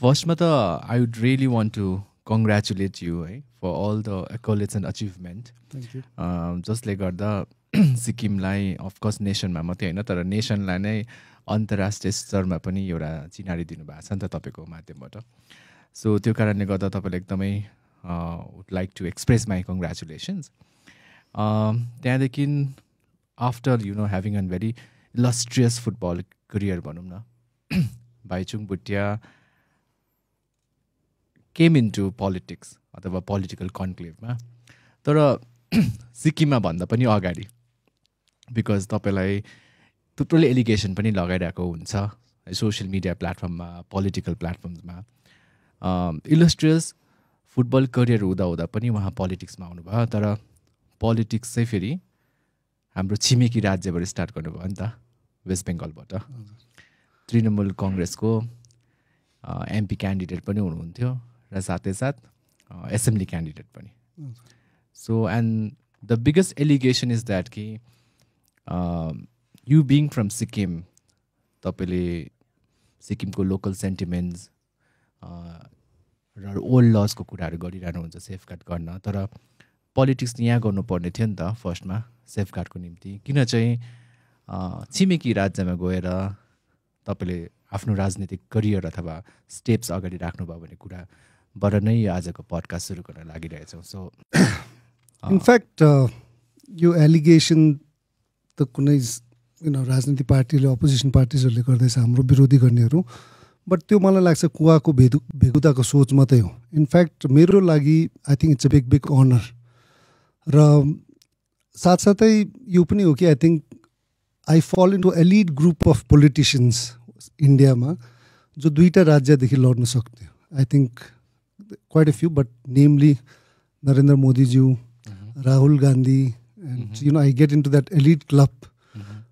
फर्स्टमा त I would really want to congratulate you है for all the accolades and achievement जसले गर्दा सिक्किमलाई अफकोर्स नेसनमा मात्रै होइन तर नेसनलाई नै अन्तर्राष्ट्रिय स्तरमा पनि एउटा चिनारी दिनुभएको छ नि त तपाईँको माध्यमबाट सो त्यो कारणले गर्दा तपाईँले एकदमै would like to express my congratulations त्यहाँदेखि after you know having an very illustrious football career भनौँ न Bhaichung Bhutia came into politics अथवा पोलिटिकल कन्क्लेभमा तर सिक्किममा भन्दा पनि अगाडि। बिकज तपाईँलाई थुप्रोले एलिगेसन पनि लगाइरहेको हुन्छ सोसियल मिडिया प्लेटफर्ममा पोलिटिकल प्लेटफर्ममा इलस्ट्रियस फुटबल करियर हुँदा हुँदा पनि उहाँ पोलिटिक्समा आउनुभयो तर पोलिटिक्स चाहिँ फेरि हाम्रो छिमेकी राज्यबाट स्टार्ट गर्नुभयो नि त वेस्ट बेङ्गलबाट तृणमूल कङ्ग्रेसको एमपी क्यान्डिडेट पनि हुनुहुन्थ्यो। र साथै साथ एसेम्ब्ली क्यान्डिडेट पनि। So and the biggest allegation is that कि यु बिङ फ्रम सिक्किम तपाईँले सिक्किमको लोकल सेन्टिमेन्ट्स र ओल्ड लजको कुराहरू गरिरहनुहुन्छ सेफगार्ड गर्न। तर पोलिटिक्स यहाँ गर्नुपर्ने थियो नि त फर्स्टमा सेफगार्डको निम्ति। किन चाहिँ छिमेकी राज्यमा गएर तपाईँले आफ्नो राजनीतिक करियर अथवा स्टेप्स अगाडि राख्नुभयो भन्ने कुराबाट नै आजको पडकास्ट सुरु गर्न लागिरहेछौँ सो इनफ्याक्ट यो एलिगेसन त कुनै किन राजनीतिक पार्टीले अपोजिसन पार्टिजहरूले गर्दैछ हाम्रो विरोधी गर्नेहरू। बट त्यो मलाई लाग्छ कुवाको भेदु भेगुताको सोच मात्रै हो। इनफ्याक्ट मेरो लागि I think it's a big big honour र साथसाथै यो पनि हो कि I think I fall into elite group of politicians इन्डियामा जो दुईवटा राज्यदेखि लड्न सक्थ्यो। I think quite a few but namely Narendra मोदीज्यू Rahul Gandhi and you know I get into that elite club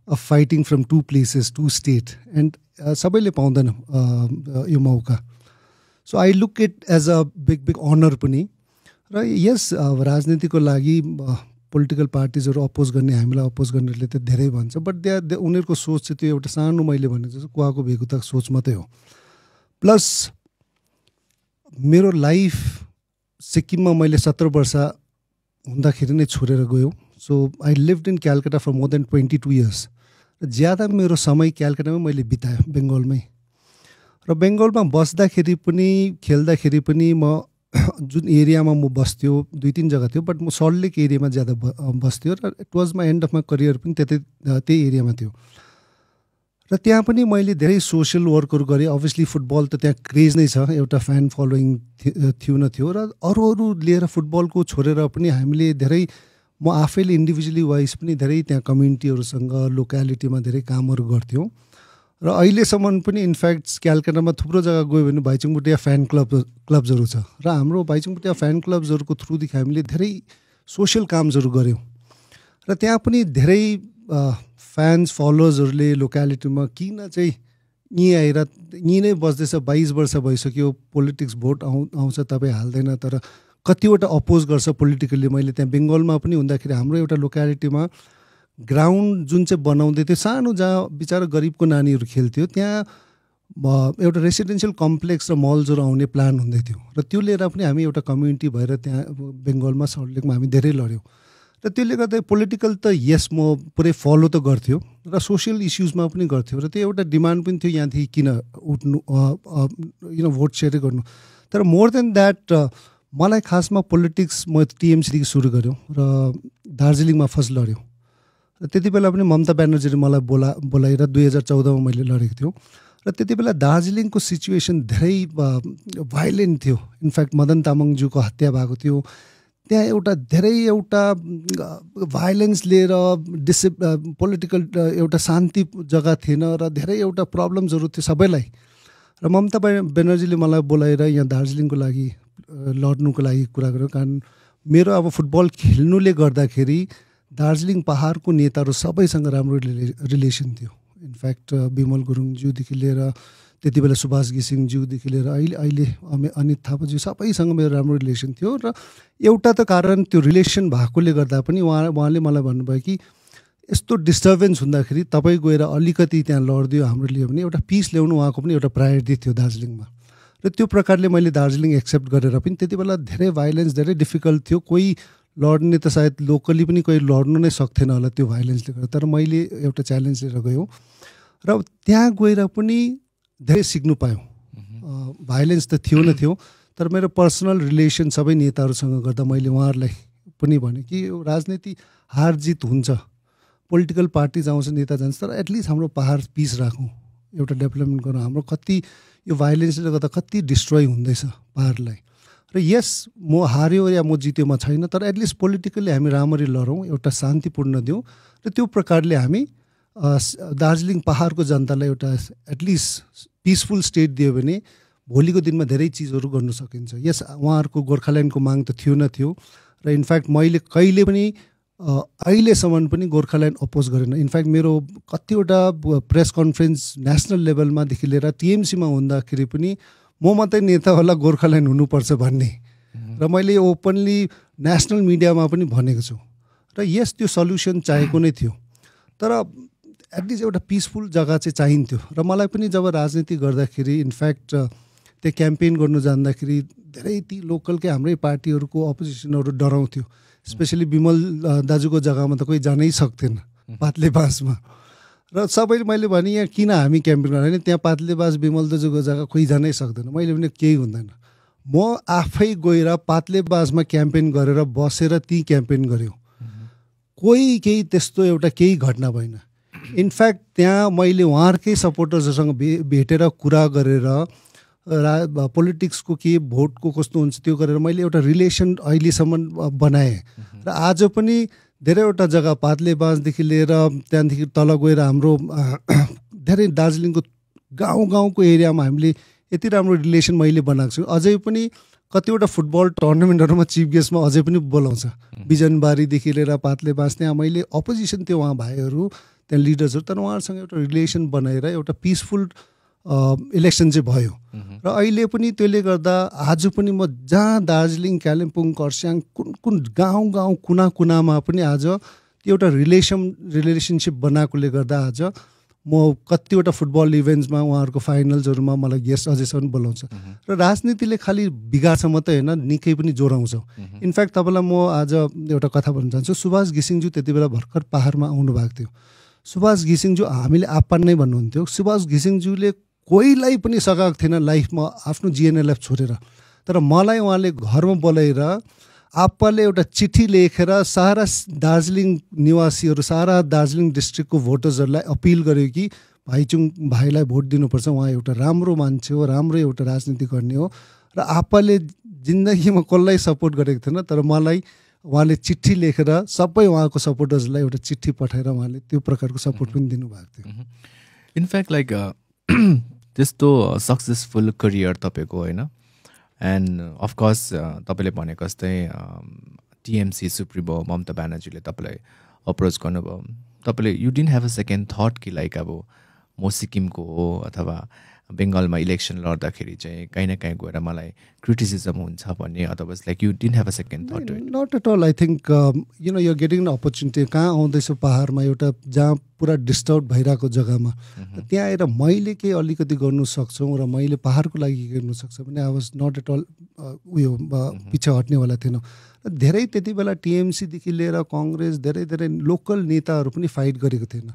of fighting from two places two state and सबैले पाउँदैन यो मौका सो आई लुक इट एज a big big honour पनि र यस राजनीतिको लागि political पार्टिजहरू oppose गर्ने हामीलाई अपोज गर्नेहरूले त धेरै भन्छ बट उनीहरूको सोच चाहिँ त्यो एउटा सानो मैले भने जस्तो कुवाको भेगुताको सोच मात्रै हो प्लस मेरो लाइफ सिक्किममा मैले सत्र वर्ष हुँदाखेरि नै छोडेर गयो। So I live in Calcutta for more than twenty two years ज्यादा मेरो समय क्यालकाटामै मैले बिताएँ बेङ्गलमै र बेङ्गलमा बस्दाखेरि पनि खेल्दाखेरि पनि म जुन एरियामा म बस्थ्यो दुई तिन जग्गा थियो बट म सल्टलेक एरियामा ज्यादा बस्थ्यो र it was my end of my career पनि त्यतै त्यही एरियामा थियो। र त्यहाँ पनि मैले धेरै सोसियल वर्कहरू गरेँ। अभियसली फुटबल त त्यहाँ क्रेज नै छ। एउटा फ्यान फलोइङ थियो न थियो। र अरू अरू लिएर फुटबलको छोडेर पनि हामीले धेरै म आफैले इन्डिभिजुअली वाइज पनि धेरै त्यहाँ कम्युनिटीहरूसँग लोकालिटीमा धेरै कामहरू गर्थ्यौँ। र अहिलेसम्म पनि इनफ्याक्ट क्यालकाटामा थुप्रो जग्गा गयो भने भाइचुङबुटिया फ्यान क्लब क्लब्सहरू छ। र हाम्रो भाइचुङबुटिया फ्यान क्लब्सहरूको थ्रुदेखि हामीले धेरै सोसियल कामहरू गऱ्यौँ। र त्यहाँ पनि धेरै फ्यान्स फलोवर्सहरूले लोकालिटीमा किन चाहिँ यहीँ आएर यहीँ नै बस्दैछ बाइस वर्ष भइसक्यो पोलिटिक्स भोट आउ आउँछ तपाईँ हाल्दैन तर कतिवटा अपोज गर्छ पोलिटिकल्ली मैले त्यहाँ बेङ्गलमा पनि हुँदाखेरि हाम्रो एउटा लोकालिटीमा ग्राउन्ड जुन चाहिँ बनाउँदै थियो सानो जहाँ बिचरा गरिबको नानीहरू खेल्थ्यो त्यहाँ एउटा रेसिडेन्सियल कम्प्लेक्स र मल्सहरू आउने प्लान हुँदै थियो। र त्यो लिएर पनि हामी एउटा कम्युनिटी भएर त्यहाँ बेङ्गलमा सल्टलेकमा हामी धेरै लड्यौँ। र त्यसले गर्दा पोलिटिकल त यस म पुरै फलो त गर्थ्यो र सोसियल इस्युजमा पनि गर्थ्यो र त्यो एउटा डिमान्ड पनि थियो यहाँदेखि किन उठ्नु यु नो भोट सेयरै गर्नु। तर मोर देन द्याट मलाई खासमा पोलिटिक्स म टिएमसीदेखि सुरु गऱ्यौँ र दार्जिलिङमा फर्स्ट लड्यौँ। र त्यति बेला पनि ममता ब्यानर्जीले मलाई बोला बोलाएर दुई हजार चौधमा मैले लडेको थियौँ। र त्यति बेला दार्जिलिङको सिचुएसन धेरै भाइलेन्ट थियो। इनफ्याक्ट मदन तामाङज्यूको हत्या भएको थियो। त्यहाँ एउटा धेरै एउटा भाइलेन्स लिएर डिसि पोलिटिकल एउटा शान्ति जग्गा थिएन र धेरै एउटा प्रब्लम्सहरू थियो सबैलाई। र ममता ब्यानर्जीले मलाई बोलाएर यहाँ दार्जिलिङको लागि लड्नुको लागि कुरा गर्यो। कारण मेरो अब फुटबल खेल्नुले गर्दाखेरि दार्जिलिङ पहाडको नेताहरू सबैसँग राम्रो रिलेसन थियो। इनफ्याक्ट विमल गुरुङज्यूदेखि लिएर त्यति बेला सुभाष घिसिङज्यूदेखि लिएर अहिले अहिले अनित थापाज्यू सबैसँग मेरो राम्रो रिलेसन थियो र एउटा त कारण त्यो रिलेसन भएकोले गर्दा पनि उहाँ उहाँले मलाई भन्नुभयो कि यस्तो डिस्टर्बेन्स हुँदाखेरि तपाईँ गएर अलिकति त्यहाँ लडिदियो हाम्रो लियो भने एउटा पिस ल्याउनु उहाँको पनि एउटा प्रायोरिटी थियो दार्जिलिङमा। र त्यो प्रकारले मैले दार्जिलिङ एक्सेप्ट गरेर पनि त्यति बेला धेरै भाइलेन्स धेरै डिफिकल्ट थियो। कोही लड्ने त सायद लोकली पनि कोही लड्नु नै सक्थेन होला त्यो भाइलेन्सले गर्दा। तर मैले एउटा च्यालेन्ज लिएर गयौँ। र त्यहाँ गएर पनि धेरै सिक्नु पायौँ। भाइलेन्स त थियो न थियो तर मेरो पर्सनल रिलेसन सबै नेताहरूसँग गर्दा मैले उहाँहरूलाई पनि भने कि राजनीति हार जित हुन्छ। पोलिटिकल पार्टी आउँछ नेता जान्छ तर एटलिस्ट हाम्रो पहाड पिस राखौँ। एउटा डेभलपमेन्ट गरौँ। हाम्रो कति यो भाइलेन्सले गर्दा कति डिस्ट्रोय हुँदैछ पहाडलाई। र यस म हार्यो या म जित्योमा छैन तर एटलिस्ट पोलिटिकल्ली हामी राम्ररी लडौँ एउटा शान्तिपूर्ण दिउँ। र त्यो प्रकारले हामी दार्जिलिङ पहाडको जनतालाई एउटा एटलिस्ट पिसफुल स्टेट दियो भने भोलिको दिनमा धेरै चिजहरू गर्नु सकिन्छ। यस उहाँहरूको गोर्खाल्यान्डको माग त थियो न थियो र इनफ्याक्ट मैले कहिले पनि अहिलेसम्म पनि गोर्खाल्यान्ड अपोज गरेन। इनफ्याक्ट मेरो कतिवटा प्रेस कन्फरेन्स नेसनल लेभलमादेखि लिएर टिएमसीमा हुँदाखेरि पनि म मात्रै नेता होला गोर्खाल्यान्ड हुनुपर्छ भन्ने। र मैले ओपनली नेसनल मिडियामा पनि भनेको छु। र यस त्यो सल्युसन चाहेको नै थियो। तर एटलिस्ट एउटा पिसफुल जग्गा चाहिँ चाहिन्थ्यो। र मलाई पनि जब राजनीति गर्दाखेरि इनफ्याक्ट त्यो क्याम्पेन गर्नु जाँदाखेरि धेरै ती लोकलकै हाम्रै पार्टीहरूको अपोजिसनहरू डराउँथ्यो। स्पेसली विमल दाजुको जग्गामा त कोही जानै सक्थेन पातले बाँसमा र सबैले मैले भने यहाँ किन हामी क्याम्पेन गर्ने त्यहाँ पातले बाँस विमल दाजुको जग्गा कोही जानै सक्दैन। मैले भने केही हुँदैन। म आफै गएर पातले बाँसमा क्याम्पेन गरेर बसेर ती क्याम्पेन गऱ्यो। कोही केही त्यस्तो एउटा केही घटना भएन। इनफ्याक्ट त्यहाँ मैले उहाँहरूकै सपोर्टर्सहरूसँग भे भेटेर कुरा गरेर रा पोलिटिक्सको के भोटको कस्तो हुन्छ त्यो गरेर मैले एउटा रिलेसन अहिलेसम्म बनाएँ। र आज पनि धेरैवटा जग्गा पातले बाँझदेखि लिएर त्यहाँदेखि तल गएर हाम्रो धेरै दार्जिलिङको गाउँ गाउँको एरियामा हामीले यति राम्रो रिलेसन मैले बनाएको छु। अझै पनि कतिवटा फुटबल टुर्नामेन्टहरूमा चिफ गेस्टमा अझै पनि बोलाउँछ। बिजनबारीदेखि लिएर पातले बाँस त्यहाँ मैले अपोजिसन थियो उहाँ भाइहरू त्यहाँ लिडर्सहरू तर उहाँहरूसँग एउटा रिलेसन बनाएर एउटा पिसफुल इलेक्सन चाहिँ भयो। र अहिले पनि त्यसले गर्दा आज पनि म जहाँ दार्जिलिङ कालिम्पोङ खरसाङ कुन कुन गाउँ गाउँ कुना कुनामा पनि आज त्यो एउटा रिलेसन रिलेसनसिप बनाएकोले गर्दा आज म कतिवटा फुटबल इभेन्ट्समा उहाँहरूको फाइनल्सहरूमा मलाई गेस्ट अझैसम्म बोलाउँछ। र राजनीतिले खालि बिगार्छ मात्रै होइन निकै पनि जोराउँछ इनफ्याक्ट तपाईँलाई म आज एउटा कथा भन्न चाहन्छु। सुभाष घिसिङज्यू त्यति बेला भर्खर पाहाडमा आउनु भएको थियो। सुभाष घिसिङज्यू हामीले आप्पान नै भन्नुहुन्थ्यो सुभाष घिसिङज्यूले कोहीलाई पनि सघाएको थिएन लाइफमा आफ्नो जिएनएलएफ छोडेर। तर मलाई उहाँले घरमा बोलाएर आप्पाले एउटा चिठी लेखेर सारा दार्जिलिङ निवासीहरू सारा दार्जिलिङ डिस्ट्रिक्टको भोटर्सहरूलाई अपिल गर्यो कि भाइचुङ भाइलाई भोट दिनुपर्छ उहाँ एउटा राम्रो मान्छे हो राम्रो एउटा राजनीति गर्ने हो। र आप्पाले जिन्दगीमा कसलाई सपोर्ट गरेको थिएन तर मलाई उहाँले चिठी लेखेर सबै उहाँको सपोर्टर्सलाई एउटा चिठी पठाएर उहाँले त्यो प्रकारको सपोर्ट पनि दिनुभएको थियो। इनफ्याक्ट लाइक त्यस्तो सक्सेसफुल करियर तपाईँको होइन? एन्ड अफकोर्स तपाईँले भनेको जस्तै टिएमसी सुप्रिमो ममता ब्यानर्जीले तपाईँलाई अप्रोच गर्नुभयो। तपाईँले you didn't have a second thought कि लाइक अब म सिक्किमको हो अथवा बेङ्गलमा इलेक्सन लड्दाखेरि चाहिँ कहीँ न कहीँ गएर मलाई क्रिटिसिजम हुन्छ भन्ने अथवा like you didn't have a second thought not at all I think you know यो गेटिङ न अपर्च्युनिटी कहाँ आउँदैछ पाहाडमा एउटा जहाँ पुरा डिस्टर्ब भइरहेको जग्गामा? त्यहाँ आएर मैले केही अलिकति गर्नु सक्छौँ र मैले पाहाडको लागि गर्नु सक्छ भने I was not at all उयो पछि हट्नेवाला थिएन। धेरै त्यति बेला टिएमसीदेखि लिएर कङ्ग्रेस धेरै धेरै लोकल नेताहरू पनि फाइट गरेको थिएन।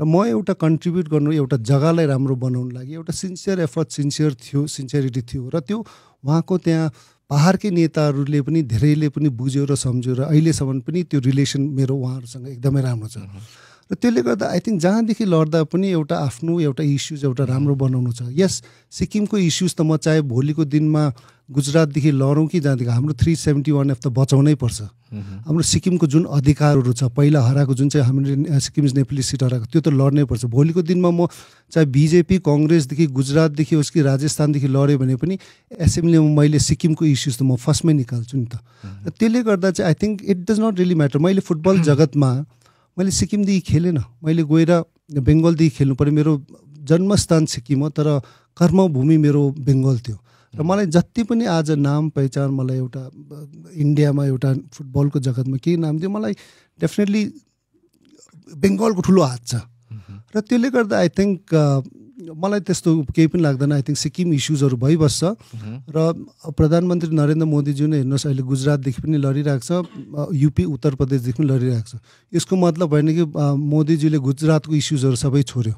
र म एउटा कन्ट्रिब्युट गर्नु एउटा जग्गालाई राम्रो बनाउनु लागि एउटा सिन्सियर एफर्ट सिन्सियर थियो सिन्सियरिटी थियो। र त्यो उहाँको त्यहाँ पाहाडकै नेताहरूले पनि धेरैले पनि बुझ्यो र सम्झ्यो र अहिलेसम्म पनि त्यो रिलेसन मेरो उहाँहरूसँग एकदमै राम्रो छ। र त्यसले गर्दा आई थिङ्क जहाँदेखि लड्दा पनि एउटा आफ्नो एउटा इस्युज एउटा राम्रो बनाउनु छ। यस सिक्किमको इस्युज त म चाहे भोलिको दिनमा गुजरातदेखि लडौँ कि जहाँदेखि हाम्रो थ्री सेभेन्टी वान एफ त बचाउनै पर्छ। हाम्रो सिक्किमको जुन अधिकारहरू छ पहिला हराएको जुन चाहिँ हामीले सिक्किम नेपाली सिट हराएको त्यो त लड्नै पर्छ। भोलिको दिनमा म चाहे बिजेपी कङ्ग्रेसदेखि गुजरातदेखि होस् कि राजस्थानदेखि लड्यो भने पनि एसेम्ब्लीमा मैले सिक्किमको इस्युज त म फर्स्टमै निकाल्छु नि त। र त्यसले गर्दा चाहिँ I think it does not really matter मैले फुटबल जगतमा मैले सिक्किमदेखि खेलेन। मैले गएर बेङ्गलदेखि खेल्नु पऱ्यो। मेरो जन्मस्थान सिक्किम हो तर कर्मभूमि मेरो बेङ्गल थियो। र मलाई जति पनि आज नाम पहिचान मलाई एउटा इन्डियामा एउटा फुटबलको जगतमा केही नाम दियो मलाई डेफिनेटली बेङ्गलको ठुलो हात छ। र त्यसले गर्दा आई थिङ्क मलाई त्यस्तो केही पनि लाग्दैन। आई थिङ्क सिक्किम इस्युजहरू भइबस्छ। र प्रधानमन्त्री नरेन्द्र मोदीज्यू नै हेर्नुहोस् अहिले गुजरातदेखि पनि लडिरहेको छ युपी उत्तर प्रदेशदेखि पनि लडिरहेको छ। यसको मतलब होइन कि मोदीजीले गुजरातको इस्युजहरू सबै छोड्यो।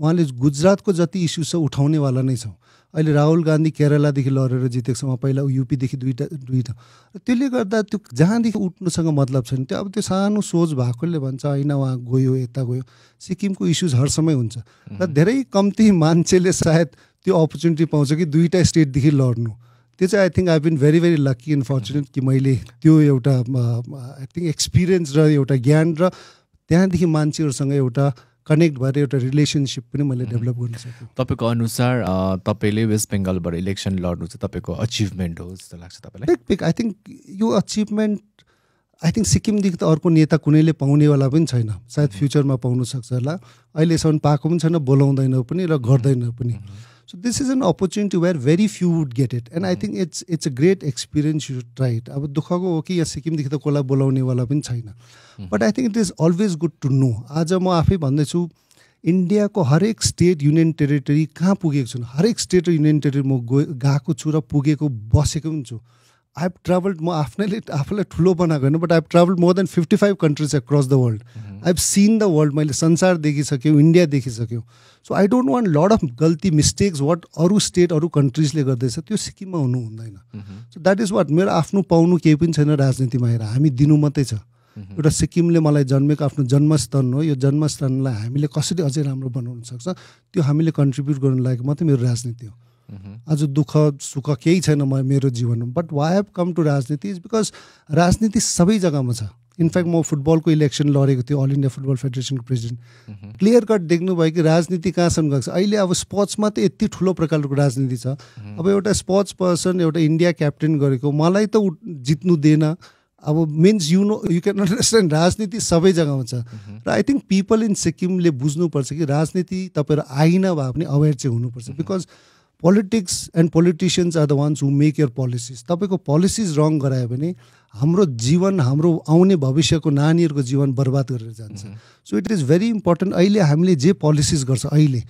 उहाँले गुजरातको जति इस्युज छ उठाउनेवाला नै छ। अहिले राहुल गान्धी केरलादेखि लडेर जितेको छ उहाँ पहिला युपीदेखि दुईवटा दुईवटा र त्यसले गर्दा त्यो जहाँदेखि उठ्नुसँग मतलब छैन त्यो अब त्यो सानो सोच भएकोले भन्छ होइन उहाँ गयो यता गयो। सिक्किमको इस्युज हर समय हुन्छ। र धेरै कम्ती मान्छेले सायद त्यो अपर्च्युनिटी पाउँछ कि दुईवटा स्टेटदेखि लड्नु। त्यो चाहिँ I think I been very very lucky and fortunate कि मैले त्यो एउटा आई थिङ्क एक्सपिरियन्स र एउटा ज्ञान र त्यहाँदेखि मान्छेहरूसँग एउटा कनेक्ट भएर एउटा रिलेसनसिप पनि मैले डेभलप गर्न सकेँ। तपाईँको अनुसार तपाईँले वेस्ट बेङ्गालबाट इलेक्सन लड्नु चाहिँ तपाईँको अचिभमेन्ट हो जस्तो लाग्छ तपाईँलाई? पिक पिक आई थिङ्क यो अचिभमेन्ट आई थिङ्क सिक्किमदेखि त अर्को नेता कुनैले पाउनेवाला पनि छैन। सायद फ्युचरमा पाउनु सक्छ होला। अहिलेसम्म पाएको पनि छैन बोलाउँदैन पनि र गर्दैन पनि। So this is an opportunity where very few would get it and I think it's it's a great experience you try it अब दुःखको हो कि यहाँ सिक्किमदेखि त कसलाई बोलाउनेवाला पनि छैन। But I think it is always good to know आज म आफै भन्दैछु इन्डियाको हरेक स्टेट युनियन टेरिटरी कहाँ पुगेको छु हरेक स्टेट र युनियन टेरिटरी म गए गएको छु र पुगेको बसेको पनि छु। आई हेभ ट्राभल्ड म आफ्नैले आफूलाई ठुलो बनाएको होइन but I have travelled more than fifty five countries across the world I have seen the world मैले संसार देखिसक्यो India देखिसक्यो so I don't want lot of गल्ती मिस्टेक्स वाट अरू स्टेट अरू कन्ट्रिजले गर्दैछ त्यो सिक्किममा हुनु हुँदैन सो द्याट इज वाट मेरो आफ्नो पाउनु केही पनि छैन राजनीतिमा आएर हामी दिनु मात्रै छ एउटा सिक्किमले मलाई जन्मेको आफ्नो जन्मस्थान हो यो जन्मस्थानलाई हामीले कसरी अझै राम्रो बनाउन सक्छ त्यो हामीले कन्ट्रिब्युट गर्नु लागि मात्रै मेरो राजनीति हो आज दुःख सुख केही छैन म मेरो जीवनमा but why have come to राजनीति इज बिकज राजनीति सबै जग्गामा छ। इनफ्याक्ट म फुटबलको इलेक्सन लडेको थिएँ अल इन्डिया फुटबल फेडरेसनको प्रेसिडेन्ट क्लियर कट देख्नुभयो कि राजनीति कहाँसम्म गएको छ। अहिले अब स्पोर्ट्समा त यति ठुलो प्रकारको राजनीति छ। अब एउटा स्पोर्ट्स पर्सन एउटा इन्डिया क्याप्टेन गरेको मलाई त जित्नु दिएन अब means you know you can understand राजनीति सबै जग्गामा छ। र आई थिङ्क पिपल इन सिक्किमले बुझ्नुपर्छ कि राजनीति तपाईँहरू आइन भए पनि अवेर चाहिँ हुनुपर्छ। Because politics and politicians are the ones who make your policies तपाईँको पोलिसिज रङ गरायो भने हाम्रो जीवन हाम्रो आउने भविष्यको नानीहरूको जीवन बर्बाद गरेर जान्छ। So it is very important अहिले हामीले जे पोलिसिज गर्छ अहिले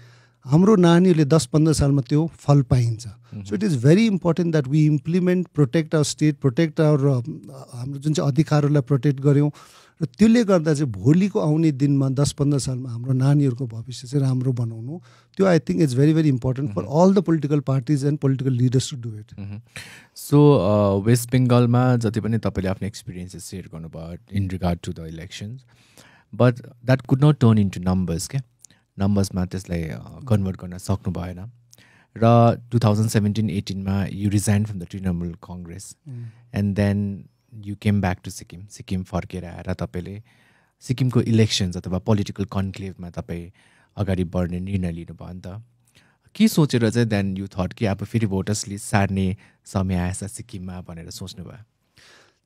हाम्रो नानीहरूले दस पन्ध्र सालमा त्यो फल पाइन्छ। So it is very important that we implement protect our state protect our हाम्रो जुन चाहिँ अधिकारहरूलाई प्रोटेक्ट गऱ्यौँ। र त्यसले गर्दा चाहिँ भोलिको आउने दिनमा दस पन्ध्र सालमा हाम्रो नानीहरूको भविष्य चाहिँ राम्रो बनाउनु त्यो I think it's very very important for all the political parties and political leaders to do it so West बेङ्गलमा जति पनि तपाईँले आफ्नो एक्सपिरियन्सेस सेयर गर्नुभयो in regard to the elections but that could not turn into numbers क्या नम्बर्समा त्यसलाई convert गर्न सक्नु भएन. र two thousand seventeen एटिनमा you resign from the Trinamool Congress and then you came back to Sikkim Sikkim फर्केर आएर तपाईँले सिक्किमको इलेक्सन्स अथवा पोलिटिकल कन्क्लेभमा तपाईँ अगाडि बढ्ने निर्णय लिनुभयो। नि त के सोचेर चाहिँ देन यु थट कि अब फेरि भोटर्स लिस्ट सार्ने समय आएछ सिक्किममा भनेर सोच्नुभयो?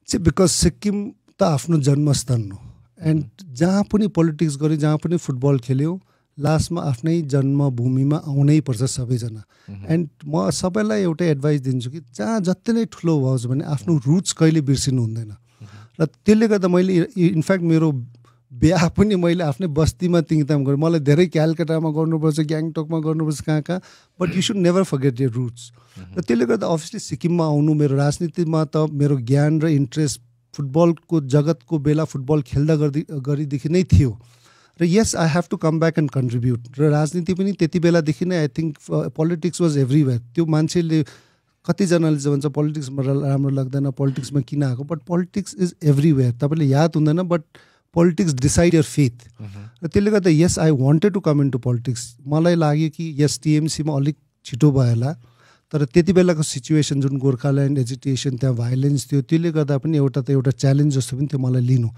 चाहिँ बिकज सिक्किम त आफ्नो जन्मस्थान हो। एन्ड जहाँ पनि पोलिटिक्स गऱ्यो जहाँ पनि फुटबल खेल्यो लास्टमा आफ्नै जन्मभूमिमा आउनै पर्छ सबैजना। एन्ड म सबैलाई एउटै एडभाइस दिन्छु कि जहाँ जति नै ठुलो होस् भने आफ्नो रुट्स कहिले बिर्सिनु हुँदैन। र त्यसले गर्दा मैले इनफ्याक्ट मेरो बिहा पनि मैले आफ्नै बस्तीमा तिङताम गरेँ। मलाई धेरै क्यालकाटामा गर्नुपर्छ ग्याङटोकमा गर्नुपर्छ कहाँ कहाँ but you should never forget your roots र त्यसले गर्दा अभियसली सिक्किममा आउनु मेरो राजनीतिमा त मेरो ज्ञान र इन्ट्रेस्ट फुटबलको जगतको बेला फुटबल खेल्दा गर्दै गरिदेखि नै थियो। र yes I have to come back and contribute र राजनीति पनि त्यति बेलादेखि नै I think politics was everywhere त्यो मान्छेले कतिजनाले चाहिँ भन्छ पोलिटिक्समा राम्रो लाग्दैन पोलिटिक्समा किन आएको? बट पोलिटिक्स इज एभ्रिवेयर तपाईँले याद हुँदैन but politics decide your faith र त्यसले गर्दा yes I wanted to come in to politics मलाई लाग्यो कि यस टिएमसीमा अलिक छिटो भयो होला तर त्यति बेलाको सिचुएसन जुन गोर्खाल्यान्ड एजुटेसन त्यहाँ भाइलेन्स थियो त्यसले गर्दा पनि एउटा त एउटा च्यालेन्ज जस्तो पनि थियो मलाई लिनु।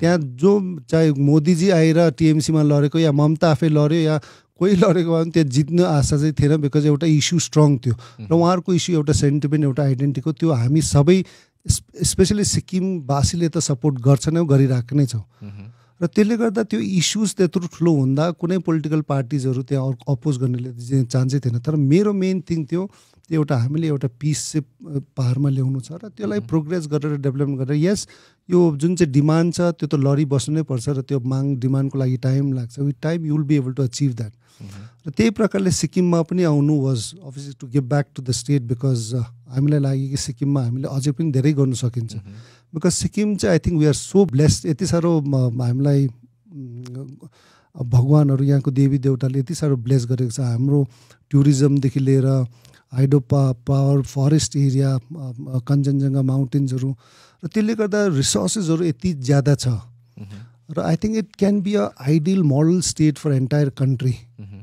त्यहाँ जो चाहे मोदीजी आएर टिएमसीमा लडेको या ममता आफै लड्यो या कोही लडेको भए पनि त्यहाँ जित्नु आशा चाहिँ थिएन बिकज एउटा इस्यु स्ट्रङ थियो। र उहाँहरूको इस्यु एउटा सेन्टिमेन्ट एउटा आइडेन्टिटीको त्यो हामी सबै स्पेसली सिक्किमवासीले त सपोर्ट गर्छ नै गरिरहेको नै छौँ र त्यसले गर्दा त्यो इस्युज त्यत्रो ठुलो हुँदा कुनै पोलिटिकल पार्टिजहरू त्यहाँ अपोज गर्नेले चान्सै थिएन। तर मेरो मेन थिङ थियो त्यो एउटा हामीले एउटा पिस चाहिँ पाहाडमा ल्याउनु छ र त्यसलाई प्रोग्रेस गरेर डेभलपमेन्ट गरेर यस यो जुन चाहिँ डिमान्ड छ त्यो त लडिबस्नु नै पर्छ र त्यो माग डिमान्डको लागि टाइम लाग्छ। With time you will be able to achieve that र त्यही प्रकारले सिक्किममा पनि आउनु was office to give back to the state because हामीलाई लाग्यो कि सिक्किममा हामीले अझै पनि धेरै गर्नु सकिन्छ। बिकज सिक्किम चाहिँ I think we are so blessed यति साह्रो हामीलाई भगवान्हरू यहाँको देवी देवताले यति साह्रो ब्लेस गरेको छ हाम्रो टुरिज्मदेखि लिएर हाइड्रो पा पावर फरेस्ट एरिया कञ्चनजङ्घा माउन्टेन्सहरू र त्यसले गर्दा रिसोर्सेसहरू यति ज्यादा छ र I think it can be a ideal model state for entire country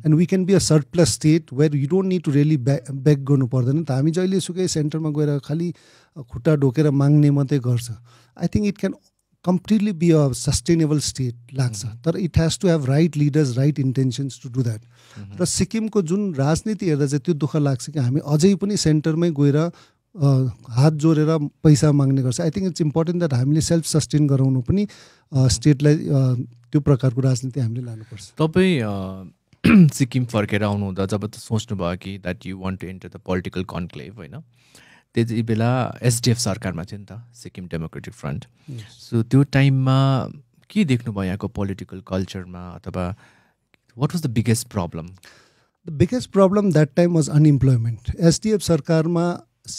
and we can be a surplus state where you don't need to really back back गर्नु पर्दैन त। हामी जहिले सुकै सेन्टरमा गएर खालि खुट्टा ढोकेर माग्ने मात्रै गर्छ। I think it can completely be a sustainable state लाग्छ। तर it has to have right leaders right intentions to do that र सिक्किमको जुन राजनीति हेर्दा चाहिँ त्यो दुःख लाग्छ कि हामी अझै पनि सेन्टरमै गएर हात जोडेर पैसा माग्ने गर्छ। I think it's important that हामीले सेल्फ सस्टेन गराउनु पनि स्टेटलाई त्यो प्रकारको राजनीति हामीले लानुपर्छ। तपाईँ सिक्किम फर्केर आउनुहुँदा जब त सोच्नुभयो कि that you want to enter the political conclave होइन? त्यति बेला एसडिएफ सरकारमा थियो नि त सिक्किम डेमोक्रेटिक फ्रन्ट सो त्यो टाइममा के देख्नुभयो यहाँको पोलिटिकल कल्चरमा अथवा what was the biggest problem the biggest problem that time was unemployment SDF सरकारमा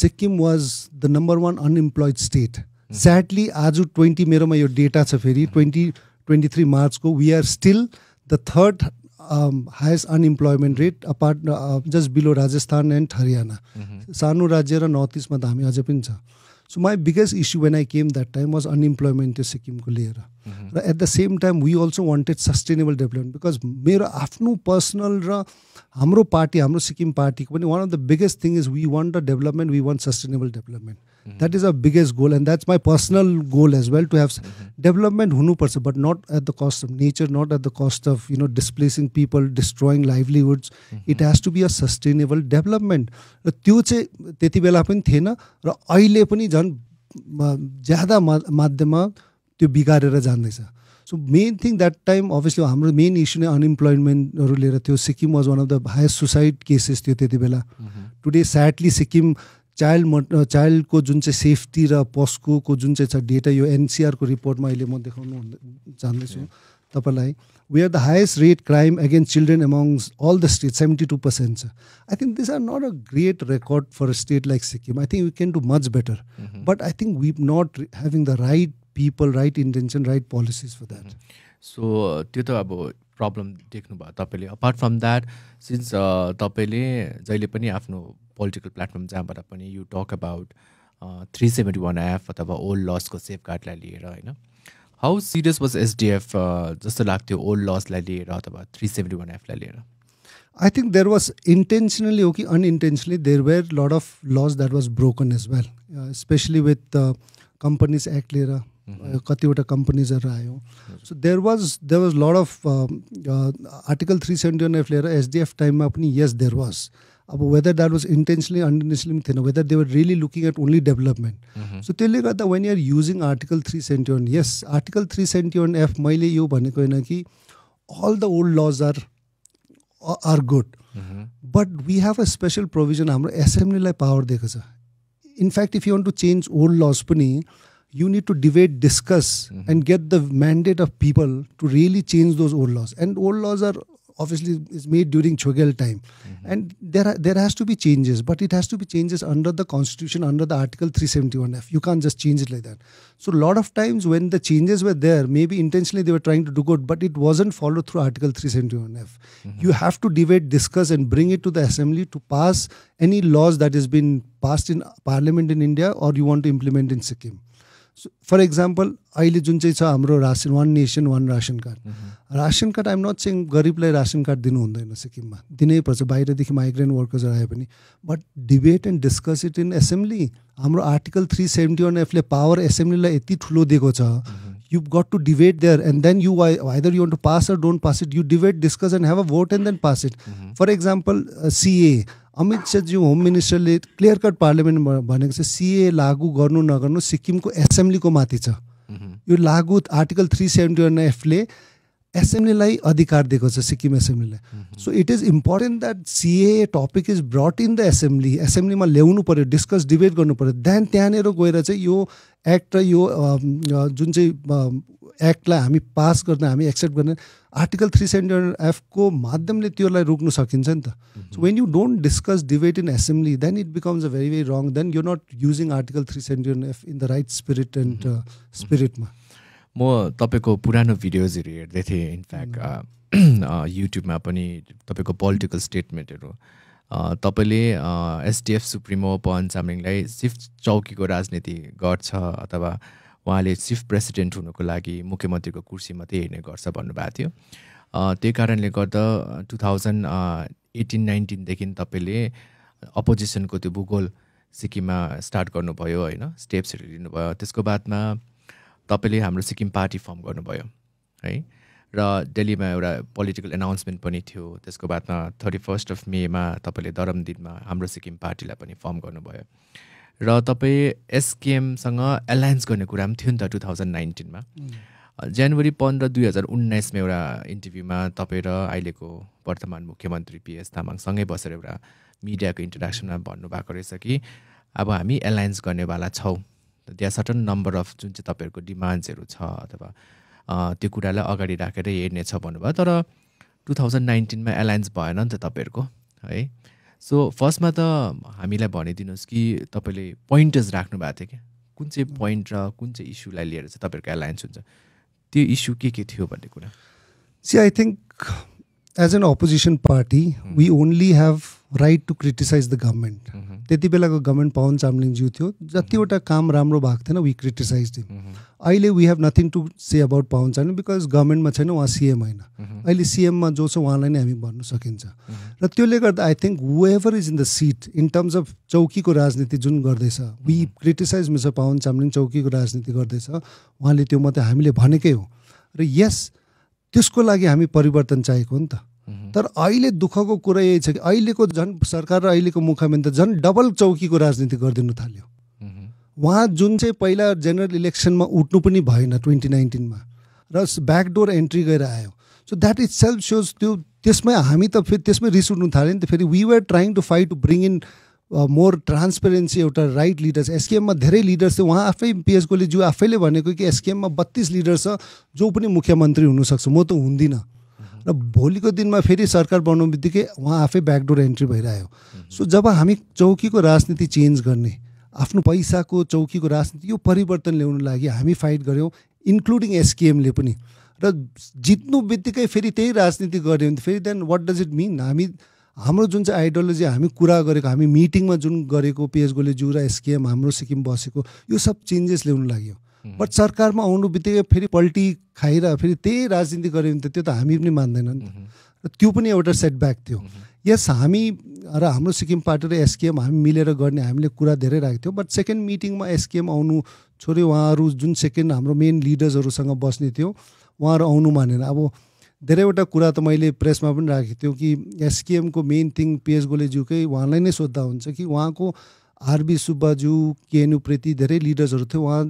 Sikkim was the number one unemployed state sadly आज ट्वेन्टी मेरोमा यो डेटा छ फेरि ट्वेन्टी ट्वेन्टी थ्री मार्चको we are still the third highest unemployment rate apart just below Rajasthan and Haryana सानो राज्य र नर्थ इस्टमा त हामी अझै पनि छ so my biggest issue when I came that time was unemployment त्यो सिक्किमको लिएर र at the same time we also wanted sustainable development because मेरो आफ्नो पर्सनल र हाम्रो पार्टी हाम्रो सिक्किम पार्टीको पनि one of the biggest thing is we want the development we want sustainable development that is a biggest goal and that's my personal goal as well to have development हुनुपर्छ but not at the cost of nature not at the cost of you know displacing people destroying livelihoods it has to be a sustainable development र त्यो चाहिँ त्यति बेला पनि थिएन र अहिले पनि झन् ज्यादा मा माध्यममा त्यो बिगारेर जाँदैछ so main thing that time obviously हाम्रो मेन इस्यु नै अनइम्प्लोइमेन्टहरू लिएर थियो Sikkim was one of the highest suicide cases थियो त्यति बेला टुडे स्याडली सिक्किम चाइल्ड म चाइल्डको जुन चाहिँ सेफ्टी र पस्कोको जुन चाहिँ छ डेटा यो एनसिआरको रिपोर्टमा अहिले म देखाउनु चाहँदैछु तपाईँलाई we are the highest rate crime against children amongst all the state seventy two percent छ I think this are not a great record for a state like Sikkim I think we can do much better but I think we not having the right people right intention right policies for that so त्यो त अब problem देख्नुभयो तपाईँले। Apart from that since तपाईँले जहिले पनि आफ्नो political platform जहाँबाट पनि you talk about three seventy one F अथवा ओल्ड लसको सेफ गार्डलाई लिएर होइन? हाउ सिरियस वाज एसडिएफ जस्तो लाग्थ्यो ओल्ड लसलाई लिएर अथवा थ्री सेभेन्टी वान एफलाई लिएर? I think there was intentionally हो कि unintentionally there were lot of laws that was broken as well specially with companies act लिएर कतिवटा कम्पनीजहरू आयो। So there was there was lot of article three seventy one F लिएर SDF टाइममा पनि yes there was अब whether that was intentionally unintentionally थिएन whether they were really looking at only development so त्यसले गर्दा when you're using article three seventy one yes article three seventy one F मैले यो भनेको होइन कि all the old laws are are good but we have a special provision हाम्रो एसेम्ब्लीलाई power दिएको छ. In fact if you want to change old laws पनि you need to debate, discuss, mm-hmm. and get the mandate of people to really change those old laws. And old laws are obviously is made during Chogyal time, mm-hmm. and there are, there has to be changes, but it has to be changes under the constitution, under the Article 371F. You can't just change it like that. So a lot of times when the changes were there, maybe intentionally they were trying to do good, but it wasn't followed through Article 371F. Mm-hmm. You have to debate, discuss, and bring it to the assembly to pass any laws that has been passed in Parliament in India or you want to implement in Sikkim. For example अहिले जुन चाहिँ छ हाम्रो ration one nation one ration card ration card I'm not चाहिँ गरिबलाई ration card दिनु हुँदैन सिक्किममा। दिनैपर्छ बाहिरदेखि माइग्रेन्ट वर्कर्सहरू आए पनि। But debate and discuss it in assembly हाम्रो आर्टिकल थ्री सेभेन्टी वान एफले पावर एसेम्ब्लीलाई यति ठुलो दिएको छ। You got to debate there and then you either you want to pass or don't pass it you debate discuss and have a vote and then pass it for example CAA Amit शाहज्यू home मिनिस्टरले clear cut पार्लियामेन्टमा भनेको छ सिए लागू गर्नु नगर्नु सिक्किमको एसेम्ब्लीको माथि छ। यो लागु आर्टिकल थ्री सेभेन्टी वान एफले एसेम्ब्लीलाई अधिकार दिएको छ Sikkim एसेम्ब्लीलाई so it is important that CAA topic is brought in the assembly एसेम्ब्लीमा ल्याउनु पऱ्यो डिस्कस डिबेट गर्नु पऱ्यो देन त्यहाँनिर गएर चाहिँ यो एक्ट र यो जुन चाहिँ एक्टलाई हामी पास गर्न हामी एक्सेप्ट गर्ने आर्टिकल थ्री सेभेन्टी एफको माध्यमले त्योलाई रोक्नु सकिन्छ नि त। So when you don't discuss debate in assembly then it becomes a very very wrong then you not using article three seventy F in the right spirit and स्पिरिटमा म तपाईँको पुरानो भिडियोजहरू हेर्दै थिएँ इनफ्याक्ट युट्युबमा पनि तपाईँको पोलिटिकल स्टेटमेन्टहरू तपाईँले एसडिएफ सुप्रिमो पवन चामलिङलाई सिर्फ चौकीको राजनीति गर्छ अथवा उहाँले चिफ प्रेसिडेन्ट हुनुको लागि मुख्यमन्त्रीको कुर्सी मात्रै हेर्ने गर्छ भन्नुभएको थियो। त्यही कारणले गर्दा टु थाउजन्ड एटिन नाइन्टिनदेखि तपाईँले अपोजिसनको त्यो भूगोल सिक्किममा स्टार्ट गर्नुभयो होइन? स्टेप्सहरू लिनुभयो। त्यसको बादमा तपाईँले हाम्रो सिक्किम पार्टी फर्म गर्नुभयो है? र दिल्लीमा एउटा पोलिटिकल एनाउन्समेन्ट पनि थियो। त्यसको बादमा थर्टी फर्स्ट अफ मेमा तपाईँले दरम दिनमा हाम्रो सिक्किम पार्टीलाई पनि फर्म गर्नुभयो। र तपाईँ एसकेएमसँग एलायन्स गर्ने कुरा पनि थियो नि त टु थाउजन्ड नाइन्टिनमा जनवरी पन्ध्र दुई हजार उन्नाइसमा एउटा इन्टरभ्यूमा तपाईँ र अहिलेको वर्तमान मुख्यमन्त्री पिएस तामाङसँगै बसेर एउटा मिडियाको इन्ट्रोडक्सनमा भन्नुभएको रहेछ कि अब हामी एलायन्स गर्नेवाला छौँ। त्यहाँ सर्टन नम्बर अफ जुन चाहिँ तपाईँहरूको डिमान्ड्सहरू छ अथवा त्यो कुरालाई अगाडि राखेर हेर्नेछ भन्नुभयो तर टु थाउजन्ड नाइन्टिनमा एलायन्स भएन नि त तपाईँहरूको है? सो फर्स्टमा त हामीलाई भनिदिनुहोस् कि तपाईँले पोइन्टर्स राख्नु भएको थियो क्या। कुन चाहिँ पोइन्ट र कुन चाहिँ इस्युलाई लिएर चाहिँ तपाईँहरूको एलायन्स हुन्छ? त्यो इस्यु के के थियो भन्ने कुरा? See I think as an opposition party we only have right to criticize the government त्यति बेलाको गभर्मेन्ट पवन चामलिङज्यू थियो जतिवटा काम राम्रो भएको थिएन वी क्रिटिसाइज दिम अहिले we have nothing to say about Pawan Chamling because गभर्मेन्टमा छैन उहाँ सिएम होइन। अहिले सिएममा जो छ उहाँलाई नै हामी भन्न सकिन्छ। र त्यसले गर्दा I think whoever is in the seat in terms of चौकीको राजनीति जुन गर्दैछ we criticize mister Pawan Chamling चौकीको राजनीति गर्दैछ। उहाँले त्यो मात्रै हामीले भनेकै हो। र यस त्यसको लागि हामी परिवर्तन चाहिएको हो नि त। तर अहिले दुःखको कुरा यही छ कि अहिलेको झन् सरकार र अहिलेको मुख्यमन्त्री झन् डबल चौकीको राजनीति गरिदिनु थाल्यो। उहाँ जुन चाहिँ पहिला जेनरल इलेक्सनमा उठ्नु पनि भएन ट्वेन्टी नाइन्टिनमा र ब्याकडोर एन्ट्री गरेर आयो। So that is self shows त्यो त्यसमै हामी त फेरि त्यसमै रिस उठ्नु थाल्यो नि त फेरि we were trying to fight to bring in more transparency एउटा राइट लिडर्स एसकेएममा धेरै लिडर्स थियो उहाँ आफै पिएस गोलेज्यू आफैले भनेको कि एसकेएममा बत्तिस लिडर छ जो पनि मुख्यमन्त्री हुनसक्छ। म त हुँदिनँ र भोलिको दिनमा फेरि सरकार बनाउनु बित्तिकै उहाँ आफै ब्याकडोर एन्ट्री भइरह्यो। सो जब हामी चौकीको राजनीति चेन्ज गर्ने आफ्नो पैसाको चौकीको राजनीति यो परिवर्तन ल्याउनु लागि हामी फाइट गऱ्यौँ इन्क्लुडिङ एसकेएमले पनि। र जित्नु बित्तिकै फेरि त्यही राजनीति गऱ्यो भने फेरि then what does it mean हामी हाम्रो जुन चाहिँ आइडियोलोजी हामी कुरा गरेको हामी मिटिङमा जुन गरेको पिएच गोलेज्यू र एसकेएम हाम्रो सिक्किम बसेको यो सब चेन्जेस ल्याउनु लाग्यो बट सरकारमा आउनु बित्तिकै फेरि पल्टी खाएर फेरि त्यही राजनीति गऱ्यो भने त त्यो त हामी पनि मान्दैन नि त। र त्यो पनि एउटा सेटब्याक थियो। यस हामी र हाम्रो सिक्किम पार्टी र एसकेएम हामी मिलेर गर्ने हामीले कुरा धेरै राखेको थियौँ। बट सेकेन्ड मिटिङमा एसकेएम आउनु छोड्यो। उहाँहरू जुन सेकेन्ड हाम्रो मेन लिडर्सहरूसँग बस्ने थियो उहाँहरू आउनु मानेन। अब धेरैवटा कुरा त मैले प्रेसमा पनि राखेको थियो कि एसकेएमको मेन थिङ पिएस गोलेज्यूकै उहाँलाई नै सोद्धा हुन्छ कि उहाँको आरबी सुब्बाज्यू केएनयुप्रति धेरै लिडर्सहरू थियो उहाँ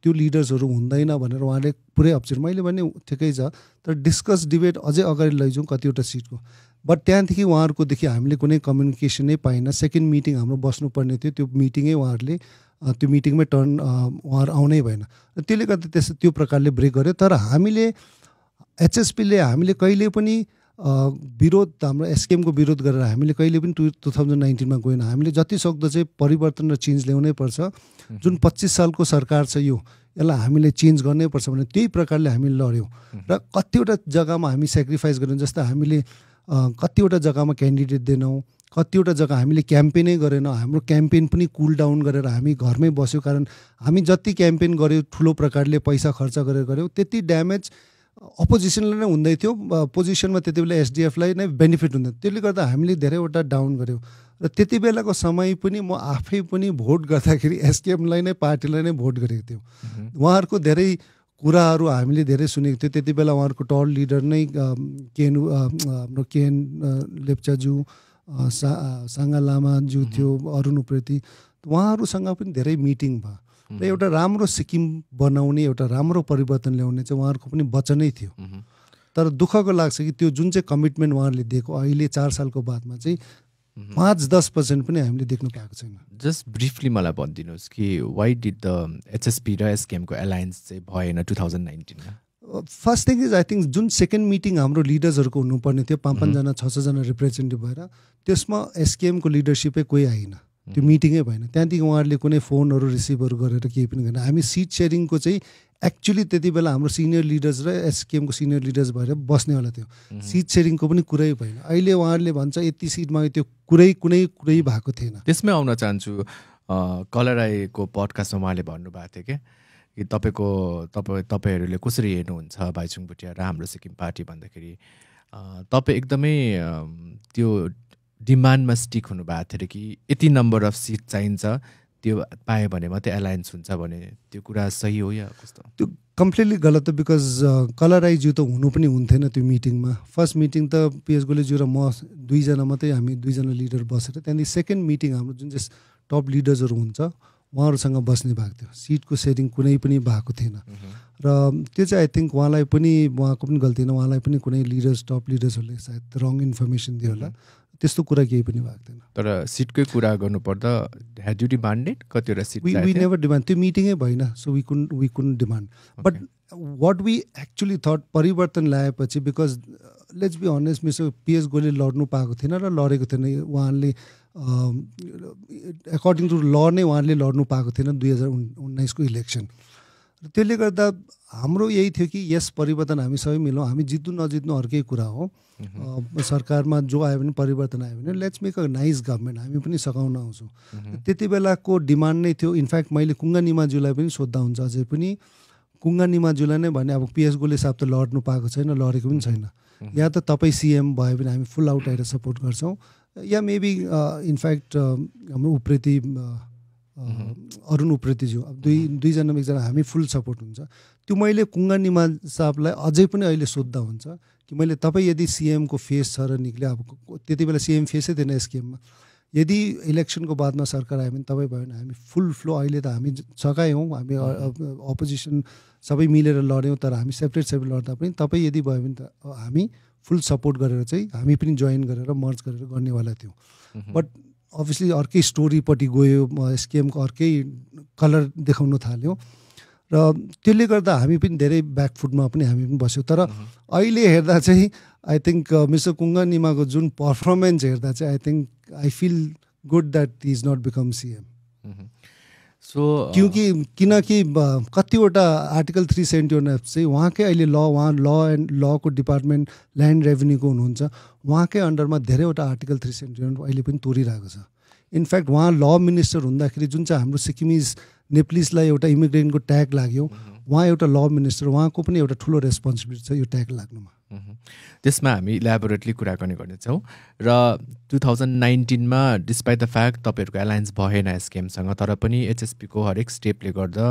त्यो लिडर्सहरू हुँदैन भनेर उहाँले पुरै अप्सन मैले भने ठिकै छ तर डिस्कस डिबेट अझै अगाडि लैजाउँ कतिवटा सिटको बट त्यहाँदेखि उहाँहरूकोदेखि हामीले कुनै कम्युनिकेसन नै पाइनँ सेकेन्ड मिटिङ हाम्रो बस्नुपर्ने थियो। त्यो मिटिङै उहाँहरूले त्यो मिटिङमै टर्न उहाँहरू आउनै भएन। त्यसले गर्दा त्यस त्यो प्रकारले ब्रेक गर्यो। तर हामीले एचएसपीले हामीले कहिले पनि विरोध हाम्रो एसकेएमको विरोध गरेर हामीले कहिले पनि टु टु थाउजन्ड नाइन्टिनमा गएन। हामीले जति सक्दो चाहिँ परिवर्तन र चेन्ज ल्याउनै पर्छ। जुन पच्चिस सालको सरकार छ यो यसलाई हामीले चेन्ज गर्नै पर्छ भने त्यही प्रकारले हामी लड्यौँ। र कतिवटा जग्गामा हामी सेक्रिफाइस गऱ्यौँ जस्तै हामीले कतिवटा जग्गामा क्यान्डिडेट दिएनौँ कतिवटा जग्गा हामीले क्याम्पेनै गरेनौँ हाम्रो क्याम्पेन पनि कुल डाउन गरेर हामी घरमै बस्यो। कारण हामी जति क्याम्पेन गऱ्यौँ ठुलो प्रकारले पैसा खर्च गरेर गऱ्यौँ त्यति ड्यामेज अपोजिसनलाई नै हुँदै थियो पोजिसनमा त्यति बेला एसडिएफलाई नै बेनिफिट हुँदैन। त्यसले गर्दा हामीले धेरैवटा डाउन गऱ्यौँ। र त्यति बेलाको समय पनि म आफै पनि भोट गर्दाखेरि एसकेएमलाई नै पार्टीलाई नै भोट गरेको थियौँ उहाँहरूको धेरै कुराहरू हामीले धेरै सुनेको थियो। त्यति बेला उहाँहरूको टल लिडर नै केन हाम्रो केन लेप्चाज्यू सा साङ्गा लामाज्यू थियो अरुण उप्रेती। उहाँहरूसँग पनि धेरै मिटिङ भयो। र एउटा राम्रो सिक्किम बनाउने एउटा राम्रो परिवर्तन ल्याउने चाहिँ उहाँहरूको पनि वचनै थियो। तर दुःखको लाग्छ कि त्यो जुन चाहिँ कमिटमेन्ट उहाँहरूले दिएको अहिले चार सालको बादमा चाहिँ पाँच दस पर्सेन्ट पनि हामीले देख्नु पाएको छैन। जस्ट ब्रिफली मलाई भनिदिनुहोस् कि वाइ डिड द एचएसपी र एसकेएमको एलायन्स चाहिँ भएन two thousand नाइन्टिनमा first thing is I think जुन सेकेन्ड मिटिङ हाम्रो लिडर्सहरूको हुनुपर्ने थियो पाँच पाँचजना छ छजना रिप्रेजेन्टेटिभ भएर त्यसमा एसकेएमको लिडरसिपै कोही आएन। त्यो मिटिङै भएन। त्यहाँदेखि उहाँहरूले कुनै फोनहरू रिसिभहरू गरेर केही पनि गरेन। हामी सिट सेयरिङको चाहिँ एक्चुली त्यति बेला हाम्रो सिनियर लिडर्स र एसकेएमको सिनियर लिडर्स भएर बस्नेवाला थियो। सिट सेयरिङको पनि कुरै भएन। अहिले उहाँहरूले भन्छ यति सिटमा त्यो कुरै कुनै कुरै भएको थिएन। त्यसमै आउन चाहन्छु कलराईको पडकास्टमा उहाँले भन्नुभएको थियो क्या कि तपाईँको तपाईँ तपाईँहरूले कसरी हेर्नुहुन्छ भाइचुङ भुटिया र हाम्रो सिक्किम पार्टी भन्दाखेरि? तपाईँ एकदमै त्यो डिमान्डमा स्टिक हुनुभएको थियो अरे कि यति नम्बर अफ सिट चाहिन्छ त्यो पायो भने मात्रै एलायन्स हुन्छ भने त्यो कुरा सही हो या कस्तो? त्यो कम्प्लिटली गलत हो बिकज कलराइज्यू त हुनु पनि हुन्थेन त्यो मिटिङमा फर्स्ट मिटिङ त पिएस गोलेज्यू र म दुईजना मात्रै हामी दुईजना लिडर बसेर त्यहाँदेखि सेकेन्ड मिटिङ हाम्रो जुन चाहिँ टप लिडर्सहरू हुन्छ उहाँहरूसँग बस्ने भएको थियो। सिटको सेयरिङ कुनै पनि भएको थिएन। र त्यो चाहिँ आई थिङ्क उहाँलाई पनि उहाँको पनि गल्ती होइन उहाँलाई पनि कुनै लिडर्स टप लिडर्सहरूले सायद रङ इन्फर्मेसन दियो होला। त्यस्तो कुरा केही पनि भएको थिएन तर सिटकै कुरा गर्नुपर्दा ह्याड यु डिमान्डेड कतिवटा seat we we never demand त्यो मिटिङै भएन सो वी कुन वी कुन demand but what we actually thought परिवर्तन ल्याएपछि because let's be honest mister PS Golay लड्नु पाएको थिएन र लडेको थिएन। उहाँले एकर्डिङ टु ल नै उहाँले लड्नु पाएको थिएन दुई हजार उन् उन्नाइसको इलेक्सन। त्यसले गर्दा हाम्रो यही थियो कि यस परिवर्तन हामी सबै मिलौँ हामी जित्नु नजित्नु अर्कै कुरा हो। सरकारमा जो आयो भने परिवर्तन आयो भने let's make a nice government हामी पनि सघाउन आउँछौँ। त्यति बेलाको डिमान्ड नै थियो। इनफ्याक्ट मैले कुङ्गा निमाज्यूलाई पनि सोद्धा हुन्छ अझै पनि। कुङ्गा निमाज्यूलाई नै भने अब पिएस गोले साहब त लड्नु पाएको छैन लडेको पनि छैन। या त तपाईँ सिएम भयो भने हामी फुल आउट आएर सपोर्ट गर्छौँ। या मेबी इनफ्याक्ट हाम्रो उप्रेती अरुण उप्रेतीज्यू अब दुई दुईजनामा एकजना हामी फुल सपोर्ट हुन्छ। त्यो मैले कुङ्गा निमा साहबलाई अझै पनि अहिले सोद्धा हुन्छ कि मैले तपाईँ यदि सिएमको फेस छ र निक्ल्यो अब त्यति बेला सिएम फेसै थिएन एसकेएममा यदि इलेक्सनको बादमा सरकार आयो भने तपाईँ भयो भने हामी फुल फ्लो अहिले त हामी सघायौँ हामी अपोजिसन सबै मिलेर लड्यौँ तर हामी सेपरेट सेपरेट लड्दा पनि तपाईँ यदि भयो भने त हामी फुल सपोर्ट गरेर चाहिँ हामी पनि जोइन गरेर मर्ज गरेर गर्नेवाला थियौँ। बट अभियसली अर्कै स्टोरीपट्टि गयो एसकेएमको अर्कै कलर देखाउन थाल्यो। र त्यसले गर्दा हामी पनि धेरै ब्याकफुटमा पनि हामी पनि बस्यौँ। तर अहिले हेर्दा चाहिँ आई थिङ्क मिस्टर कुङ्गा निमाको जुन पर्फर्मेन्स हेर्दा चाहिँ I think I feel good that is not become CM so क्योंकि किनकि कतिवटा article three seventy one F चाहिँ उहाँकै अहिले ल उहाँ ल एन्ड लको डिपार्टमेन्ट ल्यान्ड रेभेन्यूको हुनुहुन्छ। उहाँकै अन्डरमा धेरैवटा आर्टिकल थ्री सेभेन्टी वान अहिले पनि तोरिरहेको छ। इनफ्याक्ट उहाँ ल मिनिस्टर हुँदाखेरि जुन चाहिँ हाम्रो सिक्किमिज नेप्लिसलाई एउटा इमिग्रेन्टको ट्याग लाग्यो। उहाँ एउटा ल मिनिस्टर उहाँको पनि एउटा ठुलो रेस्पोन्सिबिलिटी छ यो ट्याग लाग्नुमा। त्यसमा हामी इलाबोरेटली कुराकानी गर्नेछौँ र टु थाउजन्ड नाइन्टिनमा डिस्पाइट द फ्याक्ट तपाईँहरूको एलायन्स भएन एसकेएमसँग तर पनि एचएसपीको हरेक स्टेपले गर्दा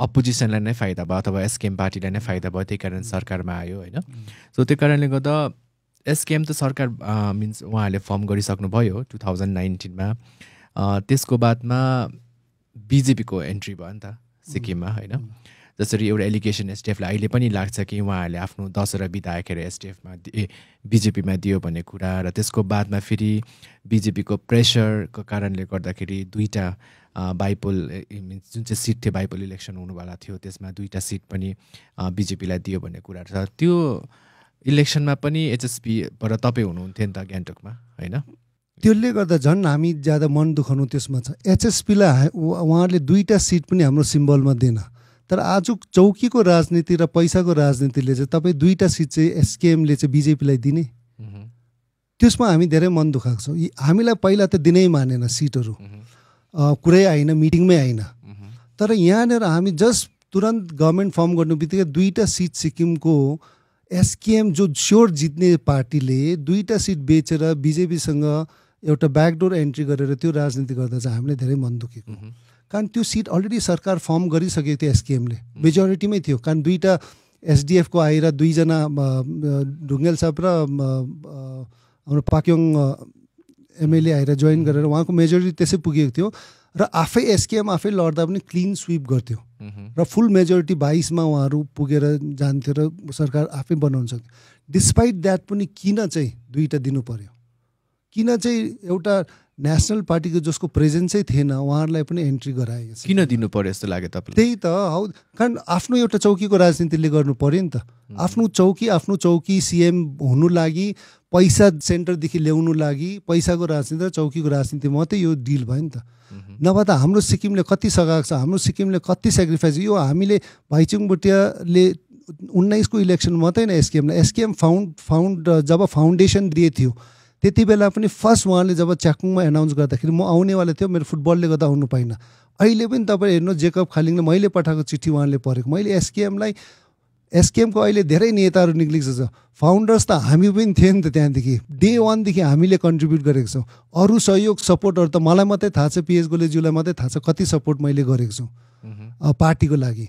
अपोजिसनलाई नै फाइदा भयो अथवा एसकेएम पार्टीलाई नै फाइदा भयो त्यही कारण सरकारमा आयो होइन? सो त्यो कारणले गर्दा एसकेएम त सरकार मिन्स उहाँहरूले फर्म गरिसक्नुभयो टु थाउजन्ड नाइन्टिनमा। त्यसको बादमा बिजेपीको एन्ट्री भयो नि त सिक्किममा होइन? जसरी एउटा एलिगेसन एसटिएफलाई अहिले पनि लाग्छ कि उहाँहरूले आफ्नो दसवटा विधायकहरू एसटिएफमा ए बिजेपीमा दियो भन्ने कुरा र त्यसको बादमा फेरि बिजेपीको प्रेसरको कारणले गर्दाखेरि दुईवटा बाइपोल मिन्स जुन चाहिँ सिट थियो बाइपोल इलेक्सन हुनुवाला थियो त्यसमा दुईवटा सिट पनि बिजेपीलाई दियो भन्ने कुरा छ। त्यो इलेक्सनमा पनि एचएसपीबाट तपाईँ हुनुहुन्थ्यो नि त गान्तोकमा होइन? त्यसले गर्दा झन् हामी ज्यादा मन दुखाउनु त्यसमा छ। एचएसपीलाई उहाँहरूले दुईवटा सिट पनि हाम्रो सिम्बलमा दिएन। तर आज चौकीको राजनीति र पैसाको राजनीतिले चाहिँ तपाईँ दुईवटा सिट चाहिँ एसकेएमले चाहिँ बिजेपीलाई दिने? त्यसमा हामी धेरै मन दुखाएको छौँ। हामीलाई पहिला त दिनै मानेन सिटहरू। कुरै आइन मिटिङमै आइन तर यहाँनिर हामी जस्ट तुरन्त गभर्मेन्ट फर्म गर्नु बित्तिकै दुईवटा सिट सिक्किमको एसकेएम जो स्योर जित्ने पार्टीले दुईवटा सिट बेचेर बिजेपीसँग एउटा ब्याकडोर एन्ट्री गरेर त्यो राजनीति गर्दा चाहिँ हामीले धेरै मन दुखेको कारण त्यो सिट अलरेडी सरकार फर्म गरिसकेको थियो एसकेएमले। मेजोरिटीमै थियो। कारण दुईवटा एसडिएफको आएर दुईजना ढुङ्गेल साहब र हाम्रो पाक्योङ एमएलए आएर जोइन गरेर उहाँको मेजोरिटी त्यसै पुगेको थियो र आफै एसकेएम आफै लड्दा पनि क्लिन स्विप गर्थ्यो। र फुल मेजोरिटी बाइसमा उहाँहरू पुगेर जान्थ्यो र सरकार आफै बनाउन सक्थ्यो। डिस्पाइट द्याट पनि किन चाहिँ दुईवटा दिनु पर्यो? किन चाहिँ एउटा नेसनल पार्टीको जसको प्रेजेन्सै थिएन उहाँहरूलाई पनि एन्ट्री गरायो किन दिनु पर्यो जस्तो लाग्यो तपाईँलाई? त्यही त हौ। कारण आफ्नो एउटा चौकीको राजनीतिले गर्नु पर्यो नि त। आफ्नो चौकी आफ्नो चौकी सिएम हुनु लागि पैसा सेन्टरदेखि ल्याउनु लागि पैसाको राजनीति र चौकीको राजनीति मात्रै यो डिल भयो नि त। नभए त हाम्रो सिक्किमले कति सघाएको छ हाम्रो सिक्किमले कति सेक्रिफाइस यो हामीले भाइचुङ भुटियाले उन्नाइसको इलेक्सन मात्रै न एसकेएमलाई एसकेएम फाउन्ड फाउन्ड जब फाउन्डेसन दिए थियो त्यति बेला पनि फर्स्ट उहाँले जब च्याकुङमा एनाउन्स गर्दाखेरि म आउनेवाला थियो मेरो फुटबलले गर्दा आउनु पाइनँ। अहिले पनि तपाईँ हेर्नु जेकब खालिङले मैले पठाएको चिठी उहाँले पढेको। मैले एसकेएमलाई एसकेएमको अहिले धेरै नेताहरू निक्लिएको छ। फाउन्डर्स त हामी पनि थियो नि त त्यहाँदेखि। डे वानदेखि हामीले कन्ट्रिब्युट गरेको छौँ। अरू सहयोग सपोर्टहरू त मलाई मात्रै थाहा छ पिएच गोलेज्यूलाई मात्रै थाहा छ कति सपोर्ट मैले गरेको छु। पार्टीको लागि।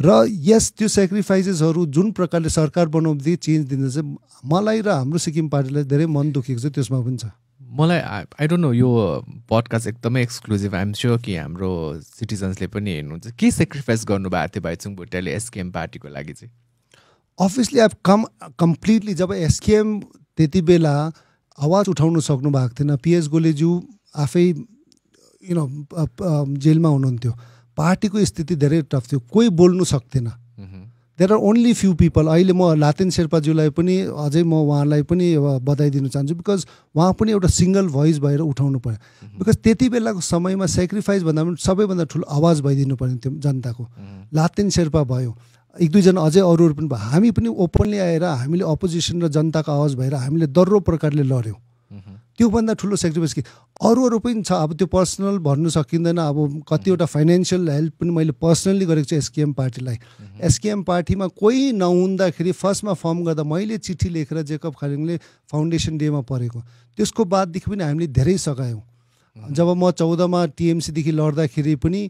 र यस त्यो सेक्रिफाइसेसहरू जुन प्रकारले सरकार बनाउँदै चेन्ज दिँदा चाहिँ मलाई र हाम्रो सिक्किम पार्टीलाई धेरै मन दुखेको छ त्यसमा पनि छ। मलाई आई डोन्ट नो यो पडकास्ट एकदमै एक्सक्लुजिभ आइएम स्योर कि हाम्रो सिटिजन्सले पनि हेर्नुहुन्छ। के सेक्रिफाइस गर्नुभएको थियो भाइचुङ भुटियाले एसकेएम पार्टीको लागि चाहिँ? अभियसली अब कम कम्प्लिटली जब एसकेएम त्यति बेला आवाज उठाउनु सक्नु भएको थिएन पिएस गोलेज्यू आफै यु नो जेलमा हुनुहुन्थ्यो। पार्टीको स्थिति धेरै टफ थियो। कोही बोल्नु सक्थेन। There are only few people अहिले म लातेन शेर्पाज्यूलाई पनि अझै म उहाँलाई पनि बधाई दिन चाहन्छु बिकज उहाँ पनि एउटा सिङ्गल भोइस भएर उठाउनु पऱ्यो बिकज त्यति बेलाको समयमा सेक्रिफाइस भन्दा पनि सबैभन्दा ठुलो आवाज भइदिनु पर्ने थियो जनताको। लातेन शेर्पा भयो। एक दुईजना अझै अरूहरू पनि भयो। हामी पनि ओपनली आएर हामीले अपोजिसन र जनताको आवाज भएर हामीले दर्रो प्रकारले लड्यौँ। त्योभन्दा ठुलो सेक्रिफाइस कि? अरू अरू पनि छ। अब त्यो पर्सनल भन्नु सकिँदैन। अब कतिवटा फाइनेन्सियल हेल्प पनि मैले पर्सनल्ली गरेको छु एसकेएम पार्टीलाई। एसकेएम पार्टीमा कोही नहुँदाखेरि फर्स्टमा फर्म गर्दा मैले चिठी लेखेर जेकब खालिङले फाउन्डेसन डेमा परेको। त्यसको बाददेखि पनि हामीले धेरै सघायौँ। जब म चौधमा टिएमसीदेखि लड्दाखेरि पनि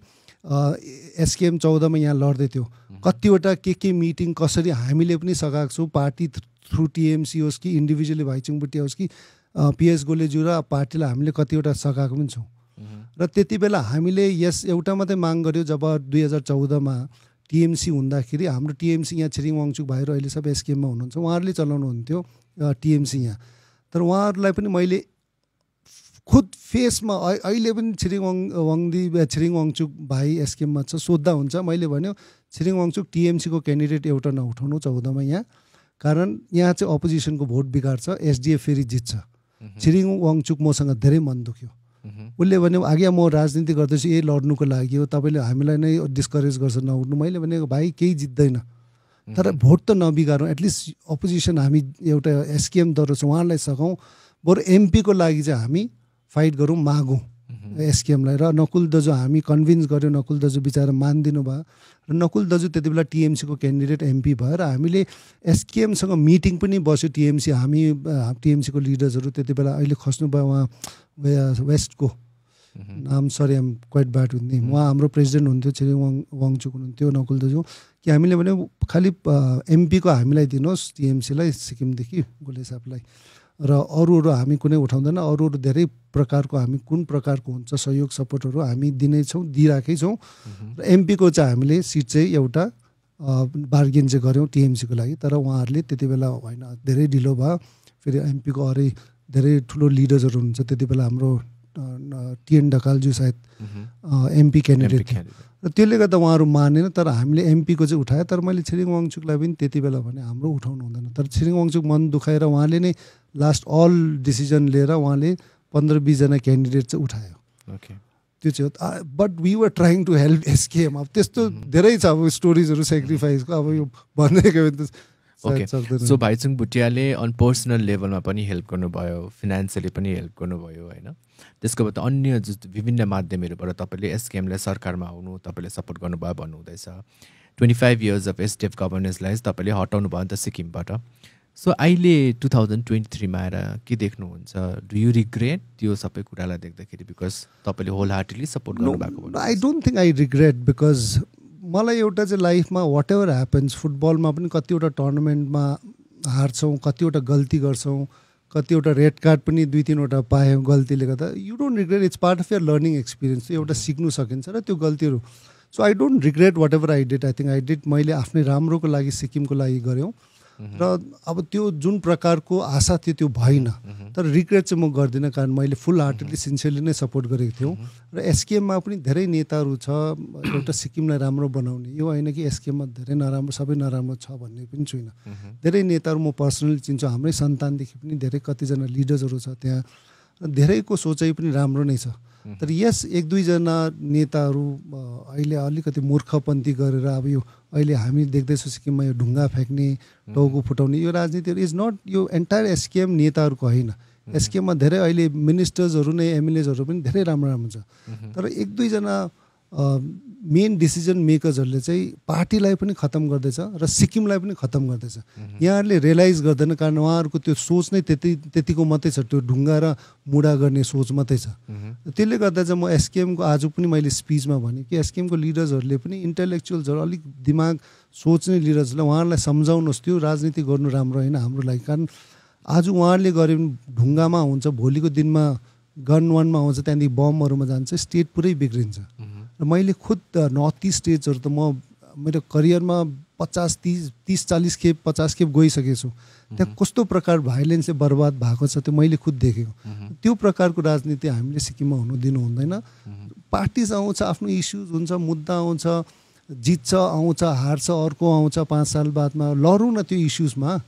एसकेएम चौधमा यहाँ लड्दै थियो। कतिवटा के के मिटिङ कसरी हामीले पनि सघाएको छौँ। पार्टी थ्रु टिएमसी होस् कि इन्डिभिजुअली भाइचुङ होस् कि पिएस गोलेज्यू र पार्टीलाई हामीले कतिवटा सघाएको पनि छौँ। र त्यति बेला हामीले यस एउटा मात्रै माग गऱ्यो जब दुई हजार चौधमा टिएमसी हुँदाखेरि हाम्रो टिएमसी यहाँ छिरिङ वाङचुक भाइहरू अहिले सब एसकेएममा हुनुहुन्छ उहाँहरूले चलाउनु हुन्थ्यो टिएमसी यहाँ। तर उहाँहरूलाई पनि मैले खुद फेसमा अहिले पनि छिरिङ वाङ वाङदी छिरिङ वाङचुक भाइ एसकेएममा छ सोद्धा हुन्छ। मैले भन्यो छिरिङ वाङचुक टिएमसीको क्यान्डिडेट एउटा नउठाउनु चौधमा यहाँ कारण यहाँ चाहिँ अपोजिसनको भोट बिगार्छ एसडिएफ फेरि जित्छ। छिरिङ वाङचुक मसँग धेरै मन दुख्यो। उसले भन्यो आज्ञा म राजनीति गर्दैछु यही लड्नुको लागि हो। तपाईँले हामीलाई नै डिस्करेज गर्छ नउठ्नु। मैले भनेको भाइ केही जित्दैन। तर भोट त नबिगारौँ एटलिस्ट अपोजिसन हामी एउटा एसकेएम दर छ उहाँलाई सघाउँ। बरु एमपीको लागि चाहिँ हामी फाइट गरौँ मागौँ। एसकेएमलाई र नकुल दाजु हामी कन्भिन्स गऱ्यौँ नकुल दाजु बिचरा मानिदिनु भयो। र नकुल दाजु त्यति बेला टिएमसीको क्यान्डिडेट एमपी भएर हामीले एसकेएमसँग मिटिङ पनि बस्यो टिएमसी हामी टिएमसीको लिडर्सहरू त्यति बेला अहिले खस्नुभयो उहाँ वेस्टको नाम सरी एम क्वाइट ब्याट हुन्थ्यो उहाँ हाम्रो प्रेसिडेन्ट हुन्थ्यो छिरिङ वाङ वाङचुक हुनुहुन्थ्यो नकुल दाजु। कि हामीले भने खालि एमपीको हामीलाई दिनुहोस् टिएमसीलाई सिक्किमदेखि गोले साहबलाई। र अरू अरू हामी कुनै उठाउँदैन। अरू अरू धेरै प्रकारको हामी कुन प्रकारको हुन्छ सहयोग सपोर्टहरू हामी दिनेछौँ दिइरहेकै छौँ। र एमपीको चाहिँ हामीले सिट चाहिँ एउटा बार्गेन चाहिँ गऱ्यौँ टिएमसीको लागि। तर उहाँहरूले त्यति बेला होइन धेरै ढिलो भयो। फेरि एमपीको अरू धेरै ठुलो लिडर्सहरू हुनुहुन्छ। त्यति बेला हाम्रो टिएन ढकालज्यू सायद एमपी क्यान्डिडेट। र त्यसले गर्दा उहाँहरू मानेन तर हामीले एमपीको चाहिँ उठायो। तर मैले छिरिङ वाङचुकलाई पनि त्यति बेला भने हाम्रो उठाउनु हुँदैन। तर छिरिङ वाङचुक मन दुखाएर उहाँले नै लास्ट अल डिसिजन लिएर उहाँले पन्ध्र बिसजना क्यान्डिडेट चाहिँ उठायो ओके त्यो चाहिँ but we were trying to help SKM अब त्यस्तो धेरै छ अब स्टोरिजहरू सेक्रिफाइसको अब यो भन्दै गयो सो भाइचुङ भुटियाले अन पर्सनल लेभलमा पनि हेल्प गर्नुभयो फिनान्सियली पनि हेल्प गर्नुभयो होइन त्यसको बाद अन्य विभिन्न माध्यमहरूबाट तपाईँले एसकेएमलाई सरकारमा आउनु तपाईँले सपोर्ट गर्नुभयो भन्नुहुँदैछ twenty five years of SDF गभर्नेन्सलाई तपाईँले हटाउनु भयो नि त सिक्किमबाट सो अहिले टु थाउजन्ड ट्वेन्टी थ्रीमा आएर के देख्नुहुन्छ? डु यु रिग्रेट त्यो सबै कुरालाई देख्दाखेरि बिकज तपाईँले होल हार्टेडली सपोर्ट गर्नुभएको I don't think I regret because मलाई एउटा चाहिँ लाइफमा वाट एभर ह्यापन्स फुटबलमा पनि कतिवटा टुर्नामेन्टमा हार्छौँ कतिवटा गल्ती गर्छौँ कतिवटा रेड कार्ड पनि दुई तिनवटा पायो गल्तीले गर्दा you don't regret it's part of your learning experience एउटा सिक्नु सकिन्छ र त्यो गल्तीहरू। So I don't regret whatever I did I think I did मैले आफ्नै राम्रोको लागि सिक्किमको लागि गऱ्यौँ। र अब त्यो जुन प्रकारको आशा थियो त्यो भएन। तर रिग्रेट चाहिँ म गर्दिनँ कारण मैले फुल हार्टेडली सिन्सियरली नै सपोर्ट गरेको थियौँ। र एसकेएममा पनि धेरै नेताहरू छ एउटा सिक्किमलाई राम्रो बनाउने। यो होइन कि एसकेएममा धेरै नराम्रो सबै नराम्रो छ भन्ने पनि छुइनँ। धेरै नेताहरू म पर्सनली चिन्छु। हाम्रै सन्तानदेखि पनि धेरै कतिजना लिडर्सहरू छ त्यहाँ। धेरैको सोचाइ पनि राम्रो नै छ। तर यस एक दुईजना नेताहरू अहिले अलिकति मूर्खपन्थी गरेर अब यो अहिले हामी देख्दैछौँ सिक्किममा यो ढुङ्गा फ्याँक्ने टाउको फुटाउने यो राजनीतिहरू इज नट यो एन्टायर एसकेएम नेताहरूको होइन। एसकेएममा धेरै अहिले मिनिस्टर्सहरू नै एमएलएजहरू पनि धेरै राम्रो राम्रो छ। तर एक दुईजना मेन डिसिजन मेकर्सहरूले चाहिँ पार्टीलाई पनि खत्तम गर्दैछ र सिक्किमलाई पनि खत्तम गर्दैछ। यहाँहरूले रियलाइज गर्दैन कारण उहाँहरूको त्यो सोच नै त्यति त्यतिको मात्रै छ। त्यो ढुङ्गा र मुडा गर्ने सोच मात्रै छ। त्यसले गर्दा चाहिँ म एसकेएमको आज पनि मैले स्पिचमा भने कि एसकेएमको लिडर्सहरूले पनि इन्टेलेक्चुअल्सहरू अलिक दिमाग सोच्ने लिडर्सहरूलाई उहाँहरूलाई सम्झाउनुहोस्। त्यो राजनीति गर्नु राम्रो होइन हाम्रो लागि। कारण आज उहाँहरूले गऱ्यो भने ढुङ्गामा हुन्छ भोलिको दिनमा गन वानमा आउँछ त्यहाँदेखि बमहरूमा जान्छ स्टेट पुरै बिग्रिन्छ। र मैले खुद नर्थ इस्ट स्टेट्सहरू त म मेरो करियरमा पचास तिस तिस चालिस खेप पचास खेप गइसकेको छु। त्यहाँ कस्तो प्रकार भाइलेन्सले बर्बाद भएको छ त्यो मैले खुद देखेको। त्यो प्रकारको राजनीति हामीले सिक्किममा हुनु दिनु हुँदैन। पार्टिज आउँछ आफ्नो इस्युज हुन्छ मुद्दा आउँछ। जित्छ आउँछ हार्छ अर्को आउँछ पाँच साल बादमा लडौँ न त्यो इस्युजमा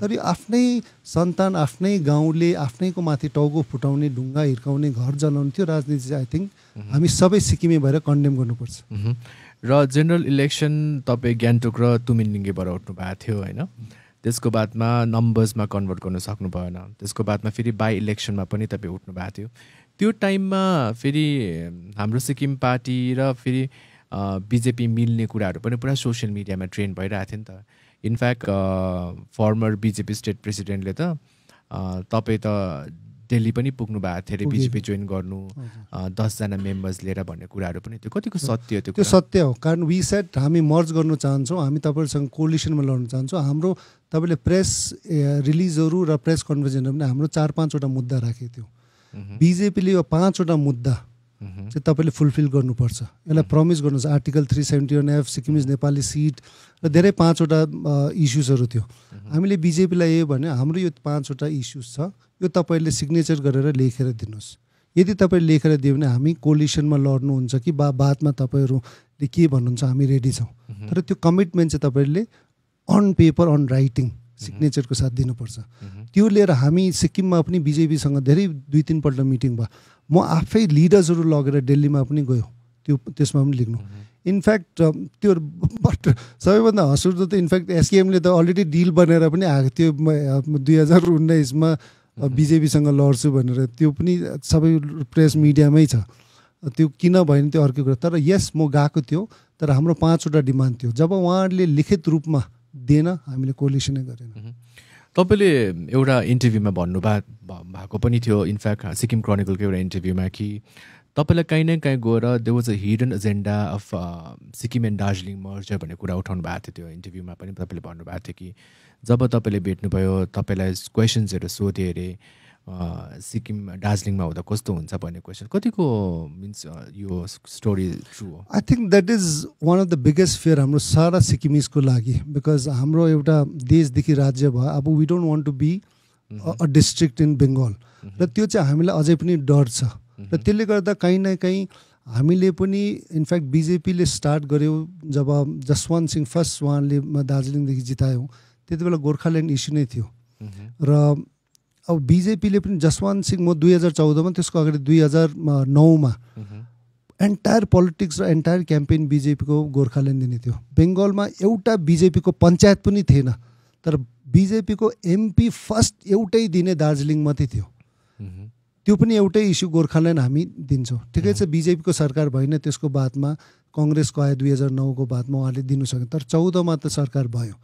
तर आफ्नै सन्तान आफ्नै गाउँले आफ्नैको माथि टाउको फुटाउने ढुङ्गा हिर्काउने घर जलाउने त्यो राजनीति चाहिँ आई थिङ्क हामी सबै सिक्किमे भएर कन्डेम गर्नुपर्छ। र जेनरल इलेक्सन तपाईँ गान्तोक र तुमिनलिङ्गेबाट उठ्नु भएको थियो होइन? त्यसको बादमा नम्बर्समा कन्भर्ट गर्नु सक्नु भएन त्यसको बादमा फेरि बाई इलेक्सनमा पनि तपाईँ उठ्नु भएको थियो। त्यो टाइममा फेरि हाम्रो सिक्किम पार्टी र फेरि बिजेपी मिल्ने कुराहरू पनि पुरा सोसियल मिडियामा ट्रेन्ड भइरहेको थियो नि त। In fact former BJP state प्रेसिडेन्टले त तपाईँ त दिल्ली पनि पुग्नु भएको थियो अरे बिजेपी जोइन गर्नु दसजना मेम्बर्स लिएर भन्ने कुराहरू पनि थियो। कतिको सत्य त्यो त्यो सत्य हो। कारण वी सेट हामी मर्ज गर्नु चाहन्छौँ हामी तपाईँहरूसँग कोलिसनमा लड्न चाहन्छौँ। हाम्रो तपाईँले प्रेस रिलिजहरू र प्रेस कन्भर्सेसनहरू पनि हाम्रो चार पाँचवटा मुद्दा राखेको थियो। बिजेपीले यो पाँचवटा मुद्दा चाहिँ तपाईँले फुलफिल गर्नुपर्छ। यसलाई प्रमिस गर्नुहोस्। Article three seventy one F Sikkim is Nepali seat र धेरै पाँचवटा इस्युजहरू थियो। हामीले बिजेपीलाई यो भने हाम्रो यो पाँचवटा इस्युज छ यो तपाईँले सिग्नेचर गरेर लेखेर दिनुहोस्। यदि तपाईँले लेखेर दियो भने हामी कोलिसनमा लड्नुहुन्छ कि बा बादमा तपाईँहरूले के भन्नुहुन्छ हामी रेडी छौँ। तर त्यो कमिटमेन्ट चाहिँ तपाईँले अन पेपर अन राइटिङ सिग्नेचरको साथ दिनुपर्छ। त्यो लिएर हामी सिक्किममा पनि बिजेपीसँग धेरै दुई तिनपल्ट मिटिङ भयो। म आफै लिडर्सहरू लगेर दिल्लीमा पनि गयो। त्यो त्यसमा पनि लेख्नु। इनफ्याक्ट त्यो बट सबैभन्दा हँसउठ्दो त इनफ्याक्ट एसकेएमले त अलरेडी डिल बनेर पनि आएको थियो। दुई हजार उन्नाइसमा बिजेपीसँग लड्छु भनेर। त्यो पनि सबै प्रेस मिडियामै छ। त्यो किन भएन त्यो अर्को कुरा। तर यस म गएको थियो। तर हाम्रो पाँचवटा डिमान्ड थियो। जब उहाँहरूले लिखित रूपमा दिएन हामीले कोलिसनै गरेन। तपाईँले एउटा इन्टरभ्यूमा भन्नु भएको पनि थियो। इनफ्याक्ट सिक्किम क्रोनिकलको एउटा इन्टरभ्यूमा कि तपाईँलाई काहीँ न काहीँ गएर there was a hidden agenda of Sikkim and Darjeeling merger भन्ने कुरा उठाउनु भएको थियो त्यो इन्टरभ्यूमा पनि। तपाईँले भन्नुभएको थियो कि जब तपाईँले भेट्नुभयो तपाईँलाई क्वेसन्सहरू सोधे अरे सिक्किम दार्जिलिङमा हुँदा कस्तो हुन्छ भन्ने क्वेसन कतिको मिन्स यो स्टोरी ट्रु हो? I think that is one of the biggest fear हाम्रो सारा सिक्किमिजको लागि बिकज हाम्रो एउटा देशदेखि राज्य भयो अब we don't want to be a district in Bengal र त्यो चाहिँ हामीलाई अझै पनि डर छ। र त्यसले गर्दा काहीँ न काहीँ हामीले पनि इनफ्याक्ट बिजेपीले स्टार्ट गऱ्यो जब जसवन्त सिंह फर्स्ट उहाँले दार्जिलिङदेखि जितायौँ त्यति बेला गोर्खाल्यान्ड इस्यु नै थियो। र अब बिजेपीले पनि जसवन्त सिंह म दुई हजार चौधमा त्यसको अगाडि दुई हजार नौमा। एन्टायर पोलिटिक्स र एन्टायर क्याम्पेन बिजेपीको गोर्खाल्यान्ड दिने थियो। बेङ्गलमा एउटा बिजेपीको पञ्चायत पनि थिएन तर बिजेपीको एमपी फर्स्ट एउटै दिने दार्जिलिङ मात्रै थियो। त्यो पनि एउटै इस्यु गोर्खाल्यान्ड हामी दिन्छौँ। ठिकै छ बिजेपीको सरकार भएन त्यसको बादमा कङ्ग्रेसको आयो दुई हजार नौको बादमा उहाँले दिनु सक्यो। तर चौधमा त सरकार भयो।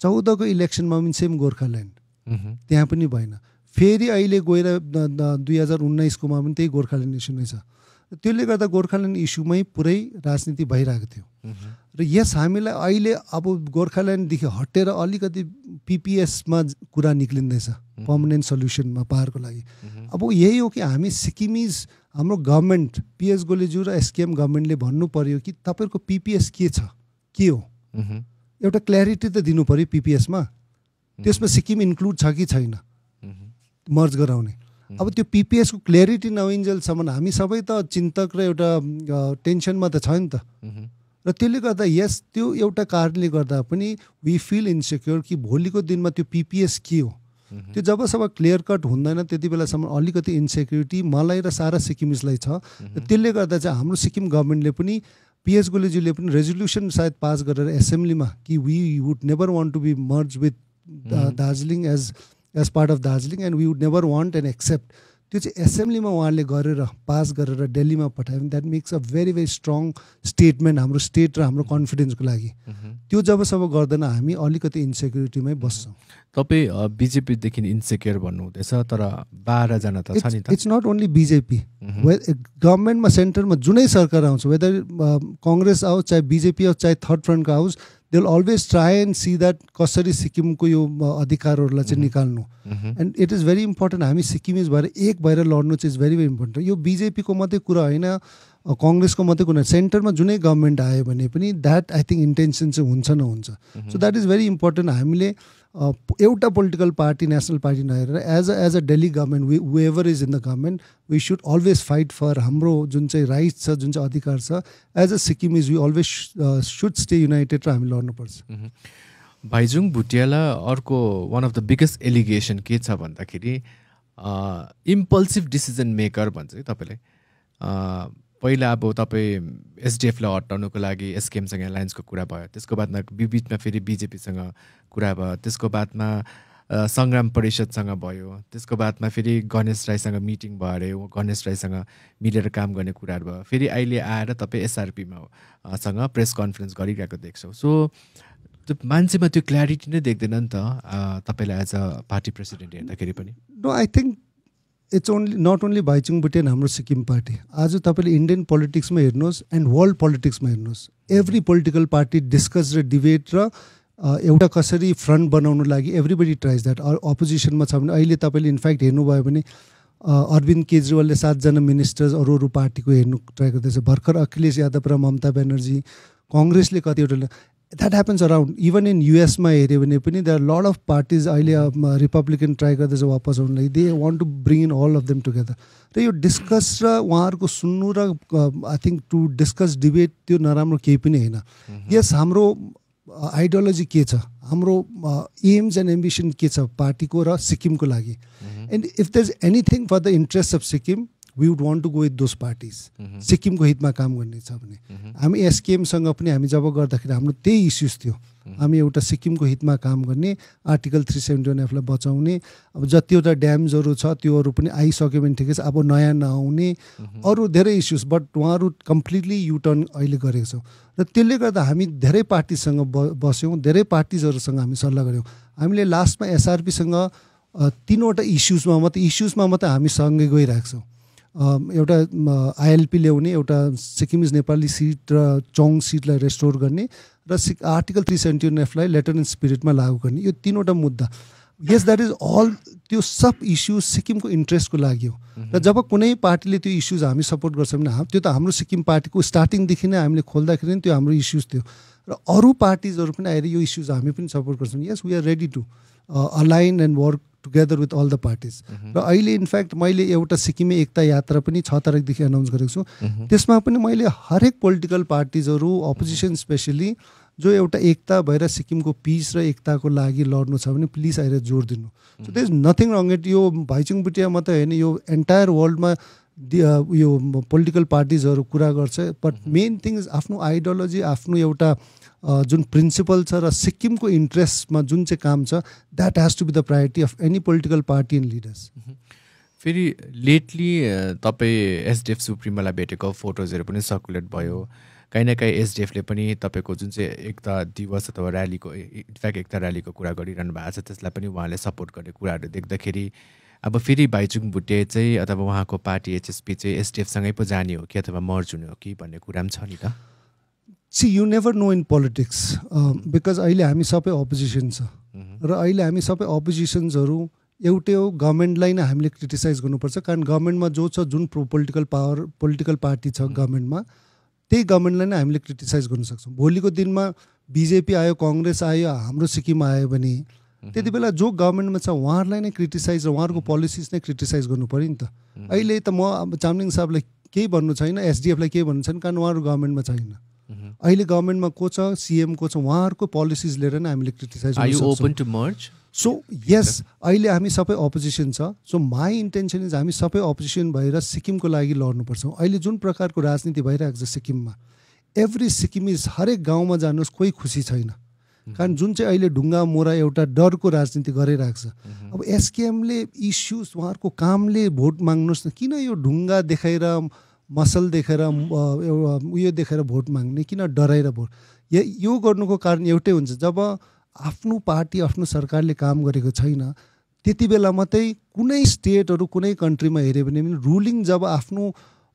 चौधको इलेक्सनमा पनि सेम गोर्खाल्यान्ड। त्यहाँ पनि भएन। फेरि अहिले गएर दुई हजार उन्नाइसकोमा पनि त्यही गोर्खाल्यान्ड इस्यु नै छ। त्यसले गर्दा गोर्खाल्यान्ड इस्युमै पुरै राजनीति भइरहेको थियो। र यस हामीलाई अहिले अब गोर्खाल्यान्डदेखि हटेर अलिकति पिपिएसमा कुरा निक्लिँदैछ पर्मानेन्ट सल्युसनमा पाहाडको लागि। अब यही हो कि हामी सिक्किमिज हाम्रो गभर्मेन्ट पिएस गोलेज्यू र एसकेएम गभर्मेन्टले भन्नु पर्यो कि तपाईँहरूको पिपिएस के छ? के हो? एउटा क्ल्यारिटी त दिनु पऱ्यो पिपिएसमा। त्यसमा सिक्किम इन्क्लुड छ कि छैन? मर्ज गराउने। अब त्यो पिपिएसको क्ल्यारिटी नहुन्जेलसम्म हामी सबै त चिन्तक र एउटा टेन्सनमा त छ नि त। र त्यसले गर्दा यस त्यो एउटा कारणले गर्दा पनि वी फिल इन्सेक्योर कि भोलिको दिनमा त्यो पिपिएस के हो? त्यो जबसम्म क्लियर कट हुँदैन त्यति बेलासम्म अलिकति इन्सेक्युरिटी मलाई र सारा सिक्किमिसलाई छ। र त्यसले गर्दा चाहिँ हाम्रो सिक्किम गभर्मेन्टले पनि पिएस गोलेजीले पनि रेजोल्युसन सायद पास गरेर एसेम्ब्लीमा कि we would never want to be merge with Darjeeling as as part of Darjeeling and we would never want and accept त्यो चाहिँ एसेम्ब्लीमा उहाँले गरेर पास गरेर दिल्लीमा पठायो भने that makes a very very strong statement हाम्रो स्टेट र हाम्रो कन्फिडेन्सको लागि. त्यो जबसम्म गर्दैन हामी अलिकति इन्सेक्युरिटीमै बस्छौँ। तपाईँ बिजेपीदेखि इन्सेक्योर भन्नुहुँदैछ तर बाह्रजना त छ नि त। इट्स नट ओन्ली बिजेपी गभर्मेन्टमा सेन्टरमा जुनै सरकार आउँछ वेदर कङ्ग्रेस आओस् चाहे बिजेपी आओस् चाहे थर्ड फ्रन्टको आओस् they will always try and see that कसरी सिक्किमको यो अधिकारहरूलाई चाहिँ निकाल्नु and it is very important हामी सिक्किमिज भएर एक भएर लड्नु चाहिँ इज भेरी भेरी इम्पोर्टेन्ट यो बिजेपीको मात्रै कुरा होइन कङ्ग्रेसको मात्रै कुरा सेन्टरमा जुनै गभर्मेन्ट आयो भने पनि द्याट आई थिङ्क इन्टेन्सन चाहिँ हुन्छ नहुन्छ so that is very important हामीले एउटा पोलिटिकल पार्टी नेसनल पार्टी नहेरेर as a as a Delhi government we whoever is in the government we should always fight for हाम्रो जुन चाहिँ राइट्स छ जुन चाहिँ अधिकार छ as a Sikkim is we always should stay united र हामी लड्नुपर्छ। भाइजुङ भुटियाला अर्को one of the biggest allegation के छ भन्दाखेरि इम्पल्सिभ डिसिजन मेकर भन्छ है तपाईँले। पहिला अब तपाईँ एसडिएफलाई हटाउनुको लागि एसकेएमसँग एलायन्सको कुरा भयो त्यसको बादमा बिचमा फेरि बिजेपीसँग कुरा भयो त्यसको बादमा सङ्ग्राम परिषदसँग भयो त्यसको बादमा फेरि गणेश राईसँग मिटिङ भयो अरे गणेश राईसँग मिलेर काम गर्ने कुराहरू भयो। फेरि अहिले आएर तपाईँ एसआरपीमा सँग प्रेस कन्फरेन्स गरिरहेको देख्छौँ। सो त्यो मान्छेमा त्यो क्ल्यारिटी नै देख्दैन नि त तपाईँलाई एज अ पार्टी प्रेसिडेन्ट हेर्दाखेरि पनि। No I think it's only not only Bhaichung butane हाम्रो सिक्किम पार्टी आज तपाईँले इन्डियन पोलिटिक्समा हेर्नुहोस् एन्ड वर्ल्ड पोलिटिक्समा हेर्नुहोस् एभ्री पोलिटिकल पार्टी डिस्कस र डिबेट र एउटा कसरी फ्रन्ट बनाउनु लागि एभ्रीबडी ट्राइज द्याट अपोजिसनमा छ भने अहिले तपाईँले इन्फ्याक्ट हेर्नुभयो भने अरविन्द केजरीवालले सातजना मिनिस्टर्स अरू अरू पार्टीको हेर्नु ट्राई गर्दैछ भर्खर अखिलेश यादव र ममता ब्यानर्जी कङ्ग्रेसले कतिवटा that happens around even in युएसमा हेऱ्यो भने पनि द्याट लड अफ पार्टिज अहिले रिपब्लिकन ट्राई गर्दैछ वापस आउनु लागि they want to bring in all of them together र यो डिस्कस र उहाँहरूको सुन्नु र I think to discuss debate त्यो नराम्रो केही पनि होइन. यस हाम्रो आइडियोलोजी के छ? हाम्रो एम्स एन्ड एम्बिसन के छ? पार्टीको र सिक्किमको लागि and if the is anything for the interest of Sikkim we would want to go with those parties सिक्किमको हितमा काम गर्ने छ भने। हामी एसकेएमसँग पनि हामी जब गर्दाखेरि हाम्रो त्यही इस्युज थियो। हामी एउटा सिक्किमको हितमा काम गर्ने आर्टिकल थ्री सेभेन्टी वान एफलाई बचाउने अब जतिवटा ड्याम्सहरू छ त्योहरू पनि आइसक्यो भने ठिकै छ अब नयाँ नआउने अरू धेरै इस्युज बट उहाँहरू कम्प्लिटली युटर्न अहिले गरेको छौँ। र त्यसले गर्दा हामी धेरै पार्टीसँग ब बस्यौँ धेरै पार्टिजहरूसँग हामी सल्लाह गऱ्यौँ। हामीले लास्टमा एसआरपीसँग तिनवटा इस्युजमा मात्रै इस्युजमा मात्रै हामी सँगै गइरहेको छौँ। एउटा आइएलपी ल्याउने एउटा सिक्किमिज नेपाली सिट र चौङ सिटलाई रेस्टोर गर्ने र सिक आर्टिकल थ्री सेभेन्टी वान एफलाई लेटर एन्ड स्पिरिटमा लागू गर्ने। यो तिनवटा मुद्दा। यस द्याट इज अल त्यो सब इस्युज सिक्किमको इन्ट्रेस्टको लागि हो। र जब कुनै पार्टीले त्यो इस्युज हामी सपोर्ट गर्छ भने त्यो त हाम्रो सिक्किम पार्टीको स्टार्टिङदेखि नै हामीले खोल्दाखेरि नै त्यो हाम्रो इस्युज थियो। र अरू पार्टिजहरू पनि आएर यो इस्युज हामी पनि सपोर्ट गर्छौँ। Yes we are ready to align and work together with all the parties र अहिले इनफ्याक्ट मैले एउटा सिक्किमे एकता यात्रा पनि छ तारिकदेखि अनाउन्स गरेको छु। त्यसमा पनि मैले हरेक पोलिटिकल पार्टिजहरू अपोजिसन स्पेसली जो एउटा एकता भएर सिक्किमको पिस र एकताको लागि लड्नु छ भने प्लिज आएर जोड दिनु। सो दस नथिङ रङ इट यो भाइचुङ बुटिया मात्रै होइन यो एन्टायर वर्ल्डमा यो पोलिटिकल पार्टिजहरू कुरा गर्छ। बट मेन थिङ इज आफ्नो आइडियोलोजी आफ्नो एउटा जुन प्रिन्सिपल छ र सिक्किमको इन्ट्रेस्टमा जुन चाहिँ काम छ that has to be the priority of any political party and leaders फेरि लेटली तपाईँ एसडिएफ सुप्रिमोलाई भेटेको फोटोजहरू पनि सर्कुलेट भयो। काहीँ न काहीँ एसडिएफले पनि तपाईँको जुन चाहिँ एकता दिवस अथवा ऱ्यालीको इन्फ्याक्ट एकता ऱ्यालीको कुरा गरिरहनु भएको छ त्यसलाई पनि उहाँले सपोर्ट गर्ने कुराहरू देख्दाखेरि अब फेरि भाइचुङ भुटे चाहिँ अथवा उहाँको पार्टी एचएसपी चाहिँ एसडिएफसँगै पो जाने हो कि अथवा मर्ज हुने हो कि भन्ने कुरा पनि छ नि त? See you never know in politics because अहिले हामी सबै अपोजिसन छ। र अहिले हामी सबै अपोजिसन्सहरू एउटै हो गभर्मेन्टलाई नै हामीले क्रिटिसाइज गर्नुपर्छ। कारण गभर्मेन्टमा जो छ जुन pro political power political party छ गभर्मेन्टमा त्यही गभर्मेन्टलाई नै हामीले क्रिटिसाइज गर्न सक्छौँ। भोलिको दिनमा बिजेपी आयो कङ्ग्रेस आयो हाम्रो सिक्किममा आयो भने त्यति बेला जो गभर्मेन्टमा छ उहाँहरूलाई नै क्रिटिसाइज र उहाँहरूको पोलिसिज नै क्रिटिसाइज गर्नु पऱ्यो नि त। अहिले त म अब चामलिङ साहबलाई केही भन्नु छैन एसडिएफलाई केही भन्नु छैन कारण उहाँहरू गभर्मेन्टमा छैन। अहिले गभर्मेन्टमा को छ सिएम को छ उहाँहरूको पोलिसिज लिएर नै हामीले criticize open to merge so yes अहिले हामी सबै अपोजिसन छ सो माई इन्टेन्सन इज हामी सबै अपोजिसन भएर सिक्किमको लागि लड्नुपर्छौँ अहिले जुन प्रकारको राजनीति भइरहेको छ सिक्किममा एभ्री सिक्किमिज हरेक गाउँमा जानुहोस् कोही खुसी छैन कारण जुन चाहिँ अहिले ढुङ्गा मोरा एउटा डरको राजनीति गरिरहेको छ अब एसकेएमले इस्युज उहाँहरूको कामले भोट माग्नुहोस् न किन यो ढुङ्गा देखाएर मसल एउटा उयो देखाएर भोट माग्ने किन डराएर भोट? यो गर्नुको कारण एउटै हुन्छ जब आफ्नो पार्टी आफ्नो सरकारले काम गरेको छैन त्यति बेला मात्रै कुनै स्टेटहरू कुनै कन्ट्रीमा हेऱ्यो भने पनि रुलिङ जब आफ्नो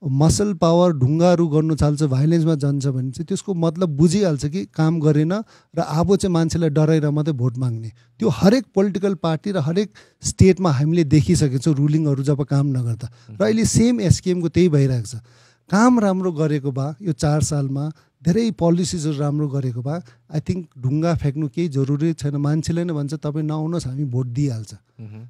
मसल पावर ढुङ्गाहरू गर्नु थाल्छ भाइलेन्समा जान्छ भने चाहिँ त्यसको मतलब बुझिहाल्छ कि काम गरेन र अब चाहिँ मान्छेलाई डराएर मात्रै भोट माग्ने। त्यो हरेक पोलिटिकल पार्टी र हरेक स्टेटमा हामीले देखिसकेको छौँ रुलिङहरू जब काम नगर्दा। र अहिले सेम एसकेएमको त्यही भइरहेको छ। काम राम्रो गरेको भए यो चार सालमा धेरै पोलिसिजहरू राम्रो गरेको भए आई थिङ्क ढुङ्गा फ्याँक्नु केही जरुरी छैन। मान्छेले नै भन्छ तपाईँ नआउनुहोस् हामी भोट दिइहाल्छ।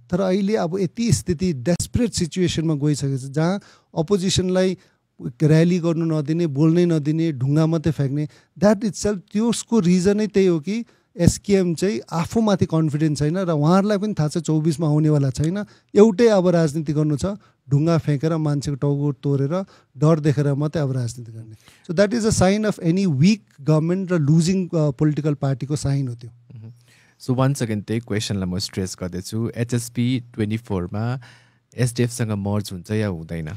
तर अहिले अब यति स्थिति डेस्परेट सिचुएसनमा गइसकेको छ जहाँ अपोजिसनलाई ऱ्याली गर्नु नदिने बोल्नै नदिने ढुङ्गा मात्रै फ्याँक्ने द्याट इट्स सेल्फ त्यसको रिजनै त्यही हो कि एसकेएम चाहिँ आफूमाथि कन्फिडेन्स छैन र उहाँहरूलाई पनि थाहा छ चौबिसमा आउनेवाला छैन। एउटै अब राजनीति गर्नु छ ढुङ्गा फ्याँकेर मान्छेको टाउको तोडेर डर देखेर मात्रै अब राजनीति गर्ने। So that is a sign of any weak government र लुजिङ पोलिटिकल पार्टीको साइन हो त्यो। सो वान सेकेन्ड त्यही क्वेसनलाई म स्ट्रेस गर्दैछु। एचएसपी ट्वेन्टी फोरमा एसडिएफसँग मर्ज हुन्छ या हुँदैन?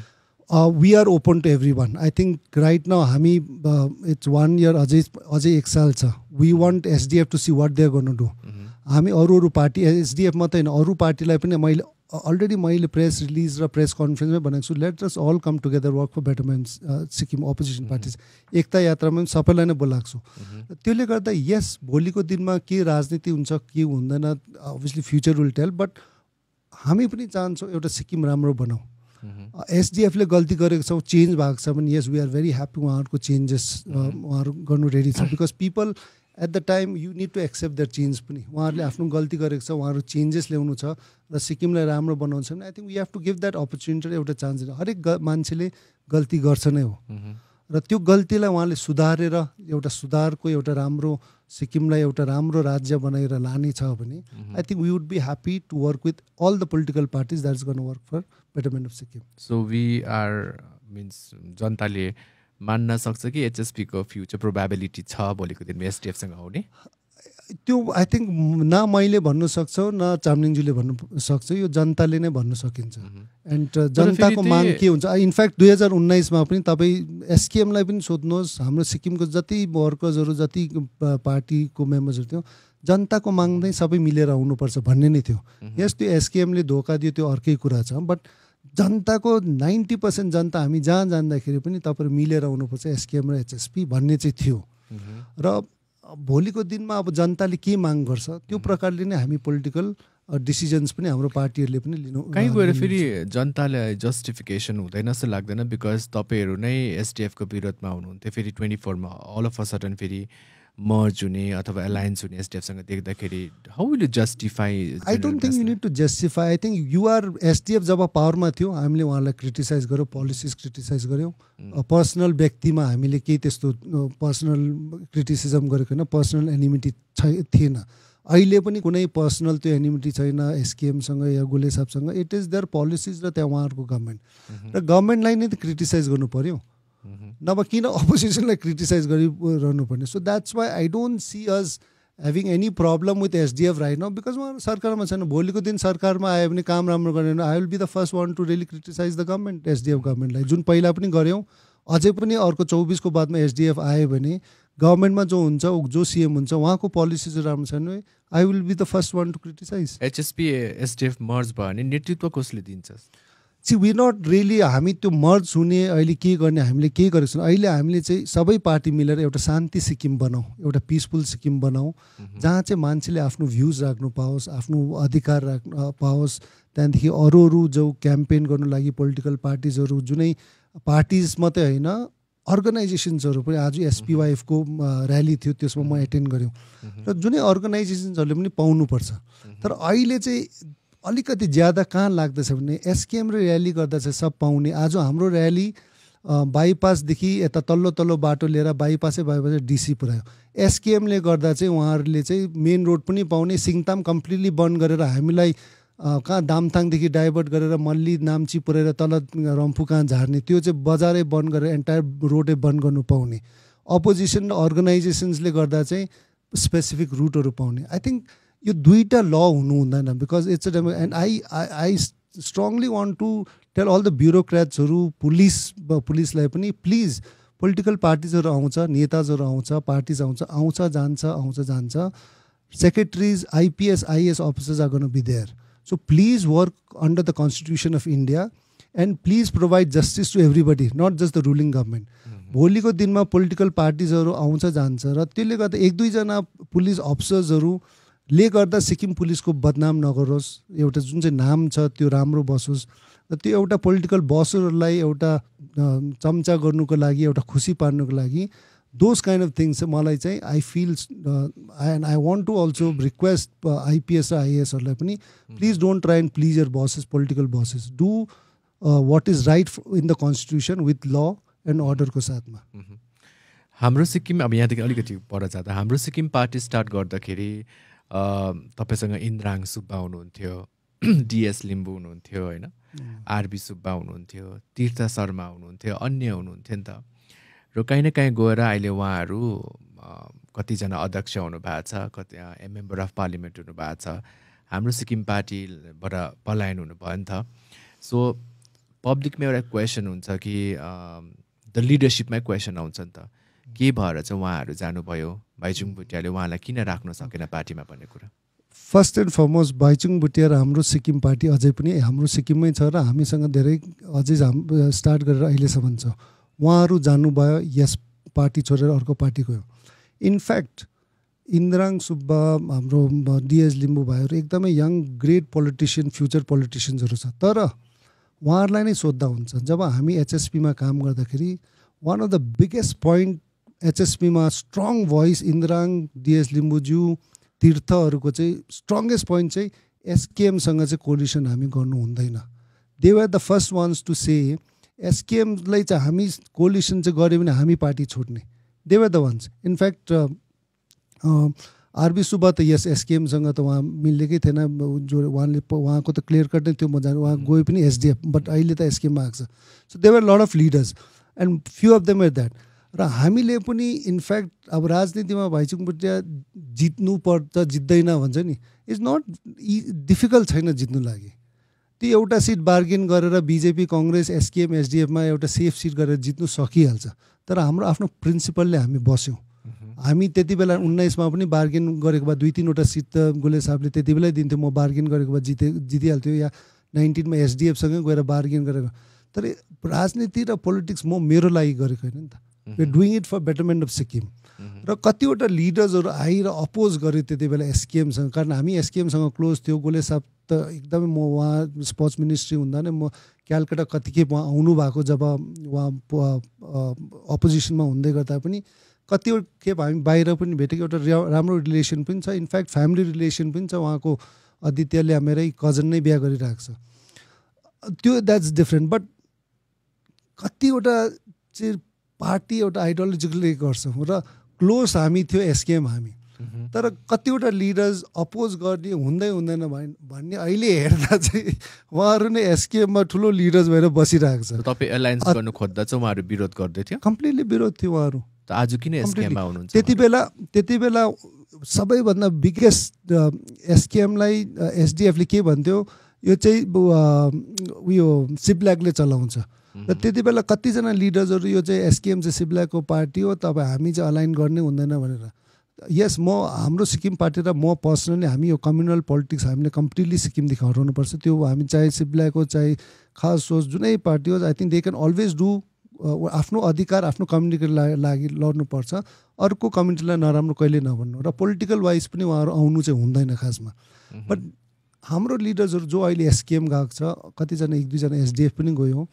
We are open to every one I think right न हामी इट्स वान इयर अझै अझै एक साल छ we want SDF to see what they गर्नु डु हामी अरू अरू पार्टी एसडिएफ मात्रै होइन अरू पार्टीलाई पनि मैले अलरेडी मैले प्रेस रिलिज र प्रेस कन्फरेन्समै भनेको छु let us all come together work for betterment Sikkim opposition parties एकता यात्रामा पनि सबैलाई नै बोलाएको छु त्यसले गर्दा यस भोलिको दिनमा के राजनीति हुन्छ के हुँदैन obviously future will tell but हामी पनि चाहन्छौँ एउटा सिक्किम राम्रो बनाऊ एसडिएफले गल्ती गरेको छौँ चेन्ज भएको छ भने yes we are very happy उहाँहरूको चेन्जेस उहाँहरू गर्नु रेडी छ. Because people at the time you need to accept that change पनि. उहाँहरूले आफ्नो गल्ती गरेको छ उहाँहरू चेन्जेस ल्याउनु छ र सिक्किमलाई राम्रो बनाउँछ भने I think we have to give that opportunity एउटा चान्स हरेक मान्छेले गल्ती गर्छ नै हो। र त्यो गल्तीलाई उहाँले सुधारेर एउटा सुधारको एउटा राम्रो सिक्किमलाई एउटा राम्रो राज्य बनाएर लाने छ भने I think we would be happy to work with all the political parties that is gonna work for betterment of Sikkim so we are means जनताले मान्न सक्छ कि एचएसपीको फ्युचर प्रोभाबिलिटी छ भोलिको दिनमा एसडिएफसँग आउने त्यो आई थिङ्क न मैले भन्नु सक्छौ न चामलिङज्यूले भन्नु सक्छ यो जनताले नै भन्नु सकिन्छ। एन्ड जनताको माग के हुन्छ? इनफ्याक्ट दुई हजार उन्नाइसमा पनि तपाईँ एसकेएमलाई पनि सोध्नुहोस्। हाम्रो सिक्किमको जति वर्कर्सहरू जति पार्टीको मेम्बर्सहरू थियो जनताको माग नै सबै मिलेर आउनुपर्छ भन्ने नै थियो। यस त्यो एसकेएमले धोका दियो त्यो अर्कै कुरा छ। बट जनताको नाइन्टी पर्सेन्ट जनता हामी जहाँ जाँदाखेरि पनि तपाईँहरू मिलेर आउनुपर्छ एसकेएम र एचएसपी भन्ने चाहिँ थियो। र भोलिको दिनमा अब जनताले के माग गर्छ त्यो प्रकारले नै हामी पोलिटिकल डिसिजन्स पनि हाम्रो पार्टीहरूले पनि लिनु कहीँ गएर फेरि जनतालाई जस्टिफिकेसन हुँदैन जस्तो लाग्दैन बिकज तपाईँहरू नै एसडिएफको विरोधमा हुनुहुन्थ्यो फेरि ट्वेन्टी फोरमा अल अफ अ सडन फेरि मर्ज हुने अथवा एलायन्स हुने एसडिएफसँग देख्दाखेरि how will you justify I don't think you need to justify I think you're SDF जब पावरमा थियो हामीले उहाँलाई क्रिटिसाइज गऱ्यौँ पोलिसिस क्रिटिसाइज गऱ्यौँ पर्सनल व्यक्तिमा हामीले केही त्यस्तो पर्सनल क्रिटिसिजम गरेको होइन पर्सनल एनिमिटी थिएन। अहिले पनि कुनै पर्सनल त्यो एनिमिटी छैन एसकेएमसँग या गोले साहबसँग इट इज देयर पोलिसिज र त्यहाँ उहाँहरूको गभर्मेन्ट र गभर्मेन्टलाई नै त क्रिटिसाइज गर्नु पऱ्यो नभए किन अपोजिसनलाई क्रिटिसाइज गरिरहनु पर्ने so that's why I don't see us having any problem with SDF right न बिकज उहाँ सरकारमा छैन। भोलिको दिन सरकारमा आयो भने काम राम्रो गरेन I will be the first one to really criticize the government SDF गभर्मेन्टलाई जुन पहिला पनि गऱ्यौँ अझै पनि अर्को चौबिसको बादमा एसडिएफ आयो भने गभर्मेन्टमा जो हुन्छ जो सिएम हुन्छ उहाँको पोलिसिजहरू राम्रो छैन। I will be the first one to criticize HSP SDF merge भयो भने नेतृत्व कसले दिन्छ? सी वी नट रियली हामी त्यो मर्ज हुने अहिले के गर्ने हामीले केही गरेको छौँ अहिले हामीले चाहिँ सबै पार्टी मिलेर एउटा शान्ति सिक्किम बनाऊ एउटा पिसफुल सिक्किम बनाऊ। जहाँ चाहिँ मान्छेले आफ्नो भ्युज राख्नु पाओस् आफ्नो अधिकार राख्नु पाओस् त्यहाँदेखि अरू अरू जो क्याम्पेन गर्नु लागि पोलिटिकल पार्टिजहरू जुनै पार्टिज मात्रै होइन अर्गनाइजेसन्सहरू पनि आज एसपिवाइएफको ऱ्याली थियो त्यसमा म एटेन्ड गऱ्यौँ। र जुनै अर्गनाइजेसन्सहरूले पनि पाउनुपर्छ। तर अहिले चाहिँ अलिकति ज्यादा कहाँ लाग्दछ भने एसकेएम र ऱ्याली गर्दा चाहिँ सब पाउने। आज हाम्रो ऱ्याली बाइपासदेखि यता तल्लो तल्लो बाटो लिएर बाइपासै बाइपासै डिसी पुऱ्यायो। एसकेएमले गर्दा चाहिँ उहाँहरूले चाहिँ मेन रोड पनि पाउने सिङताम कम्प्लिटली बन्द गरेर हामीलाई कहाँ दामथाङदेखि डाइभर्ट गरेर मल्ली नाम्ची पुऱ्याएर तल रम्फू कहाँ झार्ने त्यो चाहिँ बजारै बन्द गरेर एन्टायर रोडै बन्द गर्नु पाउने। अपोजिसन अर्गनाइजेसन्सले गर्दा चाहिँ स्पेसिफिक रुटहरू पाउने। आई थिङ्क यो दुईवटा ल हुनु हुँदैन because it's a and I I I strongly want to tell all the ब्युरोक्रेट्सहरू police पुलिसलाई पनि प्लिज पोलिटिकल पार्टिजहरू आउँछ नेताजहरू आउँछ पार्टिज आउँछ आउँछ जान्छ आउँछ जान्छ। Secretaries IPS IAS officers are गर्नु be there so please work under the constitution of India and please provide justice to everybody not just the ruling government भोलिको दिनमा पोलिटिकल पार्टिजहरू आउँछ जान्छ र त्यसले गर्दा एक दुईजना पुलिस अफिसर्सहरूले गर्दा सिक्किम पुलिसको बदनाम नगरोस् एउटा जुन चाहिँ नाम छ त्यो राम्रो बसोस् र त्यो एउटा पोलिटिकल बसहरूलाई एउटा चम्चा गर्नुको लागि एउटा खुसी पार्नुको लागि दोज काइन्ड अफ थिङ्स मलाई चाहिँ I feel I and I want to also request IPS र आइएसहरूलाई पनि please don't try and please your biases political biases do what is right in the constitution with law and अर्डरको साथमा। हाम्रो सिक्किम अब यहाँदेखि अलिकति पर जाँदा हाम्रो सिक्किम पार्टी स्टार्ट गर्दाखेरि तपाईँसँग इन्द्राङ सुब्बा हुनुहुन्थ्यो डिएस लिम्बू हुनुहुन्थ्यो होइन? आरबी सुब्बा हुनुहुन्थ्यो तीर्थ शर्मा हुनुहुन्थ्यो अन्य हुनुहुन्थ्यो नि त। र काहीँ न काहीँ गएर अहिले उहाँहरू कतिजना अध्यक्ष हुनुभएको छ कति मेम्बर अफ पार्लिमेन्ट हुनुभएको छ। हाम्रो सिक्किम पार्टीबाट पलायन हुनुभयो नि त। सो पब्लिकमा एउटा क्वेसन हुन्छ कि द लिडरसिपमै क्वेसन आउँछ नि त। के भएर चाहिँ उहाँहरू जानुभयो? भाइचुङ भुटियाले उहाँलाई किन राख्न सकेन पार्टीमा भन्ने कुरा? First and foremost Bhaichung Bhutia र हाम्रो सिक्किम पार्टी अझै पनि हाम्रो सिक्किममै छ र हामीसँग धेरै अझै स्टार्ट गरेर अहिलेसम्म छ। उहाँहरू जानुभयो यस पार्टी छोडेर अर्को पार्टी गयो। इनफ्याक्ट इन्द्राङ सुब्बा हाम्रो डिएस लिम्बू भाइहरू एकदमै यङ ग्रेट पोलिटिसियन फ्युचर पोलिटिसियन्सहरू छ। तर उहाँहरूलाई नै सोद्धा हुन्छ। जब हामी एचएसपीमा काम गर्दाखेरि one of the biggest point एचएसपीमा strong voice इन्द्राङ DS लिम्बूज्यू तीर्थहरूको चाहिँ स्ट्रङ्गेस्ट पोइन्ट चाहिँ एसकेएमसँग चाहिँ कोलिसन हामी गर्नु हुँदैन। They were the first ones to say एसकेएमलाई चाहिँ हामी कोलिसन चाहिँ गऱ्यो भने हामी पार्टी छोड्ने। There were the ones in fact RB Subba त यस एसकेएमसँग त उहाँ मिलेकै थिएन। जो उहाँले उहाँको त क्लियर कट नै थियो। म जानु उहाँ गयो पनि एसडिएफ बट अहिले त एसकेएममा आएको छ। So there were lot of leaders and few of them are that र हामीले पनि इनफ्याक्ट अब राजनीतिमा भाइचुङ भुटिया जित्नु पर्छ जित्दैन भन्छ नि। इट्स नट डिफिकल्ट छैन जित्नु लागि। त्यो एउटा सिट बार्गेन गरेर बिजेपी कङ्ग्रेस एसकेएम एसडिएफमा एउटा सेफ सिट गरेर जित्नु सकिहाल्छ। तर हाम्रो आफ्नो प्रिन्सिपलले हामी बस्यौँ। हामी त्यति बेला उन्नाइसमा पनि बार्गेन गरेको भए दुई तिनवटा सिट त गोले साहबले त्यति बेलै दिन्थ्यो। म बार्गेन गरेको भए जिते जितिहाल्थ्यो या नाइन्टिनमा एसडिएफसँगै गएर बार्गेन गरेको। तर राजनीति र पोलिटिक्स म मेरो लागि गरेको होइन नि त। Doing it for betterment of Sikkim र कतिवटा लिडर्सहरू आएर अपोज गऱ्यो त्यति बेला एसकेएमसँग कारण हामी एसकेएमसँग क्लोज थियो गोले साहब त एकदमै म उहाँ स्पोर्ट्स मिनिस्ट्री हुँदा नै म क्यालकाटा कतिखेप उहाँ आउनु भएको जब उहाँ अपोजिसनमा हुँदै गर्दा पनि कतिवटा खेप हामी बाहिर पनि भेटेको एउटा राम्रो रिलेसन पनि छ. इनफ्याक्ट फ्यामिली रिलेसन पनि छ उहाँको आदित्यले मेरै कजन नै बिहा गरिरहेको छ। त्यो द्याट्स डिफ्रेन्ट बट कतिवटा चाहिँ पार्टी एउटा आइडियोलोजिकली गर्छौँ र क्लोज हामी थियो एसकेएम हामी। तर कतिवटा लिडर्स अपोज गर्ने हुँदै हुँदैन भन्ने अहिले हेर्दा चाहिँ उहाँहरू नै एसकेएममा ठुलो लिडर्स भएर बसिरहेको छ। तपाईँ एलायन्स गर्नु खोज्दा चाहिँ उहाँहरू विरोध गर्दै थियो? कम्प्लिटली विरोध थियो उहाँहरू। आज किन एसकेएममा हुनुहुन्छ त्यति बेला त्यति बेला सबैभन्दा बिगेस्ट एसकेएमलाई एसडिएफले के भन्थ्यो यो चाहिँ उयो सिब्ल्याकले चलाउँछ। र त्यति बेला कतिजना लिडर्सहरू यो चाहिँ एसकेएम चाहिँ सिब्ल्याकको पार्टी हो तपाईँ हामी चाहिँ अलाइन गर्ने हुँदैन भनेर। यस म हाम्रो सिक्किम पार्टी र म पर्सनली हामी यो कम्युनल पोलिटिक्स हामीले कम्प्लिटली सिक्किमदेखि हटाउनुपर्छ त्यो हामी चाहे सिब्ल्याक हो चाहे खास सोच जुनै पार्टी होस् I think they can always do आफ्नो अधिकार आफ्नो कम्युनिटीको लागि लड्नुपर्छ। अर्को कम्युनिटीलाई नराम्रो कहिले नभन्नु। र पोलिटिकल वाइज पनि उहाँहरू आउनु चाहिँ हुँदैन खासमा। बट हाम्रो लिडर्सहरू जो अहिले एसकेएम गएको छ कतिजना एक दुईजना एसडिएफ पनि गयो।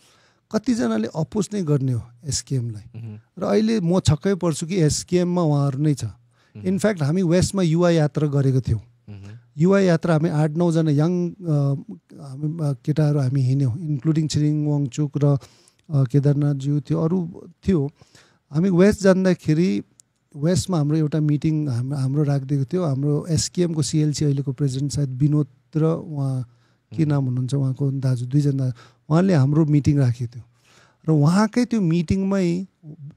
कतिजनाले अपोज नै गर्ने हो एसकेएमलाई। र अहिले म छक्कै पर्छु कि एसकेएममा उहाँहरू नै छ। इनफ्याक्ट हामी वेस्टमा युवा यात्रा गरेको थियौँ। युवा यात्रा हामी आठ नौजना यङ हामी केटाहरू हामी हिँड्यौँ इन्क्लुडिङ छिरिङ वाङचुक र केदारनाथज्यू थियो अरू थियो। हामी वेस्ट जाँदाखेरि वेस्टमा हाम्रो एउटा मिटिङ हाम हाम्रो राखिदिएको थियो। हाम्रो एसकेएमको सिएलसी अहिलेको प्रेसिडेन्ट सायद विनोद र उहाँ के नाम हुनुहुन्छ? उहाँको दाजु दुईजना उहाँले हाम्रो मिटिङ राखेको थियो। र उहाँकै त्यो मिटिङमै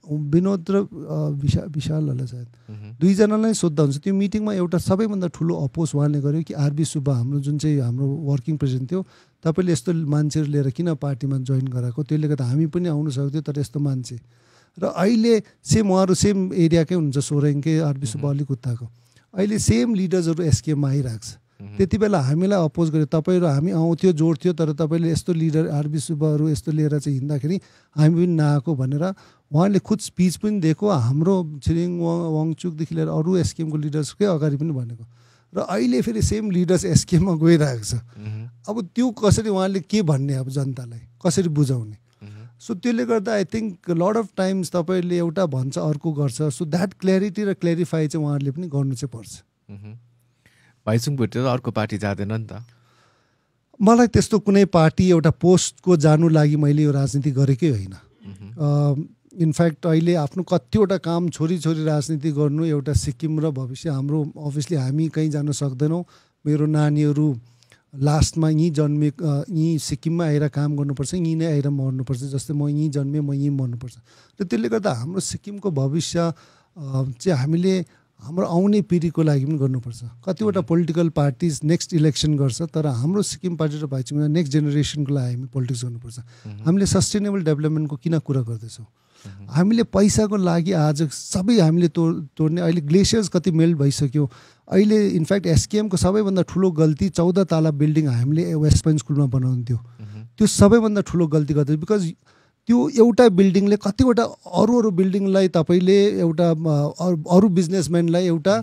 विनोद र विशा विशाल होला सायद। दुईजनालाई सोद्धा हुन्छ। त्यो मिटिङमा एउटा सबैभन्दा ठुलो अपोज उहाँले गर्यो कि आरबी सुब्बा हाम्रो जुन चाहिँ हाम्रो वर्किङ प्रेसिडेन्ट थियो तपाईँले यस्तो मान्छेहरू लिएर किन पार्टीमा जोइन गराएको? त्यसले गर्दा हामी पनि आउनु सक्थ्यो तर यस्तो मान्छे। र अहिले सेम उहाँहरू सेम एरियाकै हुनुहुन्छ सोरेङकै आरबी सुब्बा अलिक उताको। अहिले सेम लिडर्सहरू एसकेएममा आइरहेको छ। त्यति बेला हामीलाई अपोज गर्यो। तपाईँहरू हामी आउँथ्यो जोड्थ्यो तर तपाईँले यस्तो लिडर आरबी सुब्बाहरू यस्तो लिएर चाहिँ हिँड्दाखेरि हामी पनि नआएको भनेर उहाँले खुद स्पिच पनि दिएको हाम्रो छिरिङ वाङ वाङचुकदेखि लिएर अरू एसकेएमको लिडर्सकै अगाडि पनि भनेको। र अहिले फेरि सेम लिडर्स एसकेएममा गइरहेको छ। अब त्यो कसरी उहाँले के भन्ने अब जनतालाई? कसरी बुझाउने? सो त्यसले गर्दा I think lot of times तपाईँले एउटा भन्छ अर्को गर्छ। सो द्याट क्ल्यारिटी र क्ल्यारिफाई चाहिँ उहाँहरूले पनि गर्नु चाहिँ पर्छ। भाइचुङ भुटिया त अर्को पार्टी जाँदैन नि त। मलाई त्यस्तो कुनै पार्टी एउटा पोस्टको जानु लागि मैले यो राजनीति गरेकै होइन। इनफ्याक्ट अहिले आफ्नो कतिवटा काम छोरी छोरी राजनीति गर्नु एउटा सिक्किम र भविष्य हाम्रो अभियसली हामी कहीँ जान सक्दैनौँ। मेरो नानीहरू लास्टमा यहीँ जन्मे यहीँ सिक्किममा आएर काम गर्नुपर्छ यहीँ नै आएर मर्नुपर्छ जस्तै म यहीँ जन्मेँ म यहीँ मर्नुपर्छ। र त्यसले गर्दा हाम्रो सिक्किमको भविष्य चाहिँ हामीले हाम्रो आउने पिँढीको लागि पनि गर्नुपर्छ। कतिवटा पोलिटिकल पार्टिज नेक्स्ट इलेक्सन गर्छ तर हाम्रो सिक्किम पार्टी र भाइचुङमा नेक्स्ट जेनेरेसनको लागि हामी पोलिटिक्स गर्नुपर्छ। हामीले सस्टेनेबल डेभलपमेन्टको किन कुरा गर्दैछौँ? हामीले पैसाको लागि आज सबै हामीले तोड तोड्ने अहिले ग्लेसियर्स कति मेल्ट भइसक्यो। अहिले इनफ्याक्ट एसकेएमको सबैभन्दा ठुलो गल्ती चौध ताला बिल्डिङ हामीले वेस्ट पोइन्ट स्कुलमा बनाउनु थियो। त्यो सबैभन्दा ठुलो गल्ती गर्दै बिकज त्यो एउटा बिल्डिङले कतिवटा अरू अरू बिल्डिङलाई तपाईँले एउटा अरू- बिजनेसम्यानलाई एउटा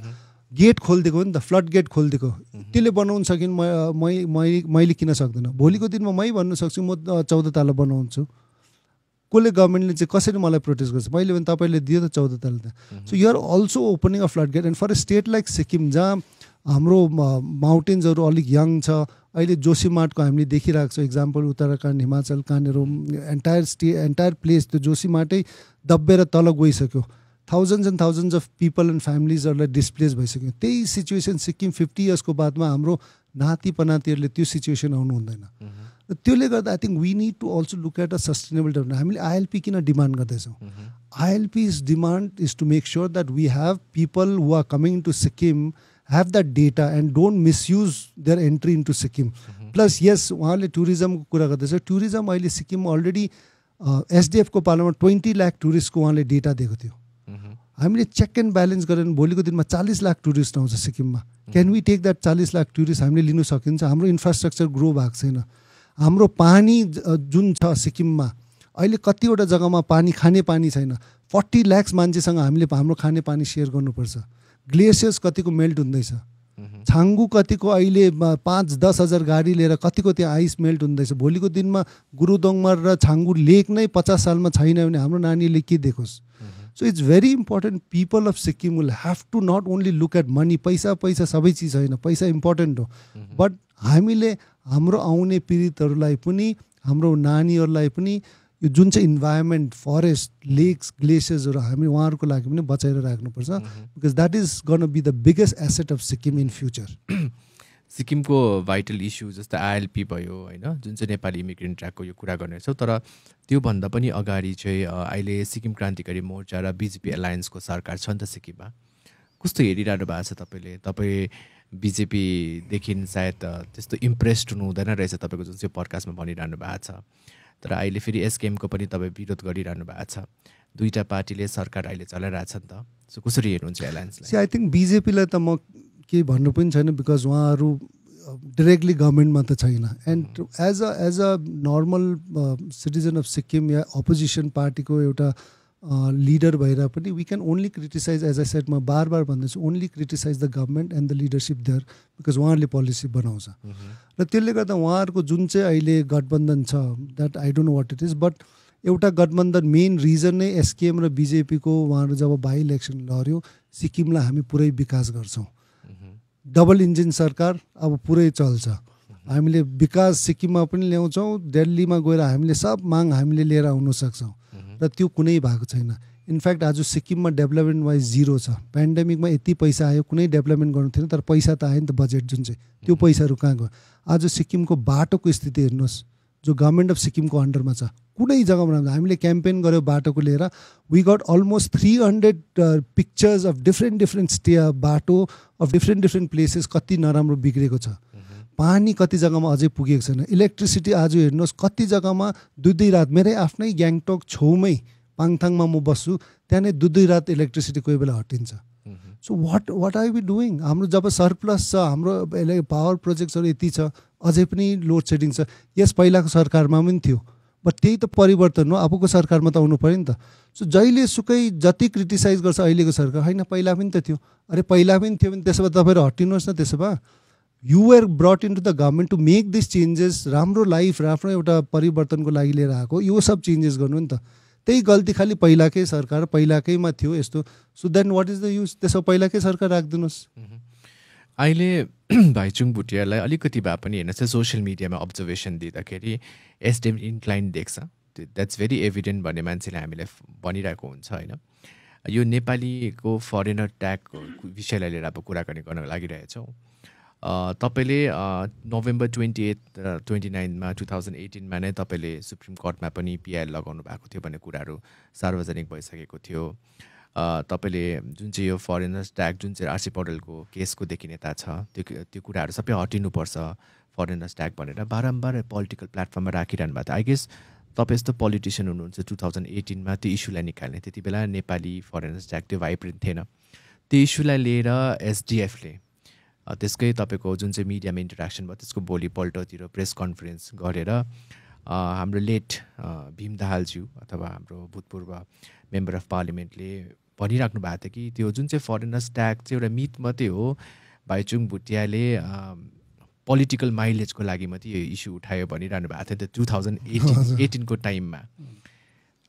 गेट खोलिदिएको हो नि त फ्लड गेट खोलिदिएको। त्यसले बनाउनु सकिन म मैले किन सक्दैन। भोलिको दिनमा मै भन्नु सक्छु म चौध ताला बनाउँछु। कसले गभर्मेन्टले चाहिँ कसरी मलाई प्रोटेस्ट गर्छ? मैले भने तपाईँले दियो त चौध ताला त। So you're also opening a flood gate and for a state like Sikkim जहाँ हाम्रो माउन्टेन्सहरू अलिक यङ छ। अहिले जोशीमाटको हामीले देखिरहेको छौँ। इक्जाम्पल उत्तराखण्ड हिमाचल कहाँनिर एन्टायर स्टे एन्टायर प्लेस त्यो जोशीमाटै दब्बेर तल गइसक्यो। Thousands and thousands of people and फ्यामिलीजहरूलाई displace भइसक्यो। त्यही सिचुएसन सिक्किम फिफ्टी इयर्सको बादमा हाम्रो नाति पनातिहरूले त्यो सिचुएसन आउनु हुँदैन। र त्यसले गर्दा I think we need to also look at a sustainable development हामीले आइएलपी किन डिमान्ड गर्दैछौँ? ILP is demand is to make sure that we have people who are coming to Sikkim have that data and don't misuse their entry into Sikkim. Plus yes उहाँले टुरिज्मको कुरा गर्दैछ। Tourism अहिले सिक्किममा already एसडिएफको पालामा twenty lakh टुरिस्टको उहाँले data दिएको थियो। हामीले चेक एन्ड ब्यालेन्स गरेर भोलिको दिनमा चालिस लाख टुरिस्ट आउँछ सिक्किममा। क्यान वी टेक द्याट चालिस लाख टुरिस्ट हामीले लिनु सकिन्छ? हाम्रो इन्फ्रास्ट्रक्चर ग्रो भएको छैन। हाम्रो पानी जुन छ सिक्किममा अहिले कतिवटा जग्गामा पानी खाने पानी छैन। फोर्टी ल्याक्स मान्छेसँग हामीले हाम्रो खाने पानी सेयर गर्नुपर्छ। ग्लेसियर्स कतिको मेल्ट हुँदैछ। छाङ्गु कतिको अहिले पाँच दस हजार गाडी लिएर कतिको त्यहाँ आइस मेल्ट हुँदैछ। भोलिको दिनमा गुरुदोङमा र छाङ्गु लेक नै पचास सालमा छैन भने हाम्रो नानीले के देखोस्? So it's very important people of Sikkim will have to not only look at money पैसा पैसा सबै चिज होइन पैसा इम्पोर्टेन्ट हो। बट हामीले हाम्रो आउने पीडितहरूलाई पनि हाम्रो नानीहरूलाई पनि यो जुन चाहिँ इन्भाइरोमेन्ट फरेस्ट लेक्स ग्लेसियर्सहरू हामी उहाँहरूको लागि पनि बचाएर राख्नुपर्छ। Because that is gonna be the biggest asset of Sikkim in future सिक्किमको भाइटल इस्यु जस्तै आइएलपी भयो होइन जुन चाहिँ नेपाली इमिग्रेन्ट ट्र्याकको यो कुरा गर्नेछौँ तर त्योभन्दा पनि अगाडि चाहिँ अहिले सिक्किम क्रान्तिकारी मोर्चा र बिजेपी एलायन्सको सरकार छ नि त सिक्किममा। कस्तो हेरिरहनु भएको छ तपाईँले? तपाईँ बिजेपीदेखि सायद त्यस्तो इम्प्रेस्ड हुनु हुँदैन रहेछ तपाईँको जुन चाहिँ पडकास्टमा भनिरहनु भएको छ। तर अहिले फेरि एसकेएमको पनि तपाईँ विरोध गरिरहनु भएको छ। दुईवटा पार्टीले सरकार अहिले चलाइरहेछ नि त। सो कसरी हेर्नुहुन्छ एलायन्सलाई आई थिङ्क बिजेपीलाई त म केही भन्नु पनि छैन बिकज उहाँहरू डिरेक्टली गभर्मेन्टमा त छैन। And as a as a normal citizen of Sikkim yeah opposition पार्टीको एउटा लिडर भएर पनि we can only criticize as a set म बार बार भन्दैछु only criticize the government and the leadership there because उहाँहरूले पोलिसी बनाउँछ। र त्यसले गर्दा उहाँहरूको जुन चाहिँ अहिले गठबन्धन छ that I don't know what it is but एउटा गठबन्धन मेन रिजन नै एसकेएम र बिजेपीको उहाँहरू जब बाई इलेक्सन लड्यो सिक्किमलाई हामी पुरै विकास गर्छौँ। डबल इन्जिन सरकार अब पुरै चल्छ। हामीले विकास सिक्किममा पनि ल्याउँछौँ दिल्लीमा गएर हामीले सब माग हामीले लिएर आउन सक्छौँ। र त्यो कुनै भएको छैन। इनफ्याक्ट आज सिक्किममा डेभलपमेन्ट वाइज जिरो छ। पेन्डेमिकमा यति पैसा आयो कुनै डेभलपमेन्ट गर्नु थिएन तर पैसा त आयो नि त बजेट जुन चाहिँ। त्यो पैसाहरू कहाँ गयो? आज सिक्किमको बाटोको स्थिति हेर्नुहोस् जो गभर्मेन्ट अफ सिक्किमको अन्डरमा छ। कुनै जग्गामा राम्रो हामीले क्याम्पेन गऱ्यो बाटोको लिएर। We got almost three hundred pictures of different different stay बाटो अफ डिफ्रेन्ट डिफ्रेन्ट प्लेसेस कति नराम्रो बिग्रेको छ। पानी कति जग्गामा अझै पुगेको छैन। इलेक्ट्रिसिटी आज हेर्नुहोस् कति जग्गामा दुई दुई रात मेरै आफ्नै ग्याङटोक छेउमै पाङथाङमा म बस्छु त्यहाँ नै दुई दुई रात इलेक्ट्रिसिटी कोही बेला हटिन्छ। So what what are be doing हाम्रो जब सरप्लस छ हाम्रो पावर प्रोजेक्ट्सहरू यति छ अझै पनि लोड सेडिङ छ। यस पहिलाको सरकारमा पनि थियो। बट त्यही त परिवर्तन हो अबको सरकारमा त आउनु पऱ्यो नि त। सो जहिले सुकै जति क्रिटिसाइज गर्छ अहिलेको सरकार होइन पहिला पनि त थियो। अरे पहिला पनि थियो भने त्यसो भए तपाईँहरू हटिनुहोस् न त्यसो भए। You're brought into the government to make this changes राम्रो लाइफ राम्रो एउटा परिवर्तनको लागि लिएर आएको यो सब चेन्जेस गर्नु नि त। त्यही गल्ती खालि पहिलाकै सरकार पहिलाकैमा थियो यस्तो। So then what is the use त्यसो पहिलाकै सरकार राखिदिनुहोस्। अहिले भाइचुङ भुटियालाई अलिकति भए पनि हेर्नुहोस् चाहिँ सोसियल मिडियामा अब्जर्भेसन दिँदाखेरि एसडिएम इन्क्लाइन देख्छ। द्याट्स भेरी एभिडेन्ट भन्ने मान्छेले हामीलाई भनिरहेको हुन्छ होइन। यो नेपालीको फरेनर ट्यागको विषयलाई लिएर अब कुराकानी गर्न लागिरहेछौँ। तपाईँले नोभेम्बर ट्वेन्टी एट ट्वेन्टी नाइनमा टु थाउजन्ड एटिनमा नै तपाईँले सुप्रिम कोर्टमा पनि पिआइएल लगाउनु भएको थियो भन्ने कुराहरू सार्वजनिक भइसकेको थियो। तपाईँले जुन चाहिँ यो फरेनर्स ट्याग जुन चाहिँ आरसी पौडेलको केसको देखिनेता छ त्यो त्यो कुराहरू सबै हटिनुपर्छ फरेनर्स ट्याग भनेर बारम्बार पोलिटिकल प्लेटफर्ममा राखिरहनु भएको थियो। आई गेस तपाईँ यस्तो पोलिटिसियन हुनुहुन्छ टु थाउजन्ड एटिनमा त्यो इस्युलाई निकाल्ने। त्यति बेला नेपाली फरेनर्स ट्याग त्यो भाइब्रेन्ट थिएन। त्यो इस्युलाई लिएर एसडिएफले त्यसकै तपाईँको जुन चाहिँ मिडियामा इन्टरेक्सन भयो त्यसको भोलिपल्टतिर प्रेस कन्फरेन्स गरेर हाम्रो लेट भीम दाहालज्यू अथवा हाम्रो भूतपूर्व मेम्बर अफ पार्लिमेन्टले भनिराख्नु भएको थियो कि त्यो जुन चाहिँ फरेनर्स ट्याग चाहिँ एउटा मिथ मात्रै हो। भाइचुङ भुटियाले पोलिटिकल माइलेजको लागि मात्रै यो इस्यु उठायो भनिरहनु भएको थियो टु थाउजन्ड एटिन एटिनको टाइममा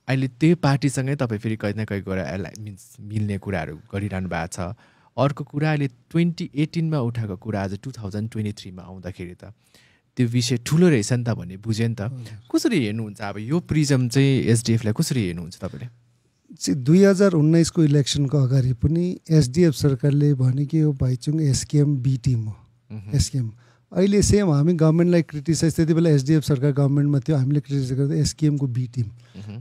अहिले त्यही पार्टीसँगै तपाईँ फेरि कहीँ न कहीँ गएर मिन्स मिल्ने कुराहरू गरिरहनु भएको छ। अर्को कुरा अहिले ट्वेन्टी एटिनमा उठाएको कुरा आज टु थाउजन्ड ट्वेन्टी थ्रीमा आउँदाखेरि त त्यो विषय ठुलो रहेछ नि त भन्ने बुझ्यो नि त। कसरी हेर्नुहुन्छ अब यो प्रिजम चाहिँ एसडिएफलाई कसरी हेर्नुहुन्छ तपाईँले? चाहिँ दुई हजार उन्नाइसको इलेक्सनको अगाडि पनि एसडिएफ सरकारले भने कि यो भाइचुङ एसकेएम बी टिम हो। एसकेएम। अहिले सेम हामी गभर्मेन्टलाई क्रिटिसाइज त्यति बेला एसडिएफ सरकार गभर्मेन्टमा थियो हामीले क्रिटिसाइज गर्दा एसकेएमको बी टिम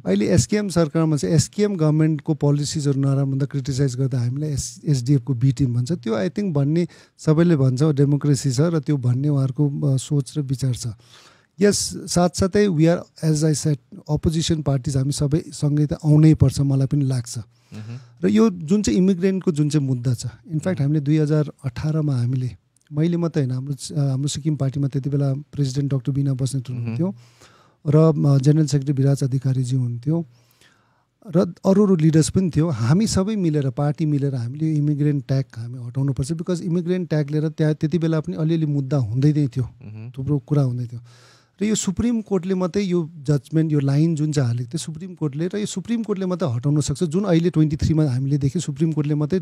अहिले एसकेएम सरकारमा चाहिँ एसकेएम गभर्मेन्टको पोलिसिजहरू नराम्रो भन्दा क्रिटिसाइज गर्दा हामीलाई एस एसडिएफको बी टिम भन्छ। त्यो आई थिङ्क भन्ने सबैले भन्छ डेमोक्रेसी छ र त्यो भन्ने उहाँहरूको सोच र विचार छ। यस साथसाथै we are as I said opposition parties हामी सबै सँगै त आउनै पर्छ मलाई पनि लाग्छ। र यो जुन चाहिँ इमिग्रेन्टको जुन चाहिँ मुद्दा छ इनफ्याक्ट हामीले दुई हजार अठारमा हामीले मैले मात्रै होइन हाम्रो हाम्रो सिक्किम पार्टीमा त्यति बेला प्रेसिडेन्ट डक्टर बिना बस्नेत हुनुहुन्थ्यो र जेनरल सेक्रेटरी विराज अधिकारीजी हुन्थ्यो र अरू अरू लिडर्स पनि थियो। हामी सबै मिलेर पार्टी मिलेर हामीले इमिग्रेन्ट ट्याग हामी हटाउनुपर्छ बिकज इमिग्रेन्ट ट्याग लिएर त्यहाँ त्यति बेला पनि अलिअलि मुद्दा हुँदै नै थियो थुप्रो कुरा हुँदै थियो। र यो सुप्रिम कोर्टले मात्रै यो जजमेन्ट यो लाइन जुन चाहिँ हालेको थियो सुप्रिम कोर्टले र यो सुप्रिम कोर्टले मात्रै हटाउन सक्छ। जुन अहिले ट्वेन्टी थ्रीमा हामीले देख्यौँ सुप्रिम कोर्टले मात्रै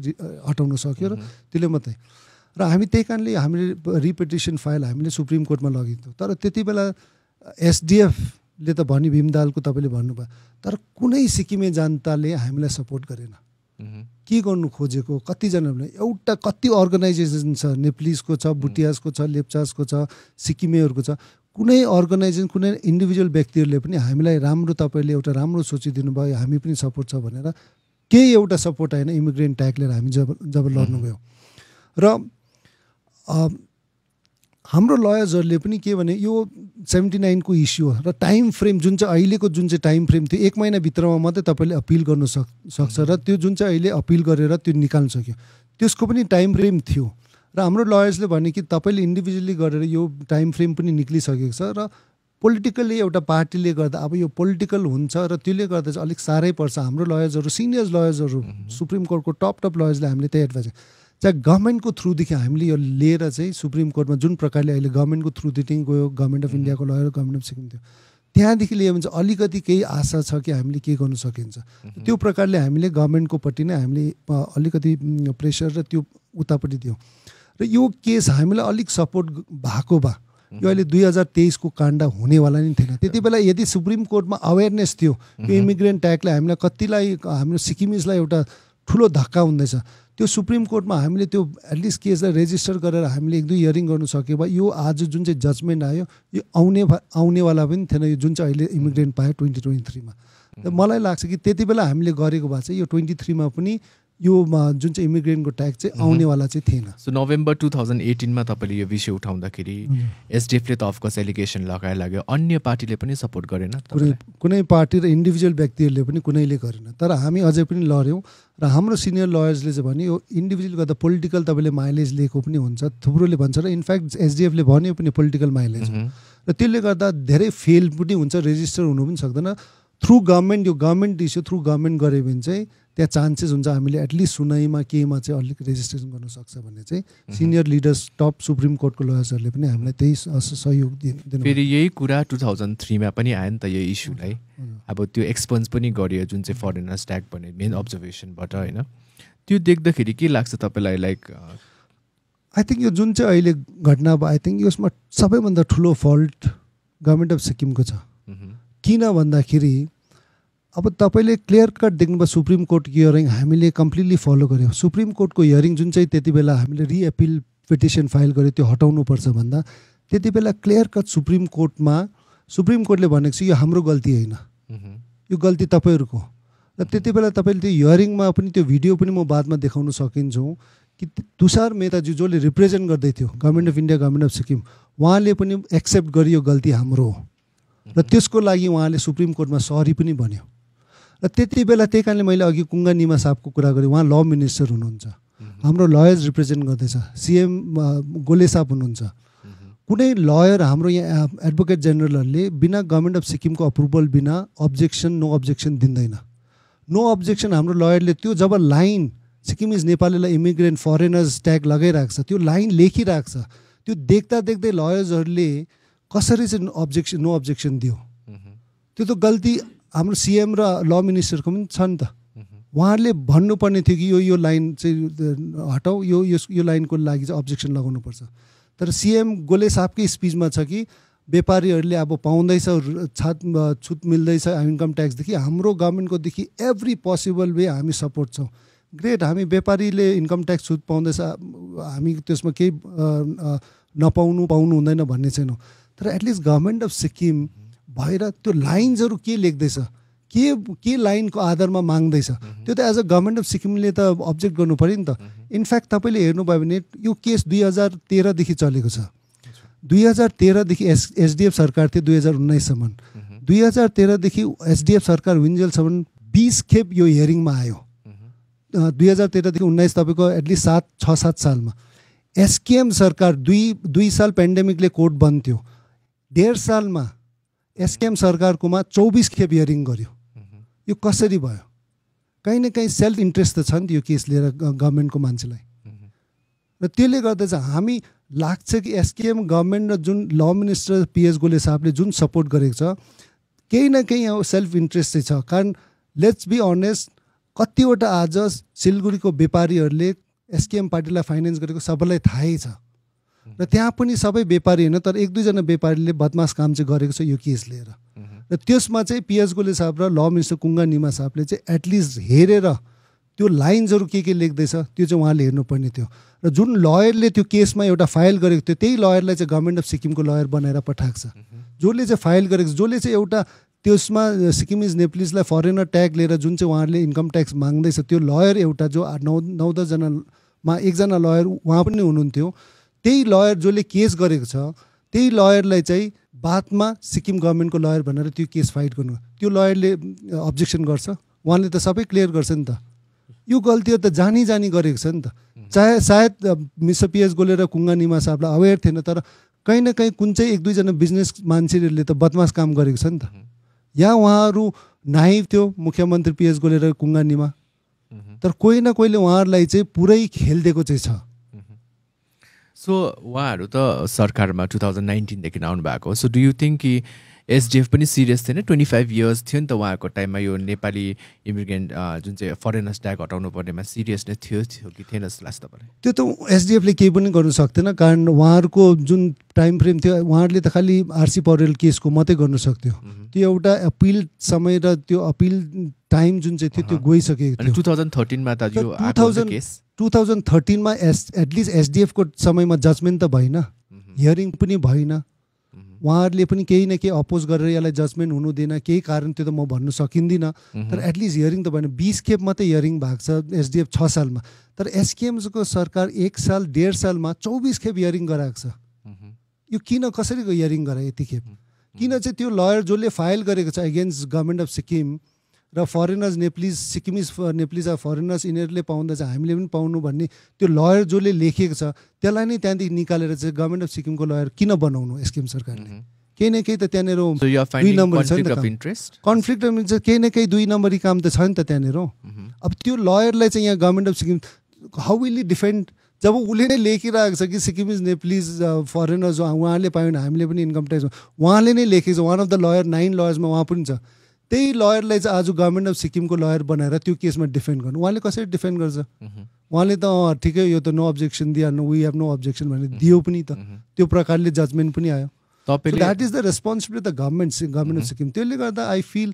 हटाउन सक्यो र त्यसले मात्रै। र हामी त्यही कारणले हामीले रिपिटिसन फाइल हामीले सुप्रिम कोर्टमा लगिन्थ्यौँ। तर त्यति बेला एसडिएफले त भनी भीमदालको तपाईँले भन्नुभयो तर कुनै सिक्किमे जनताले हामीलाई सपोर्ट गरेन। के गर्नु खोजेको? कतिजनाले एउटा कति अर्गनाइजेसन छ? नेप्लिजको छ भुटियासको छ लेप्चासको छ सिक्किमेहरूको छ। कुनै अर्गनाइजेसन कुनै इन्डिभिजुअल व्यक्तिहरूले पनि हामीलाई राम्रो तपाईँले एउटा राम्रो सोचिदिनु भयो हामी पनि सपोर्ट छ भनेर केही एउटा सपोर्ट आएन इमिग्रेन्ट ट्याग लिएर हामी जब जब लड्नु गयो र हाम्रो लयर्सहरूले पनि के भने यो सेभेन्टी नाइनको इस्यु हो र टाइम फ्रेम जुन चाहिँ अहिलेको जुन चाहिँ टाइम फ्रेम थियो एक महिनाभित्रमा मात्रै तपाईँले अपिल गर्नु सक् सक्छ र त्यो जुन चाहिँ अहिले अपिल गरेर त्यो निकाल्न सक्यो। त्यसको पनि टाइम फ्रेम थियो। र हाम्रो लयर्सले भने कि तपाईँले इन्डिभिजुअली गरेर यो टाइम फ्रेम पनि निक्लिसकेको छ र पोलिटिकल्ली एउटा पार्टीले गर्दा अब यो पोलिटिकल हुन्छ र त्यसले गर्दा चाहिँ अलिक साह्रै पर्छ। हाम्रो लयर्सहरू सिनियर लयर्सहरू सुप्रिम कोर्टको टप टप लयर्सले हामीले त्यही एडभाइस चाहे गभर्मेन्टको थ्रुदेखि हामीले यो लिएर चाहिँ सुप्रिम कोर्टमा जुन प्रकारले अहिले गभर्मेन्टको थ्रुदेखि गयो गभर्मेन्ट अफ इन्डियाको लयर गभर्मेन्ट अफ सिक्किम थियो। त्यहाँदेखि लियो भने चाहिँ अलिकति केही आशा छ कि हामीले के गर्नु सकिन्छ। त्यो प्रकारले हामीले गभर्मेन्टकोपट्टि नै हामीले अलिकति प्रेसर र त्यो उतापट्टि दियौँ। र यो केस हामीलाई अलिक सपोर्ट भएको भए यो अहिले दुई हजार तेइसको काण्ड हुनेवाला नै थिएन। त्यति बेला यदि सुप्रिम कोर्टमा अवेरनेस थियो यो इमिग्रेन्ट ट्यागले हामीलाई कतिलाई हाम्रो सिक्किमिजलाई एउटा ठुलो धक्का हुँदैछ। त्यो सुप्रिम कोर्टमा हामीले त्यो एटलिस्ट केसलाई रेजिस्टर गरेर हामीले एक दुई हियरिङ गर्नु सक्यो भए यो आज जुन चाहिँ जजमेन्ट आयो यो आउने भा- आउनेवाला पनि थिएन यो जुन चाहिँ अहिले इमिग्रेन्ट पायो ट्वेन्टी ट्वेन्टी थ्रीमा र मलाई लाग्छ कि त्यति बेला हामीले गरेको भए चाहिँ यो ट्वेन्टी थ्रीमा पनि यो म, जुन चाहिँ इमिग्रेन्टको ट्याग चाहिँ आउनेवाला चाहिँ थिएन। सो नोभेम्बर टु थाउजन्ड एटिनमा तपाईँले यो विषय उठाउँदाखेरि एसडिएफले त अफकोर्स एलिगेसन लगाएर लाग्यो। अन्य पार्टीले पनि सपोर्ट गरेन कुनै? कुनै पार्टी र इन्डिभिजुअल व्यक्तिहरूले पनि कुनैले गरेन। तर हामी अझै पनि लड्यौँ र हाम्रो सिनियर लयर्सले चाहिँ भने यो इन्डिभिजुअल गर्दा पोलिटिकल तपाईँले माइलेज लिएको पनि हुन्छ थुप्रोले भन्छ र इनफ्याक्ट एसडिएफले भन्यो पनि पोलिटिकल माइलेज. र त्यसले गर्दा धेरै फेल पनि हुन्छ रेजिस्टर हुनु पनि सक्दैन। थ्रु गभर्मेन्ट यो गभर्मेन्ट इस्यु थ्रु गभर्मेन्ट गऱ्यो भने चाहिँ त्यहाँ चान्सेस हुन्छ हामीले एटलिस्ट सुनाइमा केहीमा चाहिँ अलिक रेजिस्ट्रेसन गर्न सक्छ भन्ने चाहिँ सिनियर लिडर्स टप सुप्रिम कोर्टको लयर्सहरूले पनि हामीलाई त्यही सहयोग दिनु फेरि यही कुरा टु थाउजन्ड थ्रीमा पनि आयो नि त यो इस्युलाई अब त्यो एक्सपोन्स पनि गरियो जुन चाहिँ फरेनर्स ट्याग भन्ने मेन अब्जर्भेसनबाट होइन? त्यो देख्दाखेरि के लाग्छ तपाईँलाई लाइक आई थिङ्क यो जुन चाहिँ अहिले घटना भयो आई थिङ्क यसमा सबैभन्दा ठुलो फल्ट गभर्मेन्ट अफ सिक्किमको छ। किन भन्दाखेरि अब तपाईँले क्लियर कट देख्नुभयो सुप्रिम कोर्टको हियरिङ हामीले कम्प्लिटली फलो गऱ्यौँ सुप्रिम कोर्टको हियरिङ जुन चाहिँ त्यति बेला हामीले रिएपिल पिटिसन फाइल गऱ्यो त्यो हटाउनुपर्छ भन्दा त्यति बेला क्लियर कट सुप्रिम कोर्टमा सुप्रिम कोर्टले भनेको छ यो हाम्रो गल्ती होइन। यो गल्ती तपाईँहरूको। र त्यति बेला तपाईँले त्यो हियरिङमा पनि त्यो भिडियो पनि म बादमा देखाउन सकिन्छौँ कि तुषार मेहताजी जसले रिप्रेजेन्ट गर्दै थियो government of India government of Sikkim उहाँले पनि एक्सेप्ट गरियो गल्ती हाम्रो हो। र त्यसको लागि उहाँले सुप्रिम कोर्टमा सरी पनि भन्यो। र त्यति बेला त्यही कारणले मैले अघि कुङ्गा निमा साहबको कुरा गरेँ। उहाँ ल मिनिस्टर हुनुहुन्छ। हाम्रो लयर्स रिप्रेजेन्ट गर्दैछ। सिएम गोले साहब हुनुहुन्छ। कुनै लयर हाम्रो यहाँ एडभोकेट जेनरलहरूले बिना गभर्मेन्ट अफ सिक्किमको अप्रुभल बिना अब्जेक्सन नो अब्जेक्सन दिँदैन। नो अब्जेक्सन हाम्रो लयरले त्यो जब लाइन सिक्किम इज नेपालीलाई इमिग्रेन्ट फरेनर्स ट्याग लगाइरहेको छ त्यो लाइन लेखिरहेको छ त्यो देख्दा देख्दै लयर्सहरूले कसरी चाहिँ अब्जेक्सन नो अब्जेक्सन दियो? त्यो त गल्ती हाम्रो सिएम र ल मिनिस्टरको पनि छ नि त उहाँहरूले भन्नुपर्ने थियो कि यो यो लाइन चाहिँ हटाऊ यो यस यो लाइनको लागि चाहिँ अब्जेक्सन लगाउनुपर्छ। तर सिएम गोले साहबकै स्पिचमा छ कि व्यापारीहरूले अब पाउँदैछ छात छुट मिल्दैछ इन्कम ट्याक्सदेखि हाम्रो गभर्मेन्टकोदेखि एभ्री पोसिबल वे हामी सपोर्ट छौँ। ग्रेट हामी व्यापारीले इन्कम ट्याक्स छुट पाउँदैछ हामी त्यसमा केही नपाउनु पाउनु हुँदैन भन्ने छैनौँ। तर एटलिस्ट गभर्मेन्ट अफ सिक्किम भएर त्यो लाइन्सहरू के लेख्दैछ? के के लाइनको आधारमा माग्दैछ? त्यो त एज अ गभर्मेन्ट अफ सिक्किमले त अब्जेक्ट गर्नु पऱ्यो नि त। इनफ्याक्ट तपाईँले हेर्नुभयो भने यो केस दुई हजार तेह्रदेखि चलेको छ। दुई हजार तेह्रदेखि एस एसडिएफ सरकार थियो दुई हजार उन्नाइससम्म। दुई हजार तेह्रदेखि एसडिएफ सरकार हुन्जेलसम्म बिस खेप यो हियरिङमा आयो। दुई हजार तेह्रदेखि उन्नाइस तपाईँको एटलिस्ट सात छ सात सालमा। एसकेएम सरकार दुई दुई साल पेन्डेमिकले कोर्ट बन्द थियो। डेढ सालमा एसकेएम सरकारकोमा चौबिस खेप हियरिङ गर्यो। यो कसरी भयो? काहीँ न काहीँ सेल्फ इन्ट्रेस्ट त छ नि त यो केस लिएर गभर्मेन्टको मान्छेलाई। र त्यसले गर्दा चाहिँ हामी लाग्छ कि एसकेएम गभर्मेन्ट र जुन ल मिनिस्टर पिएस गोले साहबले जुन सपोर्ट गरेको छ केही न केही अब सेल्फ इन्ट्रेस्ट चाहिँ छ। कारण लेट्स बी अनेस्ट कतिवटा आज सिलगढीको व्यापारीहरूले एसकेएम पार्टीलाई फाइनेन्स गरेको सबैलाई थाहै छ। र त्यहाँ पनि सबै व्यापारी होइन तर एक दुईजना व्यापारीले बदमास काम चाहिँ गरेको छ यो केस लिएर। र त्यसमा चाहिँ पिएस गोले साहब र ल मिनिस्टर कुङ्गा निमा साहबले चाहिँ एटलिस्ट हेरेर त्यो लाइन्सहरू के के लेख्दैछ त्यो चाहिँ उहाँले हेर्नुपर्ने थियो। र जुन लयरले त्यो केसमा एउटा फाइल गरेको थियो त्यही लयरलाई चाहिँ गभर्मेन्ट अफ सिक्किमको लयर बनाएर पठाएको छ। जसले चाहिँ फाइल गरेको छ जसले चाहिँ एउटा त्यसमा सिक्किमिज नेप्लिजलाई फरेनर ट्याग लिएर जुन चाहिँ उहाँहरूले इन्कम ट्याक्स माग्दैछ त्यो लयर एउटा जो नौ नौ दसजनामा एकजना लयर उहाँ पनि हुनुहुन्थ्यो। त्यही लयर जसले केस गरेको छ त्यही लयरलाई चाहिँ बादमा सिक्किम गभर्मेन्टको लयर भनेर त्यो केस फाइट गर्नु। त्यो लयरले अब्जेक्सन गर्छ। उहाँले त सबै क्लियर गर्छ नि त। यो गल्ती त जानी जानी गरेको छ नि त। चाहे सायद मिस पिएस गोलेर कुङ्गा निमा साहबलाई अवेर थिएन तर कहीँ न कहीँ कुन चाहिँ एक दुईजना बिजनेस मान्छेहरूले त बदमास काम गरेको छ नि त। या उहाँहरू नाइभ थियो मुख्यमन्त्री पिएस गोलेर कुङ्गा निमा। तर कोही न कोहीले उहाँहरूलाई चाहिँ पुरै खेलिदिएको चाहिँ छ। सो उहाँहरू त सरकारमा टु थाउजन्ड नाइन्टिनदेखि आउनु भएको सो डु यु थिङ्क कि एसडिएफ पनि सिरियस थिएन? ट्वेन्टी फाइभ इयर्स थियो नि त उहाँहरूको टाइममा यो नेपाली इमिग्रेन्ट जुन चाहिँ फरेनर्स ट्याग हटाउनु पर्नेमा सिरियस नै थियो थियो कि थिएन जस्तो लाग्छ तपाईँलाई? त्यो त एसडिएफले केही पनि गर्नु सक्थेन कारण उहाँहरूको जुन टाइम फ्रेम थियो उहाँहरूले त खालि आरसी पौडेल केसको मात्रै गर्नु सक्थ्यो। त्यो एउटा अपिल समय र त्यो अपिल टाइम जुन चाहिँ थियो त्यो गइसकेको थियो। टु थाउजन्ड थर्टिनमा त यो टु थाउजन्ड टु थाउजन्ड थर्टिनमा एस एटलिस्ट एसडिएफको समयमा जजमेन्ट त भएन। हियरिङ पनि भएन। उहाँहरूले पनि केही न केही अपोज गरेर यसलाई जजमेन्ट हुनु दिएन केही कारण त्यो त म भन्नु सकिँदिनँ। तर एटलिस्ट हियरिङ त भएन। बिस खेप मात्रै हियरिङ भएको छ एसडिएफ छ सालमा। तर एसकेएमको सरकार एक साल डेढ सालमा चौबिस खेप हियरिङ गराएको छ। यो किन कसरी हियरिङ गरायो यति खेप किन चाहिँ त्यो लयर जसले फाइल गरेको छ एगेन्स्ट गभर्मेन्ट अफ सिक्किम र foreigners Nepalese Sikkimese Nepalese foreigners यिनीहरूले पाउँदा चाहिँ हामीले पनि पाउनु भन्ने त्यो लयर जसले लेखेको छ त्यसलाई नै त्यहाँदेखि निकालेर चाहिँ गभर्मेन्ट अफ सिक्किमको लयर किन बनाउनु एसकेएम सरकारले? केही न केही त त्यहाँनिर दुई नम्बर छ नि त कन्फ्लिक्ट अफ केही न केही दुई नम्बरी काम त छ नि त त्यहाँनिर। अब त्यो लयरलाई चाहिँ यहाँ government of Sikkim how will you defend जब उसले नै लेखिरहेको छ कि सिक्किम इज नेप्लिज फरेनर्स उहाँले पायो भने हामीले पनि इन्कम ट्याक्स उहाँले नै लेखेको छ one of the lawyer nine लयर्समा उहाँ पनि छ। त्यही लयरलाई चाहिँ आज गभर्मेन्ट अफ सिक्किमको लयर बनाएर त्यो केसमा डिफेन्ड गर्नु। उहाँले कसरी डिफेन्ड गर्छ? उहाँले त ठिकै यो त नो अब्जेक्सन दिइहाल्नु वी हेभ नो अब्जेक्सन भनेर दियो पनि त। त्यो प्रकारले जजमेन्ट पनि आयो। That is the responsibility the government government of Sikkim त्यसले गर्दा आई फिल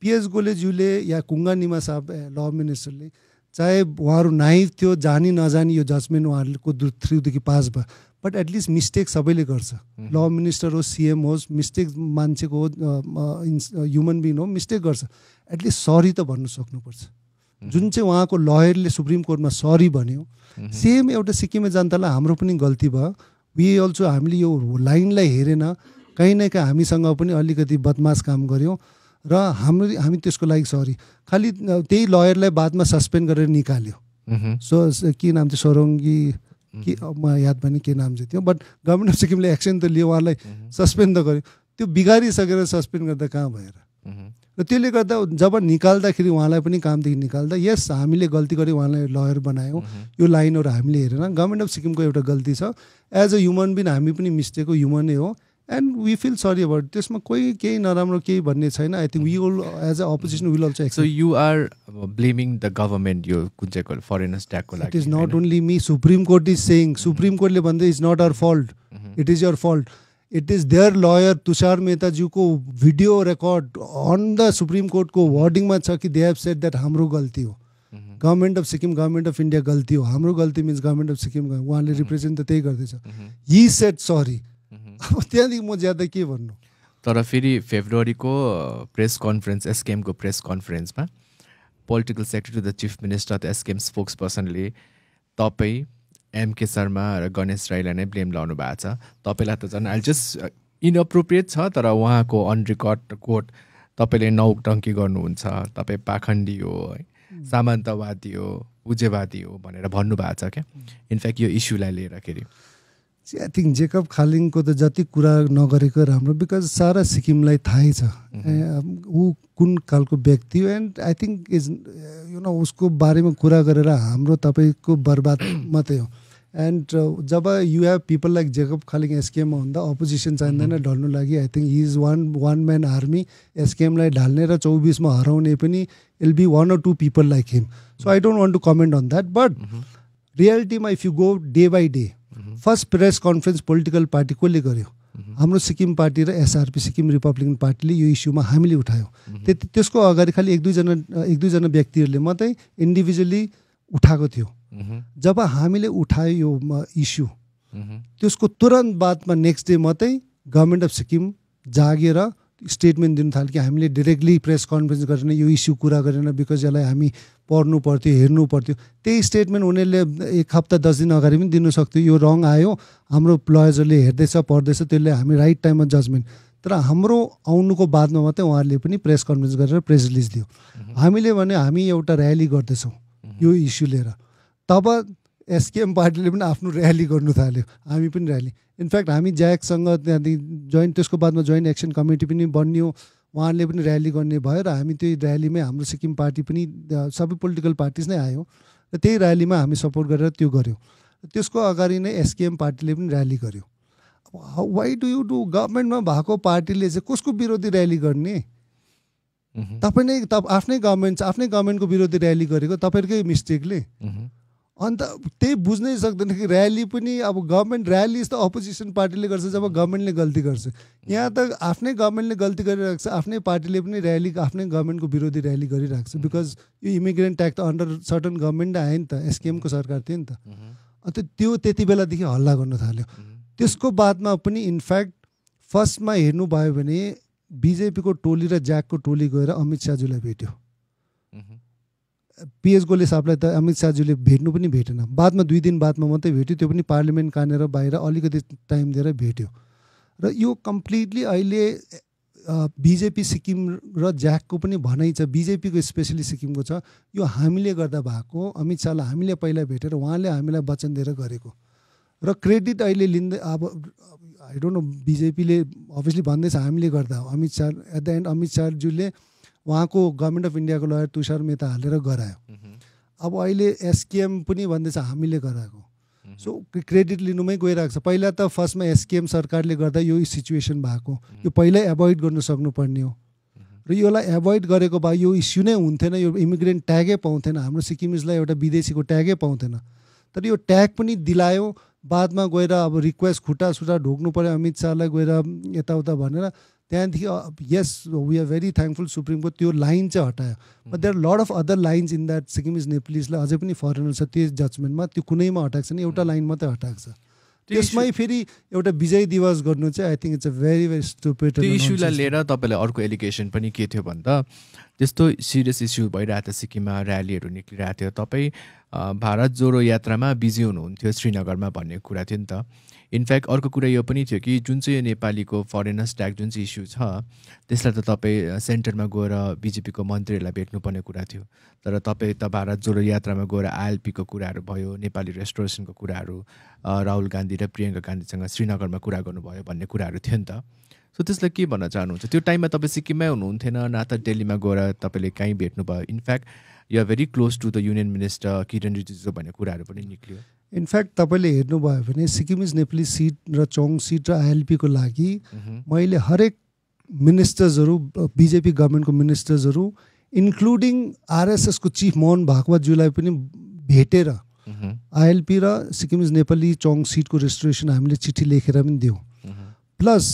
पिएच गोलेज्यूले या कुङ्गा निमा साहब ल मिनिस्टरले चाहे उहाँहरू नाइभ थियो जानी नजानी यो जजमेन्ट उहाँहरूको थ्रुदेखि पास भयो। बट एटलिस्ट मिस्टेक सबैले गर्छ। ल मिनिस्टर होस् सिएम होस् मिस्टेक मान्छेको ह्युमन बिङ हो मिस्टेक गर्छ। एटलिस्ट सरी त भन्नु सक्नुपर्छ। जुन चाहिँ उहाँको लयरले सुप्रिम कोर्टमा सरी भन्यो सेम एउटा सिक्किमे जनतालाई हाम्रो पनि गल्ती भयो। वी अल्सो हामीले यो लाइनलाई हेरेन कहीँ न कहीँ हामीसँग पनि अलिकति बदमास काम गऱ्यौँ र हाम्रो हामी त्यसको लागि सरी खालि त्यही लयरलाई बादमा सस्पेन्ड गरेर निकाल्यो। सो के नाम थियो? सोरङ्गी के म याद पनि के नाम चाहिँ थियो बट गभर्मेन्ट अफ सिक्किमले एक्सन त लियो उहाँलाई सस्पेन्ड त गर्यो। त्यो बिगारिसकेर सस्पेन्ड गर्दा कहाँ भएर? र त्यसले गर्दा जब निकाल्दाखेरि उहाँलाई पनि कामदेखि निकाल्दा यस हामीले गल्ती गऱ्यो उहाँलाई लयर बनायौँ। यो लाइनहरू हामीले हेरेन। गभर्मेन्ट अफ सिक्किमको एउटा गल्ती छ। एज अ ह्युमन बिन हामी पनि मिस्टेक हो ह्युमनै हो। And we feel sorry about त्यसमा कोही केही नराम्रो केही भन्ने छैन. I think we will as a opposition will also so you are blaming the government यो कुन चाहिँ फरेनर्स ट्यागको लागि it is not only me supreme court is saying supreme कोर्टले भन्दै is not our fault it is your fault it is their lawyer Tushar मेहताज्यूको video record on the supreme कोर्टको वर्डिङमा छ कि they have set that हाम्रो गल्ती हो government of Sikkim government of India गल्ती हो हाम्रो गल्ती मिन्स गभर्मेन्ट अफ सिक्किम उहाँले रिप्रेजेन्ट त त्यही गर्दैछ हि सेट सरी अब त्यहाँदेखि म ज्यादा के भन्नु? तर फेरि फेब्रुअरीको प्रेस कन्फरेन्स एसकेएमको press कन्फरेन्समा political secretary the chief minister the SKM spokes पर्सनले तपाईँ एमके शर्मा र गणेश राईलाई नै ब्लेम लाउनु भएको छ। तपाईँलाई त झन् अहिले जस्ट इनअप्रोप्रिएट छ तर उहाँको अन रेकर्ड कोर्ट तपाईँले नौटङ्की गर्नुहुन्छ। तपाईँ पाखण्डी हो है सामन्तवादी हो उजेवादी हो भनेर भन्नुभएको छ क्या। इनफ्याक्ट यो इस्युलाई लिएरखेरि आई थिङ्क जेकब खालिङको त जति कुरा नगरेको राम्रो बिकज सारा सिक्किमलाई थाहै छ। ऊ कुन खालको व्यक्ति हो and I think is you know उसको बारेमा कुरा गरेर हाम्रो तपाईँको बर्बाद मात्रै हो। And job you have people like Jacob Khaling एसकेएममा हुँदा अपोजिसन चाहिँदैन ढल्नु लागि I think is one one man army एसकेएमलाई ढाल्ने र चौबिसमा हराउने पनि will be one or two people like him so I don't want to comment on that but रियालिटीमा if you go day by day first press conference political party कसले गर्यो? हाम्रो Sikkim party र SRP Sikkim Republican पार्टीले यो इस्युमा हामीले उठायो। त्यति त्यसको अगाडि खालि एक दुईजना एक दुईजना व्यक्तिहरूले मात्रै इन्डिभिजुअली उठाएको थियो। जब हामीले उठायो यो इस्यु त्यसको तुरन्त बादमा नेक्स्ट डे मात्रै गभर्मेन्ट अफ सिक्किम जागेर स्टेटमेन्ट दिनु थाल्यो कि हामीले डिरेक्टली प्रेस कन्फरेन्स गरेर यो इस्यु कुरा गरेन बिकज यसलाई हामी पढ्नु पर्थ्यो हेर्नु पर्थ्यो। त्यही स्टेटमेन्ट उनीहरूले एक हप्ता दस दिन अगाडि पनि दिनु सक्थ्यो। यो रङ आयो। हाम्रो लयर्सहरूले हेर्दैछ पढ्दैछ त्यसले हामी राइट टाइममा जजमेन्ट तर हाम्रो आउनुको बादमा मात्रै उहाँहरूले पनि प्रेस कन्फरेन्स गरेर प्रेस रिलिज दियो। हामीले भने हामी एउटा ऱ्याली गर्दैछौँ यो इस्यु लिएर। तब एसकेएम पार्टीले पनि आफ्नो ऱ्याली गर्नु थाल्यो। हामी पनि ऱ्याली इनफ्याक्ट हामी ज्याकसँग त्यहाँदेखि जोइन्ट त्यसको बादमा जोइन्ट एक्सन कमिटी पनि बनियो। उहाँहरूले पनि ऱ्याली गर्ने भयो र हामी त्यही ऱ्यालीमै हाम्रो सिक्किम पार्टी पनि सबै पोलिटिकल पार्टिज नै आयो र त्यही ऱ्यालीमा हामी सपोर्ट गरेर त्यो गऱ्यौँ। त्यसको अगाडि नै एसकेएम पार्टीले पनि ऱ्याली गर्यो। वाइ डु यु डु गभर्मेन्टमा भएको पार्टीले चाहिँ कसको विरोधी ऱ्याली गर्ने? तपाईँ नै त आफ्नै गभर्मेन्ट आफ्नै गभर्मेन्टको विरोधी ऱ्याली गरेको तपाईँहरूकै मिस्टेकले अन्त त्यही बुझ्नै सक्दैन कि ऱ्याली पनि अब गभर्मेन्ट ऱ्याली त अपोजिसन पार्टीले गर्छ जब गभर्मेन्टले गल्ती गर्छ। यहाँ त आफ्नै गभर्मेन्टले गल्ती गरिरहेको छ आफ्नै पार्टीले पनि ऱ्याली आफ्नै गभर्मेन्टको विरोधी ऱ्याली गरिरहेको छ। बिकज यो इमिग्रेन्ट ट्याक्स त अन्डर सर्टन गभर्मेन्ट आयो नि त एसकेएमको सरकार थियो नि त। अन्त त्यो त्यति बेलादेखि हल्ला गर्न थाल्यो। त्यसको बादमा पनि इनफ्याक्ट फर्स्टमा हेर्नुभयो भने बिजेपीको टोली र ज्याकको टोली गएर अमित शाहज्यूलाई भेट्यो। पिएस गोले साहबलाई त अमित शाहज्यूले भेट्नु पनि भेटेन। बादमा दुई दिन बादमा मात्रै भेट्यो त्यो पनि पार्लियामेन्ट कानेर बाहिर अलिकति टाइम दिएर भेट्यो। र यो कम्प्लिटली अहिले बिजेपी सिक्किम र ज्याकको पनि भनाइ छ बिजेपीको स्पेसली सिक्किमको छ। यो हामीले गर्दा भएको अमित शाहलाई हामीले पहिला भेटेर उहाँले हामीलाई वचन दिएर गरेको। र क्रेडिट अहिले लिँदै अब आई डोन्ट नो बिजेपीले अभियसली भन्दैछ हामीले गर्दा Amit Shah at the end Amit शाहज्यूले उहाँको गभर्मेन्ट अफ इन्डियाको लयर तुषार मेहता हालेर गरायो। अब अहिले एसकेएम पनि भन्दैछ हामीले गराएको। सो क्रेडिट लिनुमै गइरहेको छ। पहिला त फर्स्टमा एसकेएम सरकारले गर्दा यो सिचुएसन भएको। यो पहिल्यै एभोइड गर्नु सक्नुपर्ने हो। र यसलाई एभोइड गरेको भए यो इस्यु नै हुन्थेन यो इमिग्रेन्ट ट्यागै पाउँथेन। हाम्रो सिक्किमिजलाई एउटा विदेशीको ट्यागै पाउँथेन। तर यो ट्याग पनि दिलायो। बादमा गएर अब रिक्वेस्ट खुट्टा सुट्टा ढोक्नु पऱ्यो अमित शाहलाई गएर यताउता भनेर त्यहाँदेखि yes we are very thankful सुप्रिमको त्यो लाइन चाहिँ हटायो but there lot of other lines in that Sikkim is नेप्लिजलाई अझै पनि फरेनर छ त्यो जजमेन्टमा त्यो कुनैमा हटाएको छैन एउटा लाइन मात्रै हटाएको छ त्यसमै फेरि एउटा विजय दिवस गर्नु चाहिँ I think it's a very very stupid त्यो इस्युलाई लिएर तपाईँलाई अर्को एलिगेसन पनि के थियो भन्दा त्यस्तो सिरियस इस्यु भइरहेको थियो सिक्किममा ऱ्यालीहरू निक्लिरहेको थियो तपाईँ भारत जोडो यात्रामा बिजी हुनुहुन्थ्यो श्रीनगरमा भन्ने कुरा थियो नि त। इनफ्याक्ट अर्को कुरा यो पनि थियो कि जुन चाहिँ नेपालीको फरेनर्स ट्याग जुन चाहिँ इस्यु छ त्यसलाई त तपाईँ सेन्टरमा गएर बिजेपीको मन्त्रीहरूलाई भेट्नुपर्ने कुरा थियो। तर तपाईँ त भारत जोडो यात्रामा गएर आइएलपीको कुराहरू भयो नेपाली रेस्टोरेसनको कुराहरू राहुल गान्धी र प्रियङ्का गान्धीसँग श्रीनगरमा कुरा गर्नुभयो भन्ने कुराहरू थियो नि त। सो त्यसलाई के भन्न चाहनुहुन्छ? त्यो टाइममा तपाईँ सिक्किममै हुनुहुन्थेन न त दिल्लीमा गएर तपाईँले कहीँ भेट्नुभयो। In fact you are very close to the union minister Kiren Rijiju भन्ने कुराहरू पनि निक्लियो। इनफ्याक्ट तपाईँले हेर्नुभयो भने सिक्किमिज नेपाली सिट र चोङ सिट र आइएलपीको लागि मैले हरेक मिनिस्टर्सहरू बिजेपी गभर्मेन्टको मिनिस्टर्सहरू इन्क्लुडिङ आरएसएसको चिफ मोहन भागवतज्यूलाई पनि भेटेर आइएलपी र सिक्किमिज नेपाली चोङ सिटको रेजिस्ट्रेसन हामीले चिठी लेखेर पनि दियौँ। प्लस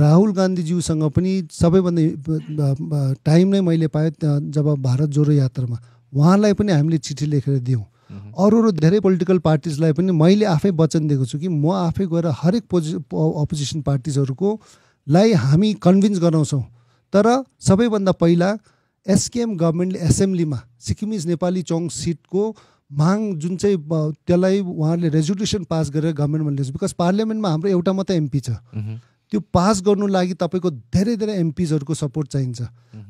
राहुल गान्धीज्यूसँग पनि सबैभन्दा टाइम नै मैले पाएँ जब भारत जोडो यात्रामा। उहाँलाई पनि हामीले चिठी लेखेर दियौँ। अरू अरू धेरै पोलिटिकल पार्टिजलाई पनि मैले आफै वचन दिएको छु कि म आफै गएर हरेक पोजि अपोजिसन पार्टिजहरूको लाई हामी कन्भिन्स गराउँछौँ। तर सबैभन्दा पहिला एसकेएम गभर्मेन्टले एसेम्ब्लीमा सिक्किमिज नेपाली चोङ सिटको माग जुन चाहिँ त्यसलाई उहाँहरूले रेजोल्युसन पास गरेर गभर्मेन्टमा ल्याउँछ बिकज पार्लियामेन्टमा हाम्रो एउटा मात्रै एमपी छ। त्यो पास गर्नु लागि तपाईँको धेरै धेरै एमपिजहरूको सपोर्ट चाहिन्छ।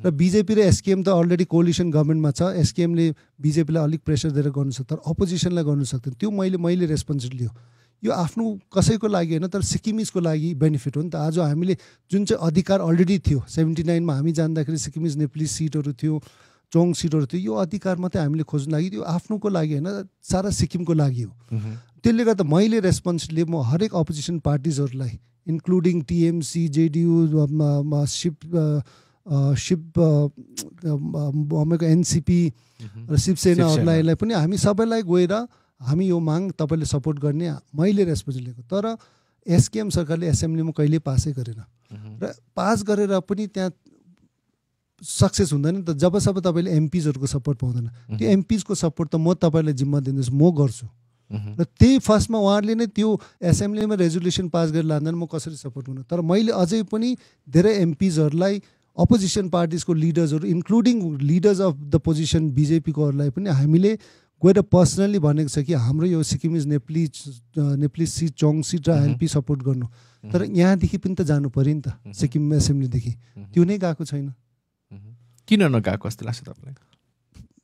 र बिजेपी र एसकेएम त अलरेडी कोलिसन गभर्मेन्टमा छ एसकेएमले बिजेपीलाई अलिक प्रेसर दिएर गर्नु सक्छ तर अपोजिसनलाई गर्नु सक्दैन। त्यो मैले मैले रेस्पोन्सिबिलिटी हो यो आफ्नो कसैको लागि होइन तर सिक्किमिजको लागि बेनिफिट हो नि त। आज हामीले जुन चाहिँ अधिकार अलरेडी थियो सेभेन्टी नाइनमा हामी जाँदाखेरि सिक्किमिज नेप्ली सिटहरू थियो चोङ सिटहरू थियो यो अधिकार मात्रै हामीले खोज्नु लागि त्यो आफ्नोको लागि होइन सारा सिक्किमको लागि हो। त्यसले गर्दा मैले रेस्पोन्सिबिलिटी म हरेक अपोजिसन पार्टिजहरूलाई इन्क्लुडिङ टिएमसी जेडियु सिप सिप हामीको एनसिपी र शिवसेनाहरूलाई पनि हामी सबैलाई गएर हामी यो माग तपाईँले सपोर्ट गर्ने मैले रेस्पोन्सिबिलिटी लिएको। तर एसकेएम सरकारले एसेम्ब्लीमा कहिले पासै गरेन। र पास गरेर पनि त्यहाँ सक्सेस हुँदैन नि त। जबसम्म तपाईँले एमपिजहरूको सपोर्ट पाउँदैन। त्यो एमपिजको सपोर्ट त म तपाईँलाई जिम्मा दिँदैछु म गर्छु। र त्यही फर्स्टमा उहाँहरूले नै त्यो एसेम्ब्लीमा रेजोल्युसन पास गरेर लाँदैन म कसरी सपोर्ट गर्नु? तर मैले अझै पनि धेरै एमपिजहरूलाई अपोजिसन पार्टिजको लिडर्सहरू including leaders of the position बिजेपीकोहरूलाई पनि हामीले गएर पर्सनली भनेको छ कि हाम्रो यो सिक्किम इज नेप्ली नेप्ली सिट चोङ सिट र आइएलपी सपोर्ट गर्नु। तर यहाँदेखि पनि त जानु पऱ्यो नि त सिक्किम एसेम्ब्लीदेखि। त्यो नै गएको छैन। किन नगएको? जस्तो लाग्छ तपाईँलाई?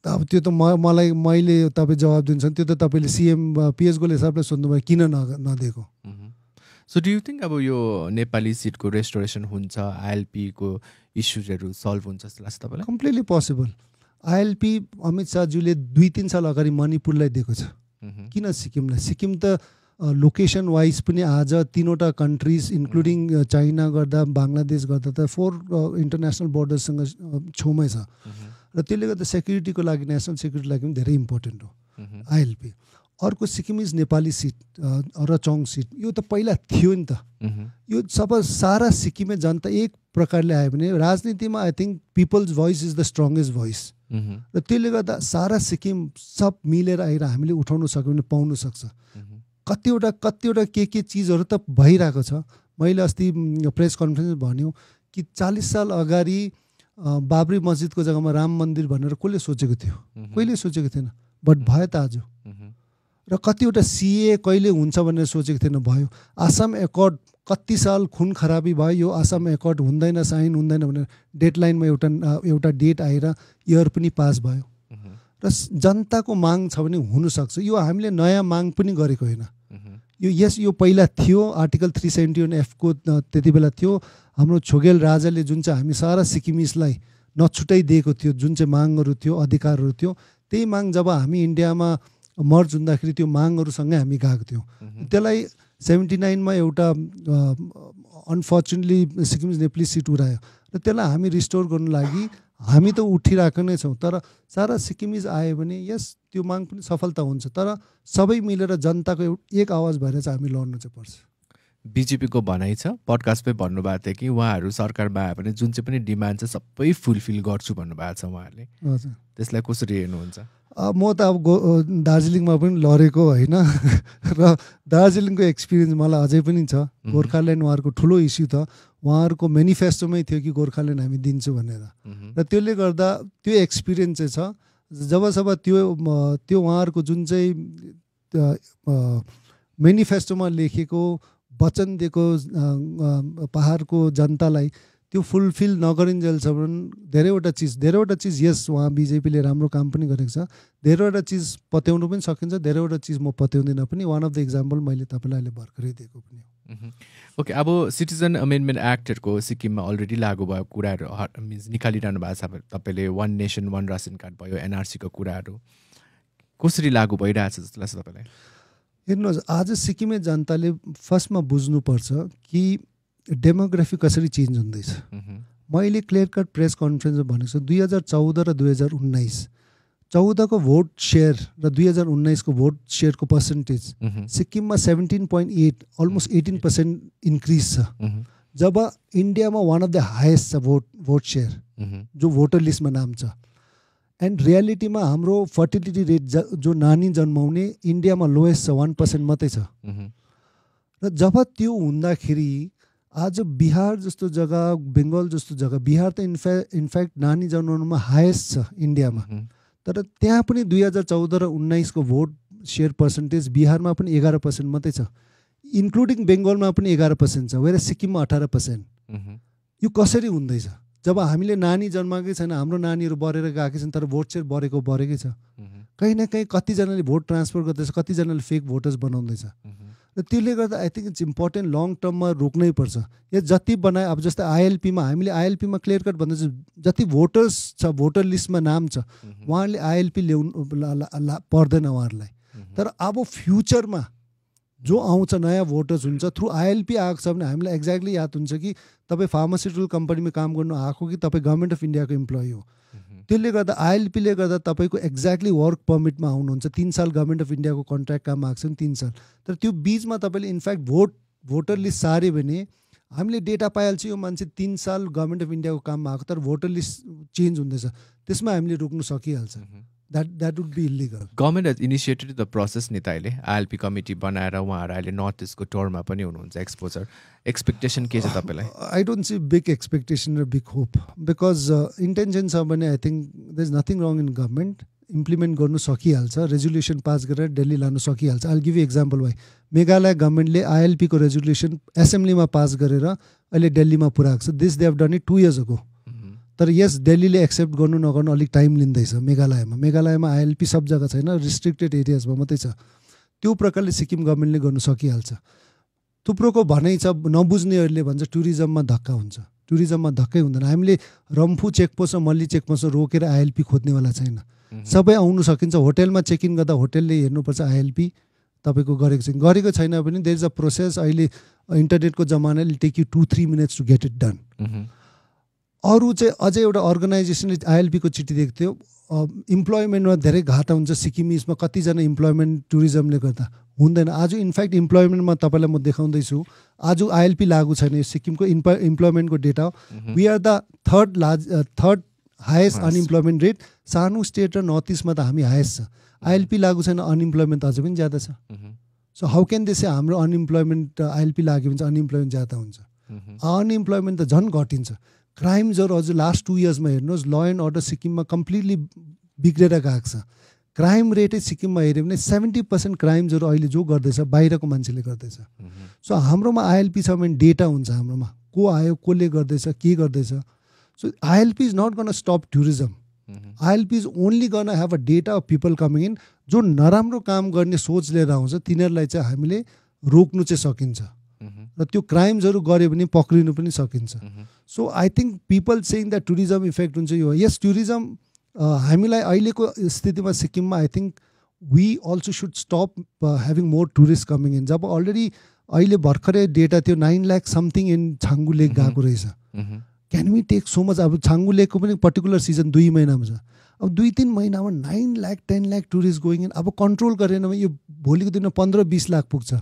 अब त्यो त म मलाई मैले तपाईँ जवाब दिन्छ त्यो त तपाईँले सिएम पिएस गोले साहबलाई सोध्नुभयो किन न नदिएको? सो डु यु थिङ्क अब यो नेपाली सिटको रेस्टोरेसन हुन्छ आइएलपीको इस्युजहरू सल्भ हुन्छ जस्तो लाग्छ तपाईँलाई? कम्प्लिटली पोसिबल आइएलपी अमित शाहज्यूले दुई तिन साल अगाडि मणिपुरलाई दिएको छ। किन सिक्किमलाई? सिक्किम त लोकेसन वाइज पनि आज तिनवटा कन्ट्रिज इन्क्लुडिङ चाइना गर्दा बङ्गलादेश गर्दा त फोर इन्टरनेसनल बोर्डरसँग छेउमै छ। र त्यसले गर्दा सेक्युरिटीको लागि नेसनल सेक्युरिटीको लागि पनि धेरै इम्पोर्टेन्ट हो। आइएलपी अर्को सिक्किम इज नेपाली सिट र चङ सिट यो त पहिला थियो नि त। यो सब सारा सिक्किमे जनता एक प्रकारले आयो भने राजनीतिमा I think people's voice is the strongest voice र त्यसले गर्दा सारा सिक्किम सब मिलेर आएर हामीले उठाउनु सक्यो भने पाउनु सक्छ। कतिवटा कतिवटा के के चिजहरू त भइरहेको छ। मैले अस्ति प्रेस कन्फरेन्स भन्यो कि चालिस साल अगाडि बाबरी मस्जिदको जग्गामा राम मन्दिर भनेर कसले सोचेको थियो? कहिले सोचेको थिएन बट भयो त आज। र कतिवटा सिए कहिले हुन्छ भनेर सोचेको थिएन भयो। आसाम एकर्ड कति साल खुन खराबी भयो यो आसाम एकर्ड हुँदैन साइन हुँदैन भनेर डेडलाइनमा एउटा एउटा डेट आएर इयर पनि पास भयो। र जनताको माग छ भने हुनसक्छ। यो हामीले नयाँ माग पनि गरेको होइन। यो यस यो पहिला थियो आर्टिकल थ्री सेभेन्टी वान एफको त्यति बेला थियो। हाम्रो छोगेल राजाले जुन चाहिँ हामी सारा सिक्किमिसलाई नछुटाइदिएको थियो जुन चाहिँ मागहरू थियो अधिकारहरू थियो त्यही माग जब हामी इन्डियामा मर्ज हुँदाखेरि त्यो मागहरूसँगै हामी गएको थियौँ। त्यसलाई सेभेन्टी नाइनमा एउटा अनफर्चुनेटली सिक्किम नेप्ली सिट उडायो र त्यसलाई हामी रिस्टोर गर्नु लागि हामी त उठिरहेको नै छौँ तर सारा सिक्किमिज आयो भने यस त्यो माग पनि सफलता हुन्छ तर सबै मिलेर जनताको एक आवाज भएर चाहिँ हामी लड्नु चाहिँ पर्छ। बिजेपीको भनाइ छ। पडकास्टमै भन्नुभएको थियो कि उहाँहरू सरकारमा आयो भने जुन चाहिँ पनि डिमान्ड छ सबै फुलफिल गर्छु भन्नुभएको छ उहाँहरूले। त्यसलाई कसरी हेर्नुहुन्छ? म त अब गो दार्जिलिङमा पनि लडेको होइन। र दार्जिलिङको एक्सपिरियन्स मलाई अझै पनि छ। गोर्खाल्यान्ड उहाँहरूको ठुलो इस्यु त। उहाँहरूको मेनिफेस्टोमै थियो कि गोर्खाल्यान्ड हामी दिन्छु भनेर। र त्यसले गर्दा त्यो एक्सपिरियन्स चाहिँ छ। जबसम्म त्यो त्यो उहाँहरूको जुन चाहिँ मेनिफेस्टोमा लेखेको वचन दिएको पहाडको जनतालाई त्यो फुलफिल नगरिन्जेलसम्म धेरैवटा चिज धेरैवटा चिज यस उहाँ बिजेपीले राम्रो काम पनि गरेको छ। धेरैवटा चिज पत्याउनु पनि सकिन्छ धेरैवटा चिज म पत्याउँदिनँ पनि वान अफ द इक्जाम्पल मैले तपाईँलाई अहिले भर्खरै दिएको पनि ओके अब सिटिजन अमेन्डमेन्ट एक्टहरूको सिक्किममा अलरेडी लागु भएको कुराहरू मिन्स निकालिरहनु भएको छ तपाईँले one nation one ration card भयो एनआरसीको कुराहरू। कसरी लागु भइरहेछ जस्तो लाग्छ तपाईँलाई? हेर्नुहोस् आज सिक्किमे जनताले फर्स्टमा बुझ्नुपर्छ कि डेमोग्राफी कसरी चेन्ज हुँदैछ। मैले क्लियर कट प्रेस कन्फरेन्समा भनेको छु दुई हजार चौध र दुई हजार उन्नाइस। चौधको भोट सेयर र दुई हजार उन्नाइसको भोट सेयरको पर्सेन्टेज सिक्किममा seventeen point eight almost eighteen percent increase छ। जब इन्डियामा वान अफ द हाइएस्ट छ भोट भोट सेयर जो भोटर लिस्टमा नाम छ। एन्ड रियालिटीमा हाम्रो फर्टिलिटी रेट जो नानी जन्माउने इन्डियामा लोएस्ट छ वान पर्सेन्ट मात्रै छ। र जब त्यो हुँदाखेरि आज बिहार जस्तो जग्गा बेङ्गल जस्तो जग्गा बिहार त इन्फ्या इनफ्याक्ट नानी जन्माउनुमा हाइएस्ट छ इन्डियामा तर त्यहाँ पनि दुई हजार चौध र उन्नाइसको भोट सेयर पर्सेन्टेज बिहारमा पनि एघार पर्सेन्ट मात्रै छ। इन्क्लुडिङ बेङ्गलमा पनि एघार पर्सेन्ट छ वेर सिक्किममा अठार पर्सेन्ट यो कसरी हुँदैछ? जब हामीले नानी जन्माएकै छैन हाम्रो नानीहरू बढेर गएकै छन् तर भोट सेयर बढेको बढेकै छ। कहीँ न कहीँ कतिजनाले भोट ट्रान्सफर गर्दैछ कतिजनाले फेक भोटर्स बनाउँदैछ। र त्यसले गर्दा I think it's important long टर्ममा रोक्नै पर्छ। या जति बनाए अब जस्तै आइएलपीमा हामीले आइएलपीमा क्लियर कट भन्दैछ जति भोटर्स छ भोटर लिस्टमा नाम छ उहाँहरूले आइएलपी ल्याउनु पर्दैन उहाँहरूलाई। तर अब फ्युचरमा जो आउँछ नयाँ भोटर्स हुन्छ थ्रु आइएलपी आएको छ भने हामीलाई एक्ज्याक्टली याद हुन्छ कि तपाईँ फार्मास्युटिकल कम्पनीमा काम गर्नु आएको कि तपाईँ गभर्मेन्ट अफ इन्डियाको इम्प्लोइ हो। त्यसले गर्दा आइएलपीले गर्दा तपाईँको एक्ज्याक्टली वर्क पर्मिटमा आउनुहुन्छ। तिन साल गभर्मेन्ट अफ इन्डियाको कन्ट्र्याक्ट काम आएको छ नि तिन साल। तर त्यो बिचमा तपाईँले in fact vote voter list सार्यो भने हामीले डेटा पाइहाल्छ। यो मान्छे तिन साल गभर्मेन्ट अफ इन्डियाको काममा आएको तर भोटर लिस्ट चेन्ज हुँदैछ। त्यसमा हामीले रोक्नु सकिहाल्छ। That that would be illegal government has initiated the process नि त अहिले आइएलपी कमिटी बनाएर उहाँहरू अहिले नर्थ इस्टको टोरमा पनि हुनुहुन्छ एक्सपोजर एक्सपेक्टेसन के छ तपाईँलाई? I don't see big expectation र बिग होप बिकज इन्टेन्सन छ भने I think the is nothing wrong in government implement गर्नु सकिहाल्छ रेजुलेसन पास गरेर दिल्ली लानु सकिहाल्छ. आइल गिभ इक्जाम्पल भाइ मेघालय गभर्मेन्टले आइएलपीको रेजुलेसन एसेम्ब्लीमा पास गरेर अहिले दिल्लीमा पुऱ्याएको छ. This they have done it two years ago तर यस दिल्लीले एक्सेप्ट गर्नु नगर्नु अलिक टाइम लिँदैछ मेघालयमा। मेघालयमा आइएलपी सब जग्गा छैन रिस्ट्रिक्टेड एरियाजमा मात्रै छ। त्यो प्रकारले सिक्किम गभर्मेन्टले गर्नु सकिहाल्छ। थुप्रोको भनाइ छ नबुझ्नेहरूले भन्छ टुरिज्ममा धक्का हुन्छ। टुरिज्ममा धक्कै हुँदैन। हामीले रम्फू चेकपोस्ट र मल्ली चेकपोस्ट रोकेर आइएलपी खोज्नेवाला छैन। सबै आउनु सकिन्छ। होटेलमा चेक इन गर्दा होटेलले हेर्नुपर्छ आइएलपी तपाईँको गरेको छैन। गरेको छैन भने देयर इज अ प्रोसेस अहिले इन्टरनेटको जमानाले take you two three minutes to get it done अरू चाहिँ अझै एउटा अर्गनाइजेसनले आइएलपीको चिठी दिएको थियो इम्प्लोइमेन्टमा धेरै घाटा हुन्छ। सिक्किमिजमा कतिजना इम्प्लोइमेन्ट टुरिज्मले गर्दा हुँदैन। आज इनफ्याक्ट इम्प्लोइमेन्टमा तपाईँलाई म देखाउँदैछु। आज आइएलपी लागु छैन। यो सिक्किमको इम्प्लो इम्प्लोइमेन्टको डेटा हो। We are the third large third highest unemployment rate सानो स्टेट र नर्थ इस्टमा त हामी हाएस्ट छ। आइएलपी लागु छैन। अनइम्प्लोइमेन्ट अझै पनि ज्यादा छ। सो हाउ क्यान देसे हाम्रो अनइम्प्लोइमेन्ट आइएलपी लाग्यो भने चाहिँ अनइम्प्लोइमेन्ट ज्यादा हुन्छ? अनइम्प्लोइमेन्ट त झन् घटिन्छ। क्राइम्सहरू अझ लास्ट टु इयर्समा हेर्नुहोस् ल एन्ड अर्डर सिक्किममा कम्प्लिटली बिग्रेर गएको छ क्राइम रेटै सिक्किममा हेऱ्यो भने सेभेन्टी पर्सेन्ट क्राइम्सहरू अहिले जो गर्दैछ बाहिरको मान्छेले गर्दैछ सो हाम्रोमा आइएलपी छ भने डेटा हुन्छ हाम्रोमा को आयो कसले गर्दैछ के गर्दैछ so ILP is not gonna stop tourism ILP is only gonna have a data of people coming in जो नराम्रो काम गर्ने सोच लिएर आउँछ तिनीहरूलाई चाहिँ हामीले रोक्नु चाहिँ सकिन्छ र त्यो क्राइम्सहरू गऱ्यो भने पक्रिनु पनि सकिन्छ so I think people saying that tourism effect हुन्छ यो यस टुरिज्म हामीलाई अहिलेको स्थितिमा सिक्किममा I think we also should stop having more tourist coming in job already अहिले भर्खरै डेटा थियो nine lakh something in Changu lake गएको रहेछ। Can we take so much अब छाङ्गु लेकको पनि पर्टिकुलर सिजन दुई महिनामा छ। अब दुई तिन महिनामा nine lakh ten lakh tourist going in अब कन्ट्रोल गरेन भने यो भोलिको दिनमा पन्ध्र बिस लाख पुग्छ।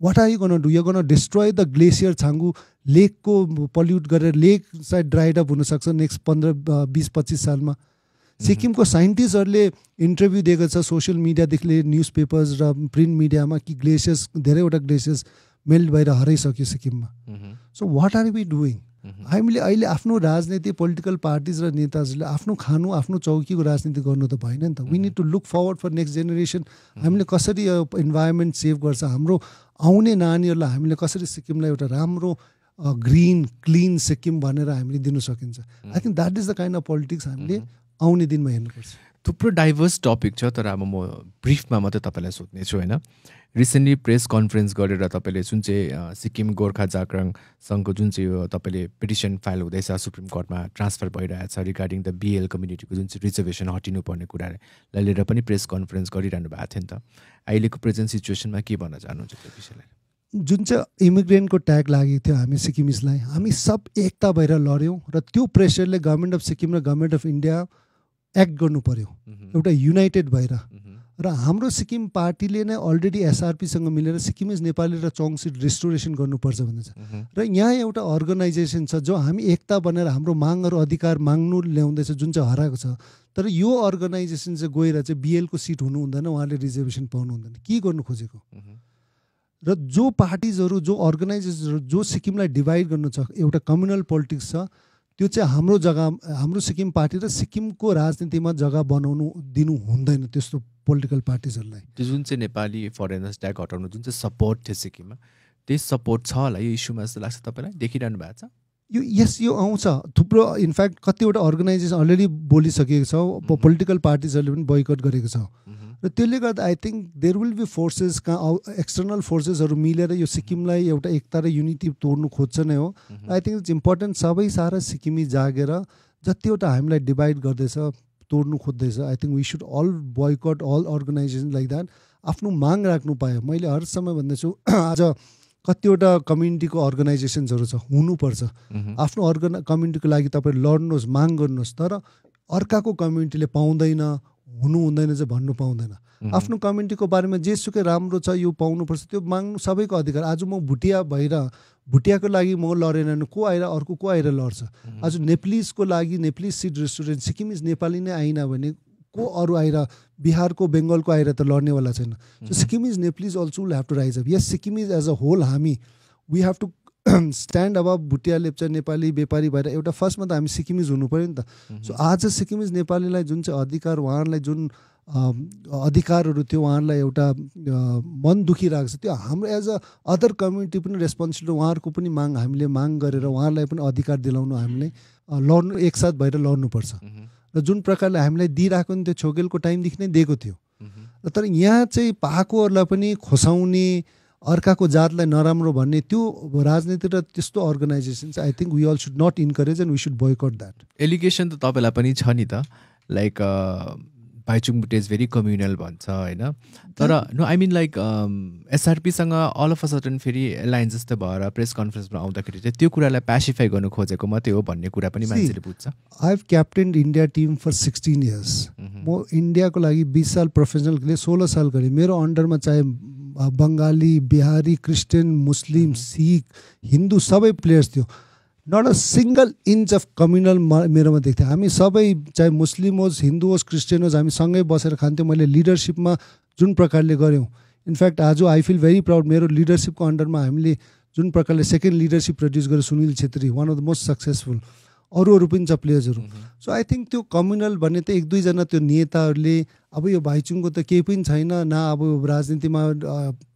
What are you gonna do you gonna destroy the glacier Changu लेकको pollute गरेर लेक साइड ड्राइड अप हुनसक्छ नेक्स्ट पन्ध्र बिस पच्चिस सालमा। सिक्किमको साइन्टिस्टहरूले इन्टरभ्यू दिएको छ सोसियल मिडियादेखि लिएर न्युज पेपर्स र प्रिन्ट मिडियामा कि ग्लेसियर्स धेरैवटा ग्लेसियर्स मेल्ट भएर हराइसक्यो सिक्किममा। So what are we doing हामीले अहिले आफ्नो राजनीति पोलिटिकल पार्टिज र नेताहरूले आफ्नो खानु आफ्नो चौकीको राजनीति गर्नु त भएन नि त। We need to look forward for next generation हामीले कसरी इन्भाइरोमेन्ट सेभ गर्छ? हाम्रो आउने नानीहरूलाई हामीले कसरी सिक्किमलाई एउटा राम्रो ग्रिन क्लिन सिक्किम भनेर हामीले दिनु सकिन्छ। I think that is the kind of politics हामीले आउने दिनमा हेर्नुपर्छ। थुप्रो डाइभर्स टपिक छ तर अब म ब्रिफमा मात्रै तपाईँलाई सोध्नेछु होइन? रिसेन्टली प्रेस कन्फरेन्स गरेर तपाईँले जुन चाहिँ सिक्किम गोर्खा जागरण सङ्घको जुन चाहिँ यो तपाईँले पिटिसन फाइल हुँदैछ सुप्रिम कोर्टमा ट्रान्सफर भइरहेछ रिगार्डिङ द बिएल कम्युनिटीको जुन चाहिँ रिजर्भेसन हटिनुपर्ने कुरालाई लिएर पनि प्रेस कन्फरेन्स गरिरहनु भएको थियो नि त। अहिलेको प्रेजेन्ट सिचुएसनमा के भन्न चाहनुहुन्छ त्यो विषयलाई? जुन चाहिँ इमिग्रेन्टको ट्याग लागेको थियो हामी सिक्किमिसलाई हामी सब एकता भएर लड्यौँ र त्यो प्रेसरले गभर्मेन्ट अफ सिक्किम र गभर्मेन्ट अफ इन्डिया एक्ट गर्नु पर्यो एउटा युनाइटेड भएर। र हाम्रो सिक्किम पार्टीले नै अलरेडी एसआरपीसँग मिलेर सिक्किमिज नेपाली र चौङसिट रिस्टोरेसन गर्नुपर्छ भन्दैछ र यहाँ एउटा अर्गनाइजेसन छ जो हामी एकता बनेर हाम्रो मागहरू अधिकार माग्नु ल्याउँदैछ जुन चाहिँ हराएको छ। तर यो अर्गनाइजेसन चाहिँ गएर चाहिँ बिएलको सिट हुनु हुँदैन उहाँले रिजर्भेसन पाउनु हुँदैन के गर्नु खोजेको? र जो पार्टिजहरू जो अर्गनाइजेसनहरू जो सिक्किमलाई डिभाइड गर्नु छ एउटा कम्युनल पोलिटिक्स छ त्यो चाहिँ हाम्रो जग्गा हाम्रो सिक्किम पार्टी र सिक्किमको राजनीतिमा जग्गा बनाउनु दिनु हुँदैन त्यस्तो पोलिटिकल पार्टिजहरूलाई त्यो जुन चाहिँ नेपाली फरेनर्स ट्याग हटाउनु जुन चाहिँ सपोर्ट थियो सिक्किममा त्यही सपोर्ट छ होला यो इस्युमा जस्तो लाग्छ तपाईँलाई? देखिरहनु भएको छ? यो यस यो आउँछ। थुप्रो इनफ्याक्ट कतिवटा अर्गनाइजेसन अलरेडी बोलिसकेको छ पोलिटिकल पार्टिजहरूले पनि बोइकट गरेको छ। र त्यसले गर्दा I think there will be forces कहाँ एक्सटर्नल फोर्सेसहरू मिलेर यो सिक्किमलाई एउटा एकता र युनिटी तोड्नु खोज्छ नै हो। आई थिङ्क इट्स इम्पोर्टेन्ट सबै सारा सिक्किमी जागेर जतिवटा हामीलाई डिभाइड गर्दैछ तोड्नु खोज्दैछ। I think we should all boycott all organisation like that आफ्नो माग राख्नु पायो। मैले हर समय भन्दैछु आज कतिवटा कम्युनिटीको अर्गनाइजेसन्सहरू छ हुनुपर्छ। आफ्नो अर्गना कम्युनिटीको लागि तपाईँ लड्नुहोस् माग गर्नुहोस् तर अर्काको कम्युनिटीले पाउँदैन हुनु हुँदैन चाहिँ भन्नु पाउँदैन। आफ्नो कम्युनिटीको बारेमा जेसुकै राम्रो छ यो पाउनुपर्छ त्यो माग्नु सबैको अधिकार। आज म भुटिया भएर भुटियाको लागि म लडेन भने को आएर अर्को को आएर लड्छ? आज नेप्लिजको लागि Nepalese seat restaurant Sikkimese Nepali नै आइन भने को अरू आएर बिहारको बेङ्गलको आएर त लड्नेवाला छैन। So Sikkim is Nepalese also will have to rise up yes Sikkim is as a whole हामी वी हेभ टु स्ट्यान्ड अब भुटिया लेप्चा नेपाली व्यापारी भएर एउटा फर्स्टमा त हामी सिक्किमिज हुनु पऱ्यो नि त। सो आज सिक्किमिज नेपालीलाई जुन चाहिँ अधिकार उहाँहरूलाई जुन अधिकारहरू थियो उहाँहरूलाई एउटा मन दुखिरहेको छ त्यो हाम्रो एज अ अदर कम्युनिटी पनि रेस्पोन्सिबिलिटी उहाँहरूको पनि माग हामीले माग गरेर उहाँहरूलाई पनि अधिकार दिलाउनु हामीले लड्नु एकसाथ भएर लड्नुपर्छ। र जुन प्रकारले हामीलाई दिइरहेको नि त्यो छोगेलको टाइमदेखि नै दिएको थियो। र तर यहाँ चाहिँ पाएकोहरूलाई पनि खोसाउने अर्काको जातलाई नराम्रो भन्ने त्यो राजनीति र त्यस्तो अर्गनाइजेसन चाहिँ I think we all should not encourage and we should boycott that allegation त तपाईँलाई पनि छ नि त। Like Bhaichung Bhutia is very communal भन्छ होइन? तर नो आई मिन लाइक एसआरपीसँग अल अफ अ सडन फेरि एलायन्स जस्तो भएर प्रेस कन्फरेन्समा आउँदाखेरि चाहिँ त्यो कुरालाई पेसिफाई गर्नु खोजेको मात्रै हो भन्ने कुरा पनि मान्छेले बुझ्छ। I have captain India team for sixteen years म इन्डियाको लागि बिस साल प्रोफेसनल खेलेँ सोह्र साल गरेँ। मेरो अन्डरमा चाहे बङ्गाली बिहारी क्रिस्चियन मुस्लिम सिख हिन्दू सबै प्लेयर्स थियो। Not a single inch of communal मेरोमा देख्थेँ हामी सबै चाहे मुस्लिम होस् हिन्दू होस् क्रिस्चियन होस् हामी सँगै बसेर खान्थ्यौँ। मैले लिडरसिपमा जुन प्रकारले गऱ्यौँ। इनफ्याक्ट आज आई फिल भेरी प्राउड मेरो लिडरसिपको अन्डरमा हामीले जुन प्रकारले सेकेन्ड लिडरसिप प्रड्युस गर्यो Sunil Chhetri one of the most successful अरू अरू पनि छ प्लेयर्सहरू सो आई थिङ्क त्यो कम्युनल भन्ने त एक दुईजना त्यो नेताहरूले अब यो भाइचुङको त केही पनि छैन न अब राजनीतिमा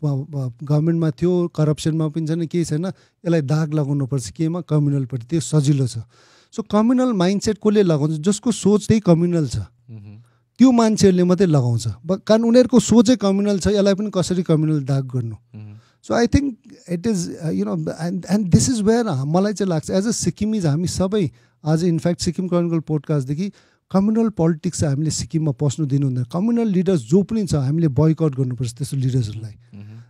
गभर्मेन्टमा थियो करप्सनमा पनि छैन केही छैन यसलाई दाग लगाउनुपर्छ केमा कम्युनलपट्टि त्यो सजिलो छ। सो कम्युनल माइन्डसेट कसले लगाउँछ? जसको सोच त्यही कम्युनल छ। त्यो मान्छेहरूले मात्रै लगाउँछ। कारण उनीहरूको सोचै कम्युनल छ यसलाई पनि कसरी कम्युनल दाग गर्नु? So I think it is you know and and this is where मलाई चाहिँ लाग्छ एज अ सिक्किमिज हामी सबै आज इनफ्याक्ट सिक्किम क्रोनिकल पोडकास्टदेखि कम्युनल पोलिटिक्स हामीले सिक्किममा पस्नु दिनु हुँदैन। कम्युनल लिडर्स जो पनि छ हामीले बोयकट गर्नुपर्छ त्यस्तो लिडर्सहरूलाई।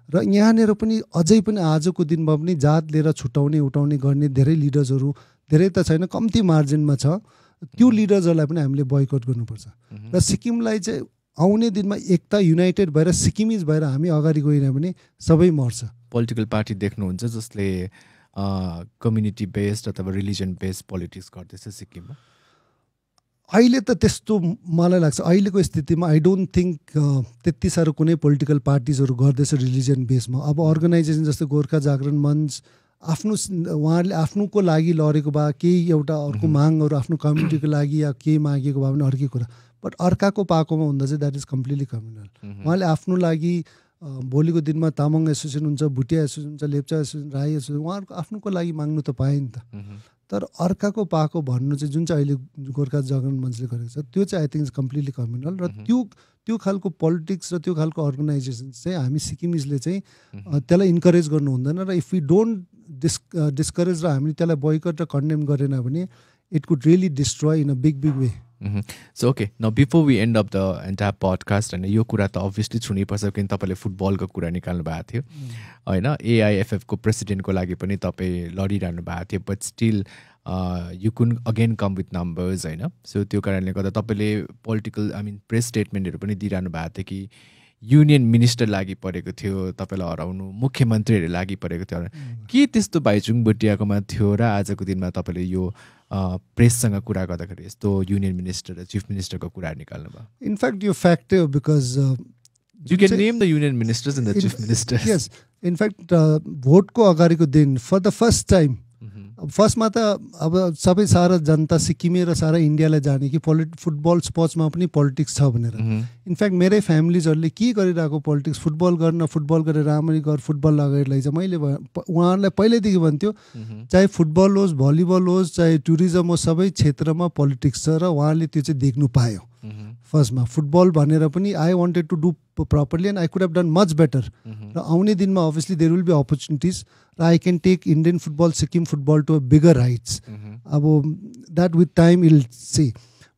र यहाँनिर पनि अझै पनि आजको दिनमा पनि जात लिएर छुट्याउने उठाउने गर्ने धेरै लिडर्सहरू धेरै त छैन कम्ती मार्जिनमा छ। त्यो लिडर्सहरूलाई पनि हामीले बोयकट गर्नुपर्छ। र सिक्किमलाई चाहिँ आउने दिनमा एकता युनाइटेड भएर सिक्किमिज भएर हामी अगाडि गएन भने सबै मर्छ। पोलिटिकल पार्टी देख्नुहुन्छ जसले कम्युनिटी बेस्ड अथवा रिलिजन बेस्ड पोलिटिक्स गर्दैछ सिक्किममा। अहिले त त्यस्तो मलाई लाग्छ अहिलेको स्थितिमा आई डोन्ट थिङ्क त्यति साह्रो कुनै पोलिटिकल पार्टिजहरू गर्दैछ रिलिजन बेसमा अब अर्गनाइजेसन जस्तै गोर्खा जागरण मञ्च आफ्नो उहाँहरूले आफ्नोको लागि लडेको भए केही एउटा अर्को मागहरू आफ्नो कम्युनिटीको लागि या केही मागेको भए पनि अर्कै कुरा। बट अर्काको पाकोमा हुँदा चाहिँ द्याट इज कम्प्लिटली कम्युनल उहाँले आफ्नो लागि भोलिको दिनमा तामाङ एसोसिएसन हुन्छ भुटिया एसोसिएसन हुन्छ लेप्चा एसोसिएसन राई एसोसिएसन उहाँहरूको आफ्नोको लागि माग्नु त पायो नि त। तर अर्काको पाको भन्नु चाहिँ जुन चाहिँ अहिले गोर्खा जगन मञ्चले गरेको छ त्यो चाहिँ I think is completely communal र त्यो त्यो खालको पोलिटिक्स र त्यो खालको अर्गनाइजेसन चाहिँ हामी सिक्किमिजले चाहिँ त्यसलाई इन्करेज गर्नु हुँदैन र if you don't dis discourage र हामीले त्यसलाई बोइकट र कन्डेम गरेन भने it could really destroy in a big big way so okay न before we end of the entire podcast होइन यो कुरा त अभियसली छुनैपर्छ किन तपाईँले फुटबलको कुरा निकाल्नु भएको थियो। होइन एआइएफएफको प्रेसिडेन्टको लागि पनि तपाईँ लडिरहनु भएको थियो बट स्टिल यु कुन अगेन कम विथ नम्बर्स होइन। सो त्यो कारणले गर्दा तपाईँले पोलिटिकल आई मिन प्रेस स्टेटमेन्टहरू पनि दिइरहनु भएको थियो कि युनियन मिनिस्टर लागि परेको थियो तपाईँलाई हराउनु मुख्यमन्त्रीहरू लागि परेको थियो। के त्यस्तो भाइचुङ भुटियाकोमा थियो र आजको दिनमा तपाईँले यो प्रेससँग कुरा गर्दाखेरि यस्तो युनियन मिनिस्टर र चिफ मिनिस्टरको कुराहरू निकाल्नु भयो? इनफ्याक्ट यो फ्याक्ट हो because you can name the union ministers in the chief minister yes in fact भोटको अगाडिको दिन फर द फर्स्ट टाइम फर्स्टमा त अब सबै सारा जनता सिक्किमे र सारा इन्डियालाई जाने कि पोलिट फुटबल स्पोर्ट्समा पनि पोलिटिक्स छ भनेर। इनफ्याक्ट मेरै फ्यामिलीजहरूले के गरिरहेको पोलिटिक्स? फुटबल गर्न फुटबल गरेर राम्ररी गर फुटबल लगाएर लैजा मैले उहाँहरूलाई पहिल्यैदेखि भन्थ्यो चाहे फुटबल होस् भलिबल होस् चाहे टुरिज्म होस् सबै क्षेत्रमा पोलिटिक्स छ र उहाँले त्यो चाहिँ देख्नु पायो। फर्स्टमा फुटबल भनेर पनि I wanted to do properly and I could have done much better र आउने दिनमा obviously there will be opportunities र I can take Indian football Sikkim football to a bigger heights अब that with time I'll see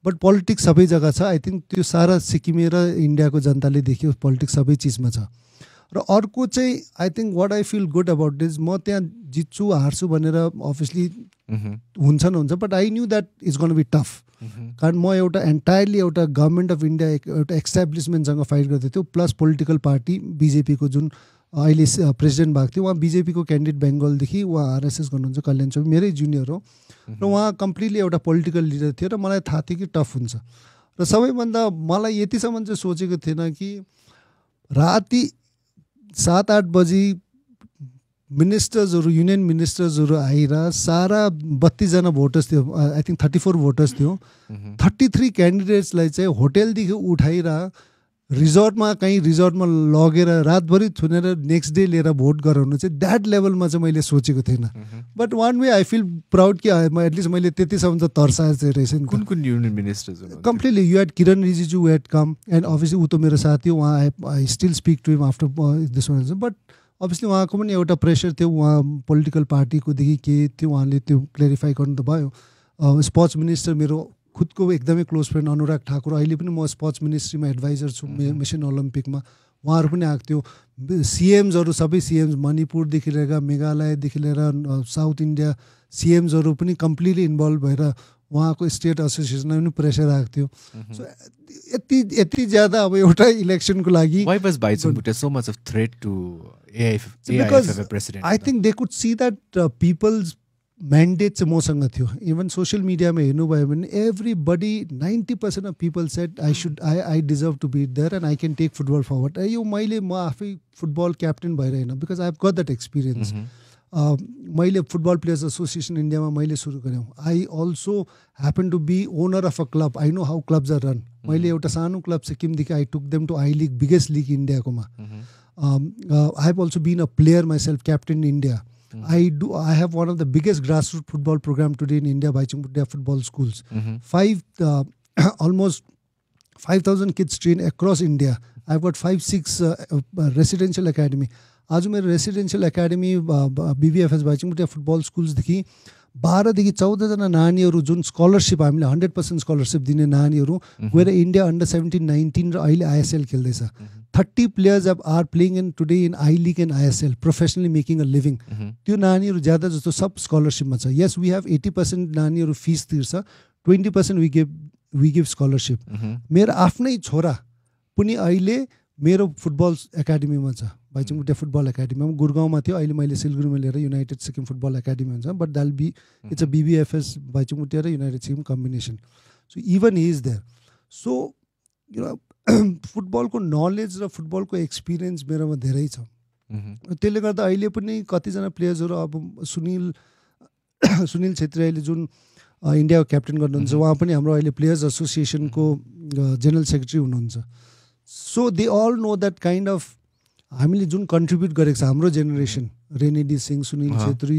but politics सबै जग्गा छ. I think त्यो सारा सिक्किमे र इन्डियाको जनताले देख्यो पोलिटिक्स सबै चिजमा छ। र अर्को चाहिँ I think what I feel good about this म त्यहाँ जित्छु हार्छु भनेर अभियसली हुन्छ न हुन्छ but I knew that is gonna be tough कारण म एउटा एन्टायरली एउटा गभर्मेन्ट अफ इन्डिया एउटा एक्स्टाब्लिसमेन्टसँग फाइट गर्दै थियो प्लस पोलिटिकल पार्टी बिजेपीको जुन अहिले प्रेसिडेन्ट भएको थियो उहाँ बिजेपीको क्यान्डिडेट बेङ्गलदेखि उहाँ आरएसएस गर्नुहुन्छ कल्याण चौक मेरै जुनियर हो। र उहाँ कम्प्लिटली एउटा पोलिटिकल लिडर थियो र मलाई थाहा थियो कि टफ हुन्छ। र सबैभन्दा मलाई यतिसम्म चाहिँ सोचेको थिएन कि राति सात आठ बजी मिनिस्टर्सहरू युनियन मिनिस्टर्सहरू आएर सारा बत्तिसजना भोटर्स थियो I think thirty four voters थियो। थर्टी थ्री क्यान्डिडेट्सलाई चाहिँ होटेलदेखि उठाएर रिजोर्टमा कहीँ रिजोर्टमा लगेर रातभरि थुनेर नेक्स्ट डे लिएर भोट गराउनु चाहिँ द्याट लेभलमा चाहिँ मैले सोचेको थिएन but one way I feel proud कि एटलिस्ट मैले त्यतिसम्म त तर्साएर चाहिँ रहेछ नि कुन कुन union ministers completely you had Kiren Rijiju ऊ हेड कम एन्ड अभियसली ऊ त मेरो साथी हो उहाँ I still speak to him after this but obviously उहाँको पनि एउटा प्रेसर थियो उहाँ पोलिटिकल पार्टीकोदेखि के थियो उहाँले त्यो क्लेरिफाई गर्नु त भयो स्पोर्ट्स मिनिस्टर मेरो खुदको एकदमै क्लोज फ्रेन्ड अनुराग ठाकुर अहिले पनि म स्पोर्ट्स मिनिस्ट्रीमा एडभाइजर छु मिसन ओलम्पिकमा उहाँहरू पनि आएको थियो। सिएम्सहरू सबै सिएम्स मणिपुरदेखि लिएर मेघालयदेखि लिएर साउथ इन्डिया सिएम्सहरू पनि कम्प्लिटली इन्भल्भ भएर उहाँको स्टेट एसोसिएसनमा पनि प्रेसर आएको थियो। सो यति यति ज्यादा अब एउटा इलेक्सनको लागि I think they could see that people's mandate चाहिँ मसँग थियो इभन सोसियल मिडियामा हेर्नुभयो भने everybody ninety percent of people said I should I I deserve to be there and I can take football forward यो मैले म आफै फुटबल क्याप्टेन भएर होइन because I have got that experience मैले फुटबल प्लेयर्स एसोसिएसन इन्डियामा मैले सुरु गरेँ I also happen to be owner of a club I know how clubs are run मैले एउटा सानो club सिक्किमदेखि I took them to I league biggest league इन्डियाकोमा Um, uh, I've also been a player myself, captain in India. Mm-hmm. I do. I have one of the biggest grassroots football program today in India by Football Schools. Mm-hmm. Five, uh, almost five thousand kids train across India. I've got five, six uh, uh residential academy. आज मेरे residential academy B V F S football schools दिखी बाह्रदेखि चौधजना नानीहरू जुन scholarship हामीले hundred percent scholarship दिने नानीहरू गएर इन्डिया अन्डर सेभेन्टिन नाइन्टिन र अहिले आइएसएल खेल्दैछ। थर्टी प्लेयर्स अब are playing in today in I league and ISL professionally making a living त्यो नानीहरू ज्यादा जस्तो सब स्कलरसिपमा छ। Yes we have eighty percent नानीहरू fees तिर्छ twenty percent we give we give scholarship मेरो आफ्नै छोरा पनि अहिले मेरो फुटबल एकाडेमीमा छ। भाइचुङबुटे फुटबल एकाडेमीमा गुरगाउँमा थियो। अहिले मैले सिलगढीमा लिएर युनाइटेड सिक्किम फुटबल एकाडेमी हुन्छ but that'll be it's a BBFS Bhaichung Bhutia र united Sikkim combination. So even is there. So you फुटबलको नलेज र फुटबलको एक्सपिरियन्स मेरोमा धेरै छ। त्यसले गर्दा अहिले पनि कतिजना प्लेयर्सहरू अब सुनिल सुनिल छेत्री अहिले जुन इन्डियाको क्याप्टेन गर्नुहुन्छ उहाँ पनि हाम्रो अहिले प्लेयर्स एसोसिएसनको जेनरल सेक्रेटरी हुनुहुन्छ। So they all know that kind of हामीले जुन कन्ट्रिब्युट गरेको छ हाम्रो जेनेरेसन रेनिडी सिंह सुनिल छेत्री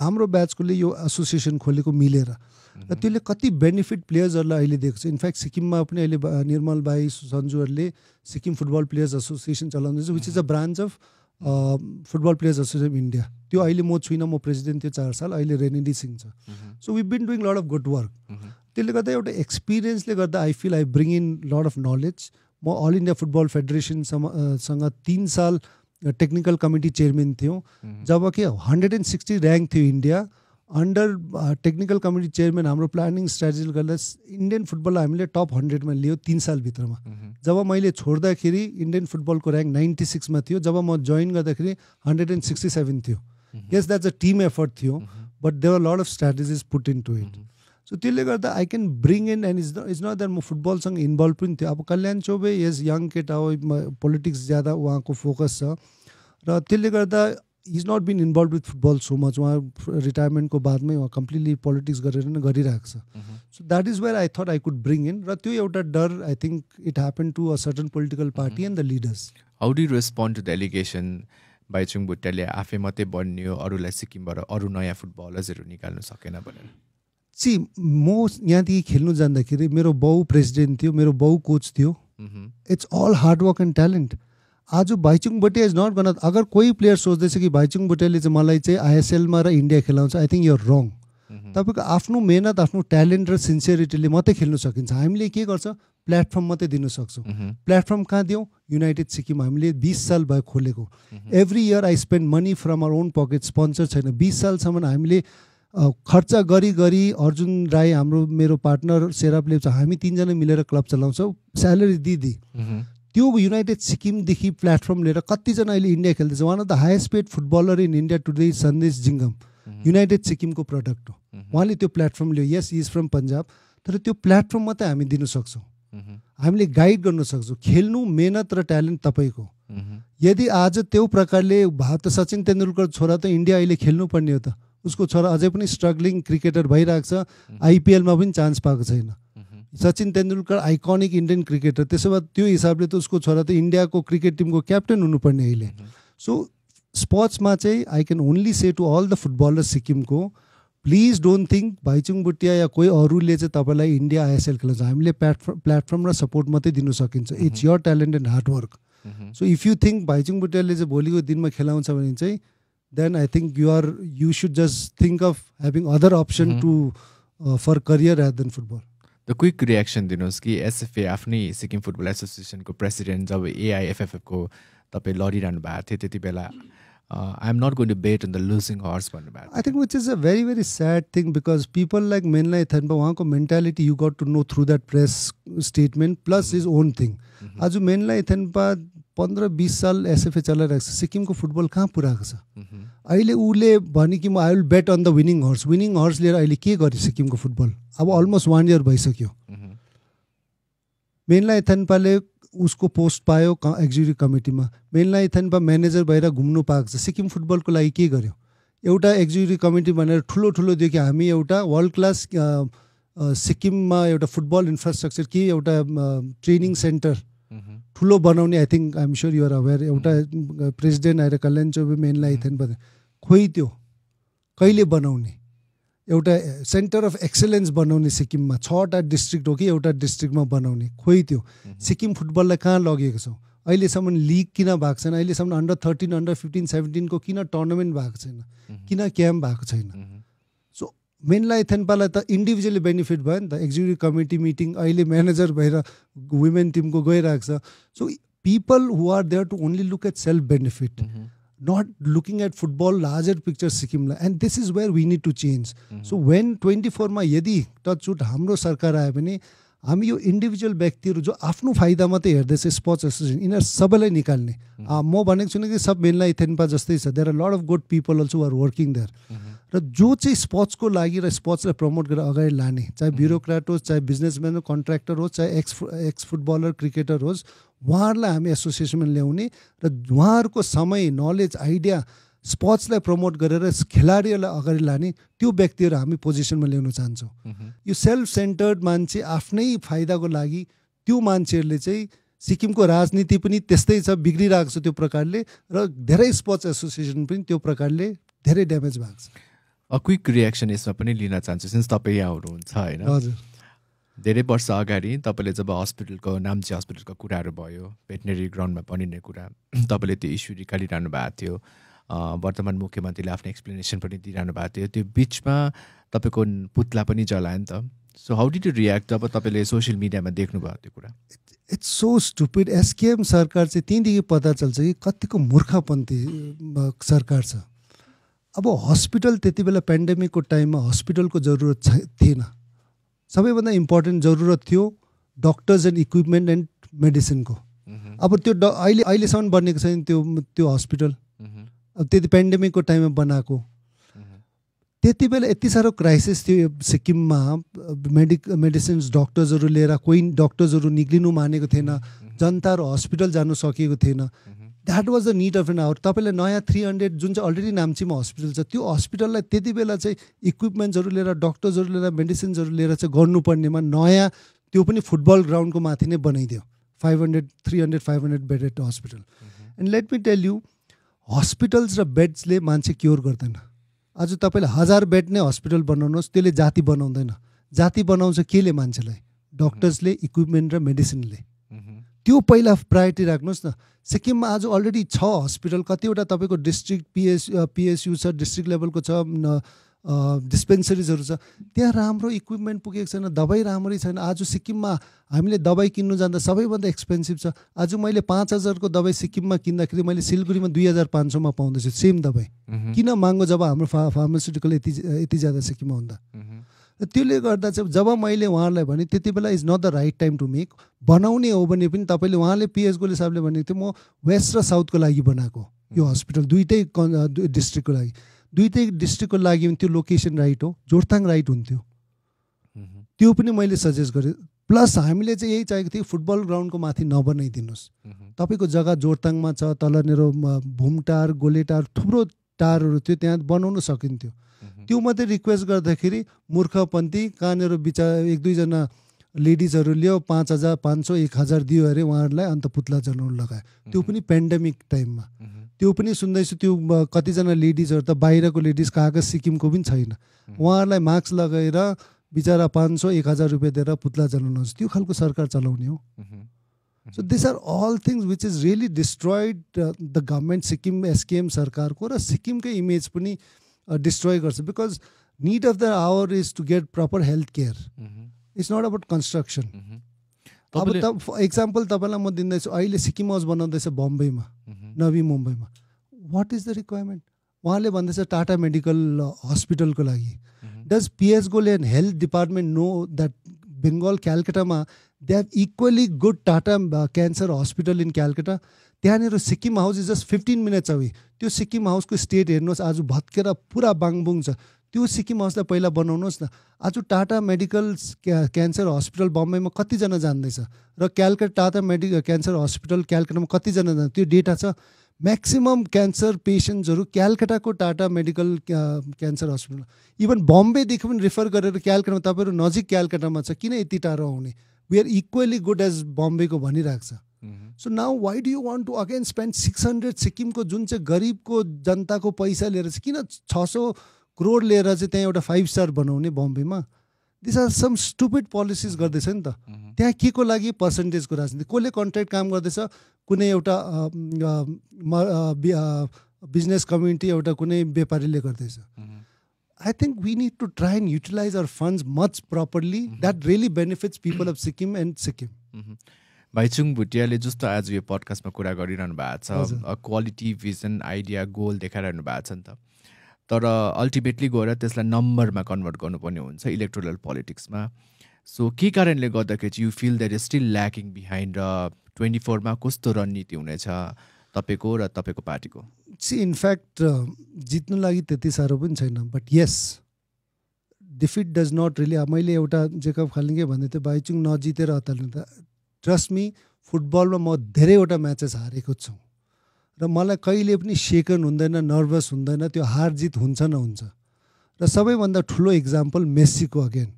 हाम्रो ब्याचकोले यो एसोसिएसन खोलेको मिलेर। र त्यसले कति बेनिफिट प्लेयर्सहरूलाई अहिले दिएको छ। इनफ्याक्ट सिक्किममा पनि अहिले निर्मल बाई सन्जुहरूले सिक्किम फुटबल प्लेयर्स एसोसिएसन चलाउँदैछ which is a branch of football players association India त्यो अहिले म छुइनँ म प्रेसिडेन्ट थियो चार साल अहिले रेनिडी सिंह छ। So we been doing lot of good work त्यसले गर्दा एउटा एक्सपिरियन्सले गर्दा I feel I bring in lot of knowledge म अल इन्डिया फुटबल फेडरेसनसँग तिन साल टेक्निकल कमिटी चेयरमेन थियो। जब कि हन्ड्रेड एन्ड सिक्सटी ऱ्याङ्क थियो India. Under technical committee chairman हाम्रो प्लानिङ स्ट्राटेजी गर्दा इन्डियन फुटबललाई हामीले टप हन्ड्रेडमा लियो तिन सालभित्रमा जब मैले छोड्दाखेरि इन्डियन फुटबलको ऱ्याङ्क नाइन्टी सिक्समा थियो। जब म जोइन गर्दाखेरि हन्ड्रेड एन्ड सिक्सटी सेभेन थियो। Yes that's a team effort थियो but there lot of strategies put in to it so त्यसले गर्दा I can bring in and is is not that म फुटबलसँग इन्भल्भ पनि थियो अब कल्याण चौबे यस यङ केटा हो पोलिटिक्स ज्यादा उहाँको फोकस छ र त्यसले गर्दा is not been involve with football so much उहाँ रिटायरमेन्टको बादमै उहाँ कम्प्लिटली पोलिटिक्स गरेर नै गरिरहेको छ so that is where I thought I could bring in र त्यो एउटा डर I think it happen to a certain political party and the leaders how do respond to the allegation Baichung भुट्टाले आफै मात्रै बनियो अरूलाई सिक्किमबाट अरू नयाँ फुटबलर्सहरू निकाल्नु सकेन भनेर सी म यहाँदेखि खेल्नु जाँदाखेरि मेरो बाउ प्रेसिडेन्ट थियो मेरो बाउ कोच थियो। It's all hard work and talent आज Bhaichung Bhutia is not gone अगर कोही प्लेयर सोच्दैछ कि भाइचुङ भोटेले चाहिँ मलाई चाहिँ आइएसएलमा र इन्डिया खेलाउँछ आई थिङ्क युर रङ तपाईँको आफ्नो मेहनत आफ्नो ट्यालेन्ट र सिन्सियरिटीले मात्रै खेल्नु सकिन्छ। हामीले के गर्छ? प्लेटफर्म मात्रै दिन सक्छौँ। प्लेटफर्म कहाँ दियौँ? युनाइटेड सिक्किम हामीले बिस साल भयो खोलेको। Every year I spend money from our own pocket sponsor छैन। बिस सालसम्म हामीले खर्च गरी गरी अर्जुन राई हाम्रो मेरो पार्टनर सेराप लेप्चा हामी तिनजना मिलेर क्लब चलाउँछौँ। स्यालेरी दिदी। त्यो युनाइटेड सिक्किमदेखि प्लेटफर्म लिएर कतिजना अहिले इन्डिया खेल्दैछ। One of the highest paid footballer in India today Sandesh Jhingan United सिक्किमको प्रडक्ट हो। उहाँले त्यो प्लेटफर्म लियो। यस इज फ्रम पन्जाब तर त्यो प्लेटफर्म मात्रै हामी दिन सक्छौँ। हामीले गाइड गर्न सक्छौँ। खेल्नु मेहनत र ट्यालेन्ट तपाईँको। यदि आज त्यो प्रकारले भारत सचिन तेन्दुलकर छोरा त इन्डिया अहिले खेल्नुपर्ने हो त। उसको छोरा अझै पनि स्ट्रगलिङ क्रिकेटर भइरहेको छ। आइपिएलमा पनि चान्स पाएको छैन। Sachin Tendulkar iconic Indian cricketer त्यसो भए त्यो हिसाबले त उसको छोरा त इन्डियाको क्रिकेट टिमको क्याप्टेन हुनुपर्ने अहिले। सो स्पोर्ट्समा चाहिँ I can only say to all the footballer सिक्किमको please don't think Bhaichung Bhutia या कोही अरूले चाहिँ तपाईँलाई इन्डिया आइएसएल खेल्छ हामीले प्लेटफर्म प्लेटफर्म र सपोर्ट मात्रै दिनु सकिन्छ। It's your talent and hard work so if you think Bhaichung भुटियाले चाहिँ भोलिको दिनमा खेलाउँछ भने चाहिँ then I think you are you should just think of having other option to for career at then football the quick reaction दिनुहोस् कि SFA आफ्नै सिक्किम फुटबल एसोसिएसनको प्रेसिडेन्ट जब एआइएफएफएफको तपाईँ लडिरहनु भएको थियो त्यति बेला I am not going to bet in the losing horse भन्नुभएको I think which is a very very sad thing because people like मेनलाई Thanpa उहाँको mentality you got to know through that press statement plus is own thing आज मेनलाई थान्पा पन्ध्र बिस साल SFA चलाइरहेको छ। सिक्किमको फुटबल कहाँ पुऱ्याएको छ. अहिले उसले भने कि म I will bet on the winning horse winning horse लिएर अहिले के गर्यो सिक्किमको फुटबल? अब अलमोस्ट वान इयर भइसक्यो। मेनलाई थान्पाले उसको पोस्ट पायो एक्जिक्युटिभ कमिटीमा। मेनलाई इथेन्पा म्यानेजर भएर घुम्नु पाएको छ। सिक्किम फुटबलको लागि के गर्यो? एउटा एक्जिक्युटिभ कमिटी भनेर ठुलो ठुलो दियो कि हामी एउटा वर्ल्ड क्लास सिक्किममा एउटा फुटबल इन्फ्रास्ट्रक्चर कि एउटा ट्रेनिङ सेन्टर ठुलो बनाउने I think I'm sure you're aware एउटा प्रेसिडेन्ट आएर कल्याण चौबे मेनलाई इथेन खोइ त्यो? कहिले बनाउने? एउटा सेन्टर अफ एक्सलेन्स बनाउने सिक्किममा छवटा डिस्ट्रिक्ट हो कि एउटा डिस्ट्रिक्टमा बनाउने खोइ त्यो? सिक्किम फुटबललाई कहाँ लगेको छौँ? अहिलेसम्म लिग किन भएको छैन? अहिलेसम्म अन्डर थर्टिन अन्डर फिफ्टिन सेभेन्टिनको किन टुर्नामेन्ट भएको छैन? किन क्याम्प भएको छैन? मेनलाई थेन्पालाई त इन्डिभिजुअली बेनिफिट भयो नि त। एक्जिक्युटिभ कमिटी मिटिङ अहिले म्यानेजर भएर वुमेन टिमको गइरहेको छ। So people who are there to only look at self benefit not looking at football larger picture सिक्किमलाई and this is where we need to change so when twenty फोरमा यदि टचुट हाम्रो सरकार आयो भने हामी यो इन्डिभिजुअल व्यक्तिहरू जो आफ्नो फाइदा मात्रै हेर्दैछ स्पोर्ट्स एसोसिएसन यिनीहरू सबैलाई निकाल्ने। म भनेको छुइनँ कि सब मेनलाई थेन्पा जस्तै छ। There are lot of good people also are working there र जो चाहिँ स्पोर्ट्सको लागि र स्पोर्ट्सलाई प्रमोट गरेर अगाडि लाने चाहे ब्युरोक्राट होस् चाहे बिजनेसम्यान हो कन्ट्र्याक्टर होस् चाहे एक्स एक्स फुटबलर क्रिकेटर होस् उहाँहरूलाई हामी एसोसिएसनमा ल्याउने र उहाँहरूको समय नलेज आइडिया स्पोर्ट्सलाई प्रमोट गरेर खेलाडीहरूलाई अगाडि लाने त्यो व्यक्तिहरू हामी पोजिसनमा ल्याउन चाहन्छौँ। यो सेल्फ सेन्टर्ड मान्छे आफ्नै फाइदाको लागि त्यो मान्छेहरूले चाहिँ सिक्किमको राजनीति पनि त्यस्तै छ बिग्रिरहेको छ त्यो प्रकारले र धेरै स्पोर्ट्स एसोसिएसन पनि त्यो प्रकारले धेरै ड्यामेज भएको छ। क्विक रियाक्सन यसमा पनि लिन चाहन्छु सिन्स तपाईँ यहाँ हुनुहुन्छ होइन? हजुर। धेरै वर्ष अगाडि तपाईँले जब हस्पिटलको नाम्ची हस्पिटलको कुराहरू भयो भेटनेरी ग्राउन्डमा बनिने कुरा तपाईँले त्यो इस्यु निकालिरहनु भएको थियो वर्तमान मुख्यमन्त्रीले आफ्नो एक्सप्लेनेसन पनि दिइरहनु भएको थियो त्यो बिचमा तपाईँको पुत्ला पनि जलायो नि त। So how did you react जब तपाईँले सोसियल मिडियामा देख्नुभयो त्यो कुरा? इट्स सो स्टुपिड एसकेएम सरकार चाहिँ त्यहीँदेखि पत्ता चल्छ कि कतिको मूर्खपन्थी सरकार छ। अब हस्पिटल त्यति बेला पेन्डेमिकको टाइममा हस्पिटलको जरुरत थिएन। सबैभन्दा इम्पोर्टेन्ट जरुरत थियो डक्टर्स एन्ड इक्विपमेन्ट एन्ड मेडिसिनको अब त्यो ड अहिले अहिलेसम्म बनेको छैन त्यो त्यो हस्पिटल अब त्यति पेन्डेमिकको टाइममा बनाएको। त्यति बेला यति साह्रो क्राइसिस थियो सिक्किममा। मेडिक मेडिसिन्स डक्टर्सहरू लिएर कोही डक्टर्सहरू निक्लिनु मानेको थिएन। जनताहरू हस्पिटल जानु सकेको थिएन। That was the need of an hour तपाईँलाई नयाँ थ्री हन्ड्रेड जुन चाहिँ अलरेडी नाम्चीमा हस्पिटल छ त्यो हस्पिटललाई त्यति बेला चाहिँ इक्विपमेन्ट्सहरू लिएर डक्टर्सहरू लिएर मेडिसिन्सहरू लिएर चाहिँ गर्नुपर्नेमा नयाँ त्यो पनि फुटबल ग्राउन्डको माथि नै बनाइदियो। Five hundred three hundred five hundred bedded hospital and let me tell you hospitals र बेड्सले मान्छे क्योर गर्दैन। आज तपाईँले हजार बेड नै हस्पिटल बनाउनुहोस् त्यसले जाति बनाउँदैन। जाति बनाउँछ केले मान्छेलाई? डक्टर्सले इक्विपमेन्ट र मेडिसिनले त्यो पहिला प्रायोरिटी राख्नुहोस् न। सिक्किममा आज अलरेडी छ हस्पिटल कतिवटा तपाईँको डिस्ट्रिक्ट पिएस पिएसयु छ डिस्ट्रिक्ट लेभलको छ डिस्पेन्सरिजहरू छ। त्यहाँ राम्रो इक्विपमेन्ट पुगेको छैन दबाई राम्ररी छैन। आज सिक्किममा हामीले दबाई किन्नु जाँदा सबैभन्दा एक्सपेन्सिभ छ। आज मैले पाँच हजारको दबाई सिक्किममा किन्दाखेरि मैले सिलगढीमा दुई हजार पाँच सौमा पाउँदैछु। सेम दबाई। किन महँगो जब हाम्रो फा फार्मास्युटिकल यति यति ज्यादा सिक्किममा हुँदा? त्यसले गर्दा चाहिँ जब मैले उहाँहरूलाई भने त्यति बेला is not the right time to make बनाउने हो भने पनि तपाईँले उहाँले पिएचगोले साहबले भनेको थियो म वेस्ट र साउथको लागि बनाएको यो हस्पिटल दुइटै डिस्ट्रिक्टको लागि। दुइटै डिस्ट्रिक्टको लागि पनि त्यो लोकेसन राइट हो जोरथाङ राइट हुन्थ्यो। त्यो पनि मैले सजेस्ट गरेँ। प्लस हामीले चाहिँ यही चाहेको थियो फुटबल ग्राउन्डको माथि नबनाइदिनुहोस्। तपाईँको जग्गा जोरताङमा छ तलनिर भुमटार गोलेटार थुप्रो टारहरू थियो त्यहाँ बनाउन सकिन्थ्यो। त्यो मात्रै रिक्वेस्ट गर्दाखेरि मूर्खपन्थी कहाँनिर बिचरा एक दुईजना लेडिजहरू लियो पाँच हजार पाँच सौ एक हजार दियो अरे उहाँहरूलाई अन्त पुत्ला जलाउनु लगायो। त्यो पनि पेन्डेमिक टाइममा। त्यो पनि सुन्दैछु त्यो कतिजना लेडिजहरू त बाहिरको लेडिज कागज सिक्किमको पनि छैन। उहाँहरूलाई मास्क लगाएर बिचरा पाँच सौ एक हजार रुपियाँ दिएर पुत्ला जलाउनुहोस् त्यो खालको सरकार चलाउने हो। So this are all things which is really destroyed the government Sikkim SKM सरकारको र सिक्किमकै इमेज पनि डिस्ट्रोय गर्छ because need of the our is to get proper health care it's not about construction अब त फर इक्जाम्पल तपाईँलाई म दिँदैछु अहिले सिक्किम हाउस बनाउँदैछ बम्बईमा नवी मुम्बईमा। वाट इज द रिक्वायरमेन्ट उहाँले भन्दैछ टाटा मेडिकल हस्पिटलको लागि। Does पिएचगोले and health department know that Bengal क्यालकाटामा they have equally good Tata cancer hospital in Calcutta त्यहाँनिर Sikkim house is just fifteen minutes away. त्यो सिक्किम हाउसको स्टेट हेर्नुहोस् आज भत्केर पुरा बाङबुङ छ। त्यो सिक्किम हाउसलाई पहिला बनाउनुहोस् न। आज टाटा मेडिकल क्या क्यान्सर हस्पिटल बम्बईमा कतिजना जान्दैछ र Calcutta Tata medical cancer hospital क्यालकाटामा कतिजना जान्छ त्यो डेटा छ। म्याक्सिमम् क्यान्सर पेसेन्ट्सहरू क्यालकाटाको Tata medical cancer hospital. Even बम्बेदेखि पनि रिफर गरेर क्यालकाटामा तपाईँहरू नजिक क्यालकाटामा छ। किन यति टाढो आउने? We are equally good as बम्बेको भनिरहेको छ। So now why do you want to again spend six hundred सिक्किमको जुन चाहिँ गरिबको जनताको पैसा लिएर चाहिँ किन छ सौ करोड लिएर चाहिँ त्यहाँ एउटा फाइभ स्टार बनाउने बम्बेमा this are some stupid policies गर्दैछ नि त त्यहाँ के को लागि पर्सेन्टेजको राजनीति कसले कन्ट्र्याक्ट काम गर्दैछ कुनै एउटा बिजनेस कम्युनिटी एउटा कुनै व्यापारीले गर्दैछ I think we need to try and utilize our funds much properly that really benefits people of Sikkim and Sikkim Bhaichung भुटियाले जस्तो आज यो पडकास्टमा कुरा गरिरहनु भएको। छ क्वालिटी भिजन आइडिया गोल देखाइरहनु भएको छ नि त। तर अल्टिमेटली गएर त्यसलाई नम्बरमा कन्भर्ट गर्नुपर्ने हुन्छ इलेक्ट्रोरल पोलिटिक्समा सो के कारणले गर्दाखेरि चाहिँ you feel that is still lacking behind र ट्वेन्टी फोरमा कस्तो रणनीति हुनेछ तपाईँको र तपाईँको पार्टीको? सी इनफ्याक्ट जित्नु लागि त्यति साह्रो पनि छैन but yes defeat does not really मैले एउटा जेकब खालिङ्गे भन्दै थिएँ बाइचुङ नजितेर हताल्नु त ट्रस्ट मी फुटबलमा म धेरैवटा म्याचेस हारेको छु। र मलाई कहिले पनि सेकन हुँदैन नर्भस हुँदैन त्यो हार जित हुन्छ नहुन्छ र सबैभन्दा ठुलो इक्जाम्पल मेस्सीको अगेन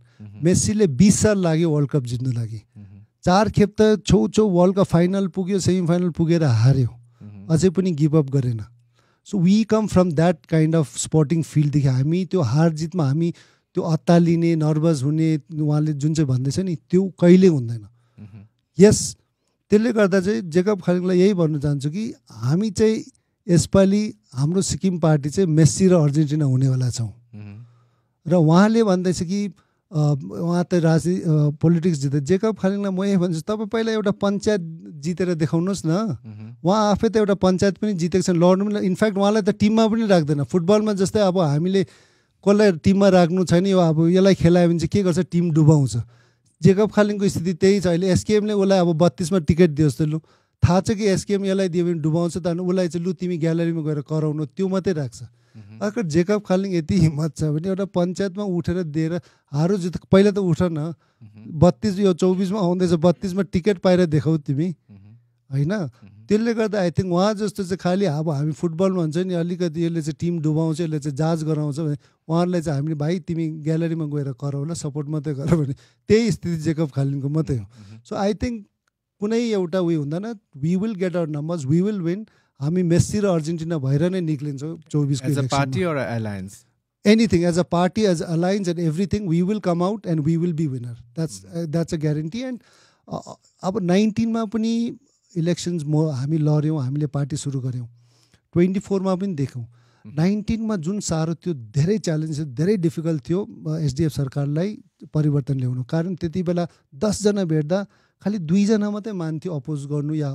मेस्सीले बिस साल लाग्यो वर्ल्ड कप जित्नु लागि। चार खेप त छौ छौ वर्ल्ड कप फाइनल पुग्यो सेमी फाइनल पुगेर हार्यो। अझै पनि गिभ अप गरेन। So we come from that kind of sporting फिल्डदेखि हामी त्यो हार जितमा हामी त्यो अत्तालिने नर्भस हुने उहाँले जुन चाहिँ भन्दैछ नि त्यो कहिले हुँदैन। यस त्यसले गर्दा चाहिँ जेकब खालिङलाई यही भन्न चाहन्छु कि हामी चाहिँ यसपालि हाम्रो सिक्किम पार्टी चाहिँ मेस्सी र अर्जेन्टिना हुनेवाला छौँ। र उहाँले भन्दैछ कि उहाँ त राजनी पोलिटिक्स जित्दै जेकब खालिङलाई म यही भन्छु तपाईँ पहिला एउटा पञ्चायत जितेर देखाउनुहोस् न। उहाँ आफै त एउटा पञ्चायत पनि जितेको छ लड्नु पनि इनफ्याक्ट उहाँलाई त टिममा पनि राख्दैन। फुटबलमा जस्तै अब हामीले कसलाई टिममा राख्नु छैन यो अब यसलाई खेलायो भने चाहिँ के गर्छ? टिम डुबाउँछ। जेकब खालिङको स्थिति त्यही छ अहिले एसकेएमले उसलाई अब बत्तिसमा टिकट दियोस् त लु थाहा छ कि एसकेएम यसलाई दियो भने डुबाउँछ त अनि उसलाई चाहिँ लु तिमी ग्यालरीमा गएर कराउनु त्यो मात्रै राख्छ अगर जेकब खालिङ यति हिम्मत छ भने एउटा पञ्चायतमा उठेर दिएर हारो जित पहिला त उठ न बत्तिस यो चौबिसमा आउँदैछ बत्तिसमा टिकट पाएर देखाउ तिमी होइन? त्यसले गर्दा आई थिङ्क उहाँ जस्तो चाहिँ खालि अब हामी फुटबलमा हुन्छ नि अलिकति यसले चाहिँ टिम डुबाउँछ यसले चाहिँ जाँच गराउँछ भने उहाँहरूलाई चाहिँ हामीले भाइ तिमी ग्यालरीमा गएर कराउ ल सपोर्ट मात्रै गर भने त्यही स्थिति जेकब खालिङको मात्रै हो। सो आई थिङ्क कुनै एउटा उयो हुँदैन। We will get our numbers we will win हामी मेस्सी र अर्जेन्टिना भएर नै निक्लिन्छौँ चौबिसको as a party alliance a party as alliance and everything we will come out and we will be winner. That's uh, that's a guarantee. And uh, अब नाइन्टिनमा पनि elections म हामी लड्यौँ हामीले पार्टी सुरु गऱ्यौँ। ट्वेन्टी फोरमा पनि देखौँ नाइन्टिनमा जुन साह्रो थियो धेरै च्यालेन्ज धेरै डिफिकल्ट थियो एसडिएफ सरकारलाई परिवर्तन ल्याउनु। कारण त्यति बेला दसजना भेट्दा खालि दुईजना मात्रै मान्थ्यो अपोज गर्नु या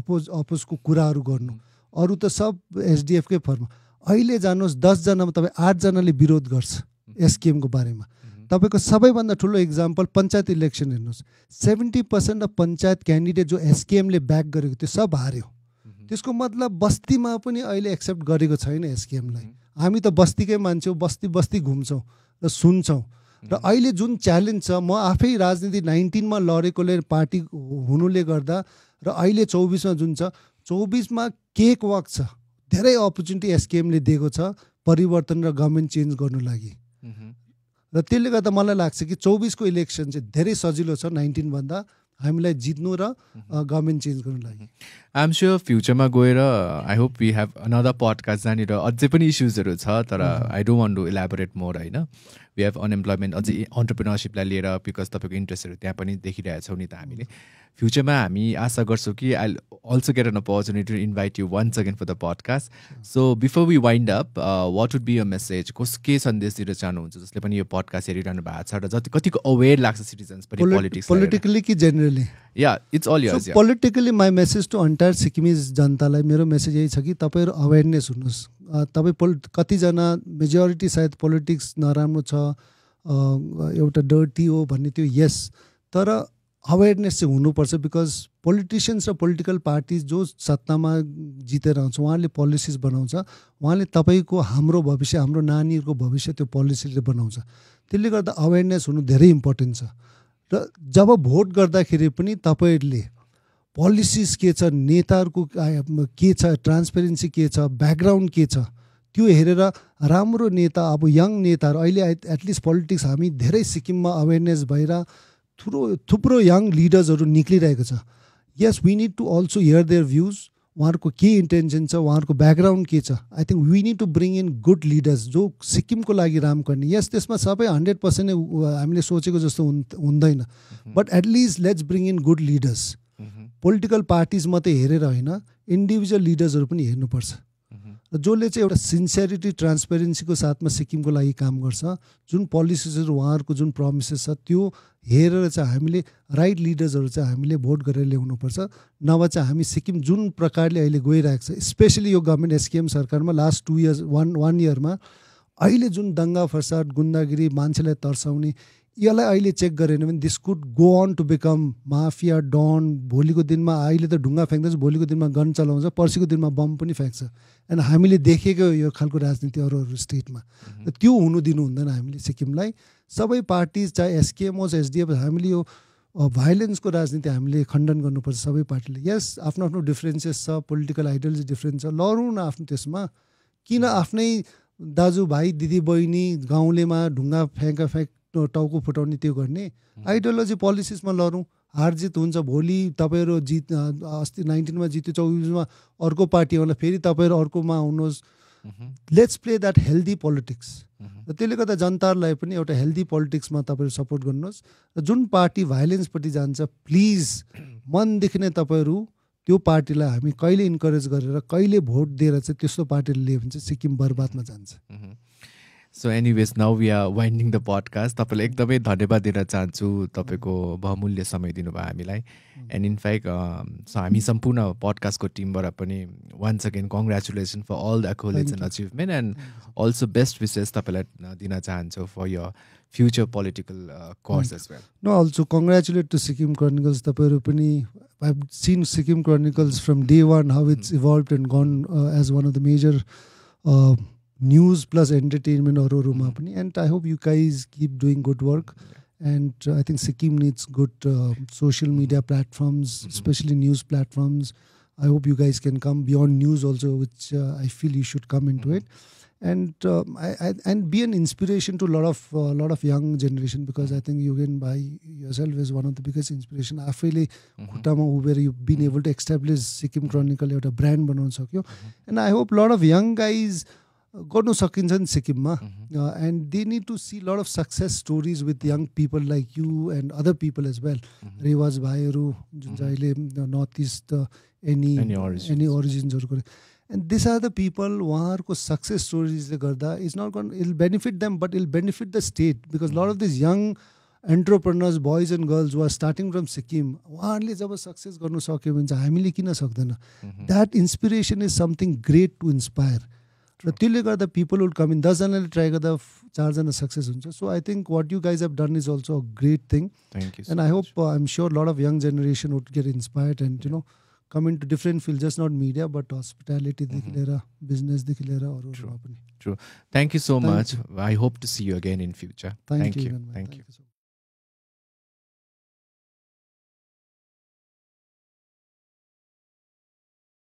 अपोज अपोजको कुराहरू गर्नु। अरू त सब एसडिएफकै फर्म। अहिले जानुहोस् दसजनामा तपाईँ आठजनाले विरोध गर्छ एसकेएमको बारेमा। तपाईँको सबैभन्दा ठुलो इक्जाम्पल पञ्चायत इलेक्सन हेर्नुहोस्। Seventy percent of panchayat candidate जो एसकेएमले ब्याक गरेको त्यो सब हार्यो। त्यसको मतलब बस्तीमा पनि अहिले एक्सेप्ट गरेको छैन एसकेएमलाई हामी त बस्तीकै मान्छे बस्ती बस्ती घुम्छौँ र सुन्छौँ। र अहिले जुन च्यालेन्ज छ म आफै राजनीति नाइन्टिनमा लडेकोले पार्टी हुनुले गर्दा र अहिले चौबिसमा जुन छ चौबिसमा केक वाक छ। धेरै अपर्च्युनिटी एसकेएमले दिएको छ परिवर्तन र गभर्मेन्ट चेन्ज गर्नु लागि। र त्यसले गर्दा मलाई लाग्छ कि चौबिसको इलेक्सन चाहिँ धेरै सजिलो छ नाइन्टिनभन्दा हामीलाई जित्नु र गभर्मेन्ट चेन्ज गर्नु लागि। आइएम स्योर फ्युचरमा गएर I hope we have another podcast जहाँनिर अझै पनि इस्युजहरू छ तर I don't want to elaborate more होइन? वी हेभ अनइम्प्लोइमेन्ट अझै अन्टरप्रिनरसिपलाई लिएर बिकज तपाईँको इन्ट्रेस्टहरू त्यहाँ पनि देखिरहेछौँ नि त हामीले। फ्युचरमा हामी आशा गर्छौँ कि I also get an opportunity to invite you once again for the podcast so before we wind up what would be a message कस के सन्देश दिन चाहनुहुन्छ? जसले पनि यो पडकास्ट हेरिरहनु भएको छ र जति कतिको अवेर लाग्छ सिटिजन्स पनि पोलिटिक्स पोलिटिकली कि generally yeah it's all yours politically my message to entire Sikkimese जनतालाई मेरो मेसेज यही छ कि तपाईँहरू अवेरनेस हुनुहोस्। तपाईँ पोलि कतिजना मेजोरिटी सायद पोलिटिक्स नराम्रो छ एउटा डर्टी हो भन्ने त्यो यस तर अवेरनेस चाहिँ हुनुपर्छ बिकज पोलिटिसियन्स र पोलिटिकल पार्टिज जो सत्तामा जितेर आउँछ उहाँले पोलिसिज बनाउँछ उहाँले तपाईँको हाम्रो भविष्य हाम्रो नानीहरूको भविष्य त्यो पोलिसीले बनाउँछ। त्यसले गर्दा अवेरनेस हुनु धेरै इम्पोर्टेन्ट छ। र जब भोट गर्दाखेरि पनि तपाईँहरूले पोलिसिज के छ नेताहरूको के छ ट्रान्सपेरेन्सी के छ ब्याकग्राउन्ड के छ त्यो हेरेर राम्रो नेता अब यङ नेताहरू अहिले एटलिस्ट पोलिटिक्स हामी धेरै सिक्किममा अवेरनेस भएर थुप्रो थुप्रो यङ लिडर्सहरू निक्लिरहेको छ। Yes we need to also hear their views उहाँहरूको के इन्टेन्सन छ? उहाँहरूको ब्याकग्राउन्ड के छ? I think we need to bring in good leaders जो सिक्किमको लागि राम गर्ने। यस त्यसमा सबै हन्ड्रेड पर्सेन्ट नै हामीले सोचेको जस्तो हुँदैन। But at least let's bring in good leaders political parties मात्रै हेरेर होइन इन्डिभिजुअल लिडर्सहरू पनि हेर्नुपर्छ। जसले चाहिँ एउटा सिन्सियरिटी ट्रान्सपेरेन्सीको साथमा सिक्किमको लागि काम गर्छ जुन पोलिसिसहरू उहाँहरूको जुन प्रमिसेस छ त्यो हेरेर चाहिँ हामीले राइट लिडर्सहरू चाहिँ हामीले भोट गरेर ल्याउनुपर्छ। नभए चाहिँ हामी सिक्किम जुन प्रकारले अहिले गइरहेको छ स्पेसली यो गभर्मेन्ट एसकेएम सरकारमा last two years one one इयरमा अहिले जुन दङ्गा फसाद गुन्दागिरी मान्छेलाई तर्साउने यसलाई अहिले चेक गरेन भने this could go on to become mafia don भोलिको दिनमा अहिले त ढुङ्गा फ्याँक्दैछ भोलिको दिनमा गन चलाउँछ पर्सिको दिनमा बम पनि फ्याँक्छ। एन्ड हामीले देखेको यो खालको राजनीति अरू अरू स्टेटमा। त्यो हुनु दिनु हुँदैन हामीले सिक्किमलाई। सबै पार्टिज चाहे एसकेएम होस् एसडिएफ हामीले यो भाइलेन्सको राजनीति हामीले खण्डन गर्नुपर्छ सबै पार्टीले। यस आफ्नो आफ्नो डिफ्रेन्सेस छ पोलिटिकल आइडियोलोजी डिफ्रेन्स छ। लडौँ न आफ्नो त्यसमा। किन आफ्नै दाजुभाइ दिदीबहिनी गाउँलेमा ढुङ्गा फ्याँका फ्याँक टाउको फुटाउने त्यो गर्ने। आइडियोलोजी पोलिसिसमा लडौँ हार जित हुन्छ भोलि तपाईँहरू जित अस्ति नाइन्टिनमा जित्यो चौबिसमा अर्को पार्टी होला फेरि तपाईँहरू अर्कोमा आउनुहोस्। Let's play that healthy politics र त्यसले गर्दा जनताहरूलाई पनि एउटा हेल्दी पोलिटिक्समा तपाईँहरू सपोर्ट गर्नुहोस्। र जुन पार्टी भाइलेन्सपट्टि जान्छ प्लिज मनदेखि नै तपाईँहरू त्यो पार्टीलाई हामी कहिले इन्करेज गरेर कहिले भोट दिएर चाहिँ त्यस्तो पार्टीले लियो भने चाहिँ सिक्किम बर्बादमा जान्छ। So anyways now we are winding the podcast तपाईँलाई एकदमै धन्यवाद दिन चाहन्छु तपाईँको बहुमूल्य समय दिनुभयो हामीलाई. एन्ड इनफ्याक्ट सो हामी सम्पूर्ण पडकास्टको टिमबाट पनि once again congratulation for all the accolades and achievement and also best wishes तपाईँलाई दिन चाहन्छु for your future political course as well know also congratulate to Sikkim chronicles तपाईँहरू पनि I seen Sikkim chronicles from day one how it's evolve and gone as one of the major news plus entertainment or Ruma mm. and I hope you guys keep doing good work and uh, I think Sikkim needs good uh, social media platforms mm-hmm. especially news platforms I hope you guys can come beyond news also which uh, I feel you should come into mm-hmm. it and um, I, I, and be an inspiration to a lot of a uh, lot of young generation because I think you can buy yourself is one of the biggest inspiration आफैले खुट्टामा उभिएर you've been able to establish Sikkim Chronicle एउटा brand बनाउन सक्यो and I hope a lot of young guys गर्नु सकिन्छ नि सिक्किममा and they need to see lot of success stories with young people like you and other people as well Riwaj भाइहरू जुन चाहिँ अहिले north east any any ओरिजिन्सहरूको and this are the people उहाँहरूको success स्टोरिजले गर्दा it's not gonna ill benefit them but ill benefit the state because lot of this young entrepreneurs boys and girls were starting from Sikkim उहाँहरूले जब success गर्नु सक्यो भने चाहिँ हामीले किन सक्दैन that inspiration is something great to inspire र त्यसले गर्दा पिपल वुड कम इन दसजनाले ट्राई गर्दा चारजना सक्सेस हुन्छ so I think what you guys have done is also a great thing and I hope I am sure lot of young generation would get inspired and you know coming to different field just not media but हस्पिटालिटीदेखि Mhm. लिएर बिजनेसदेखि लिएर True. अरूहरूमा पनि Thank you so Thank much. I hope to see you again in future. Thank, Thank you. you.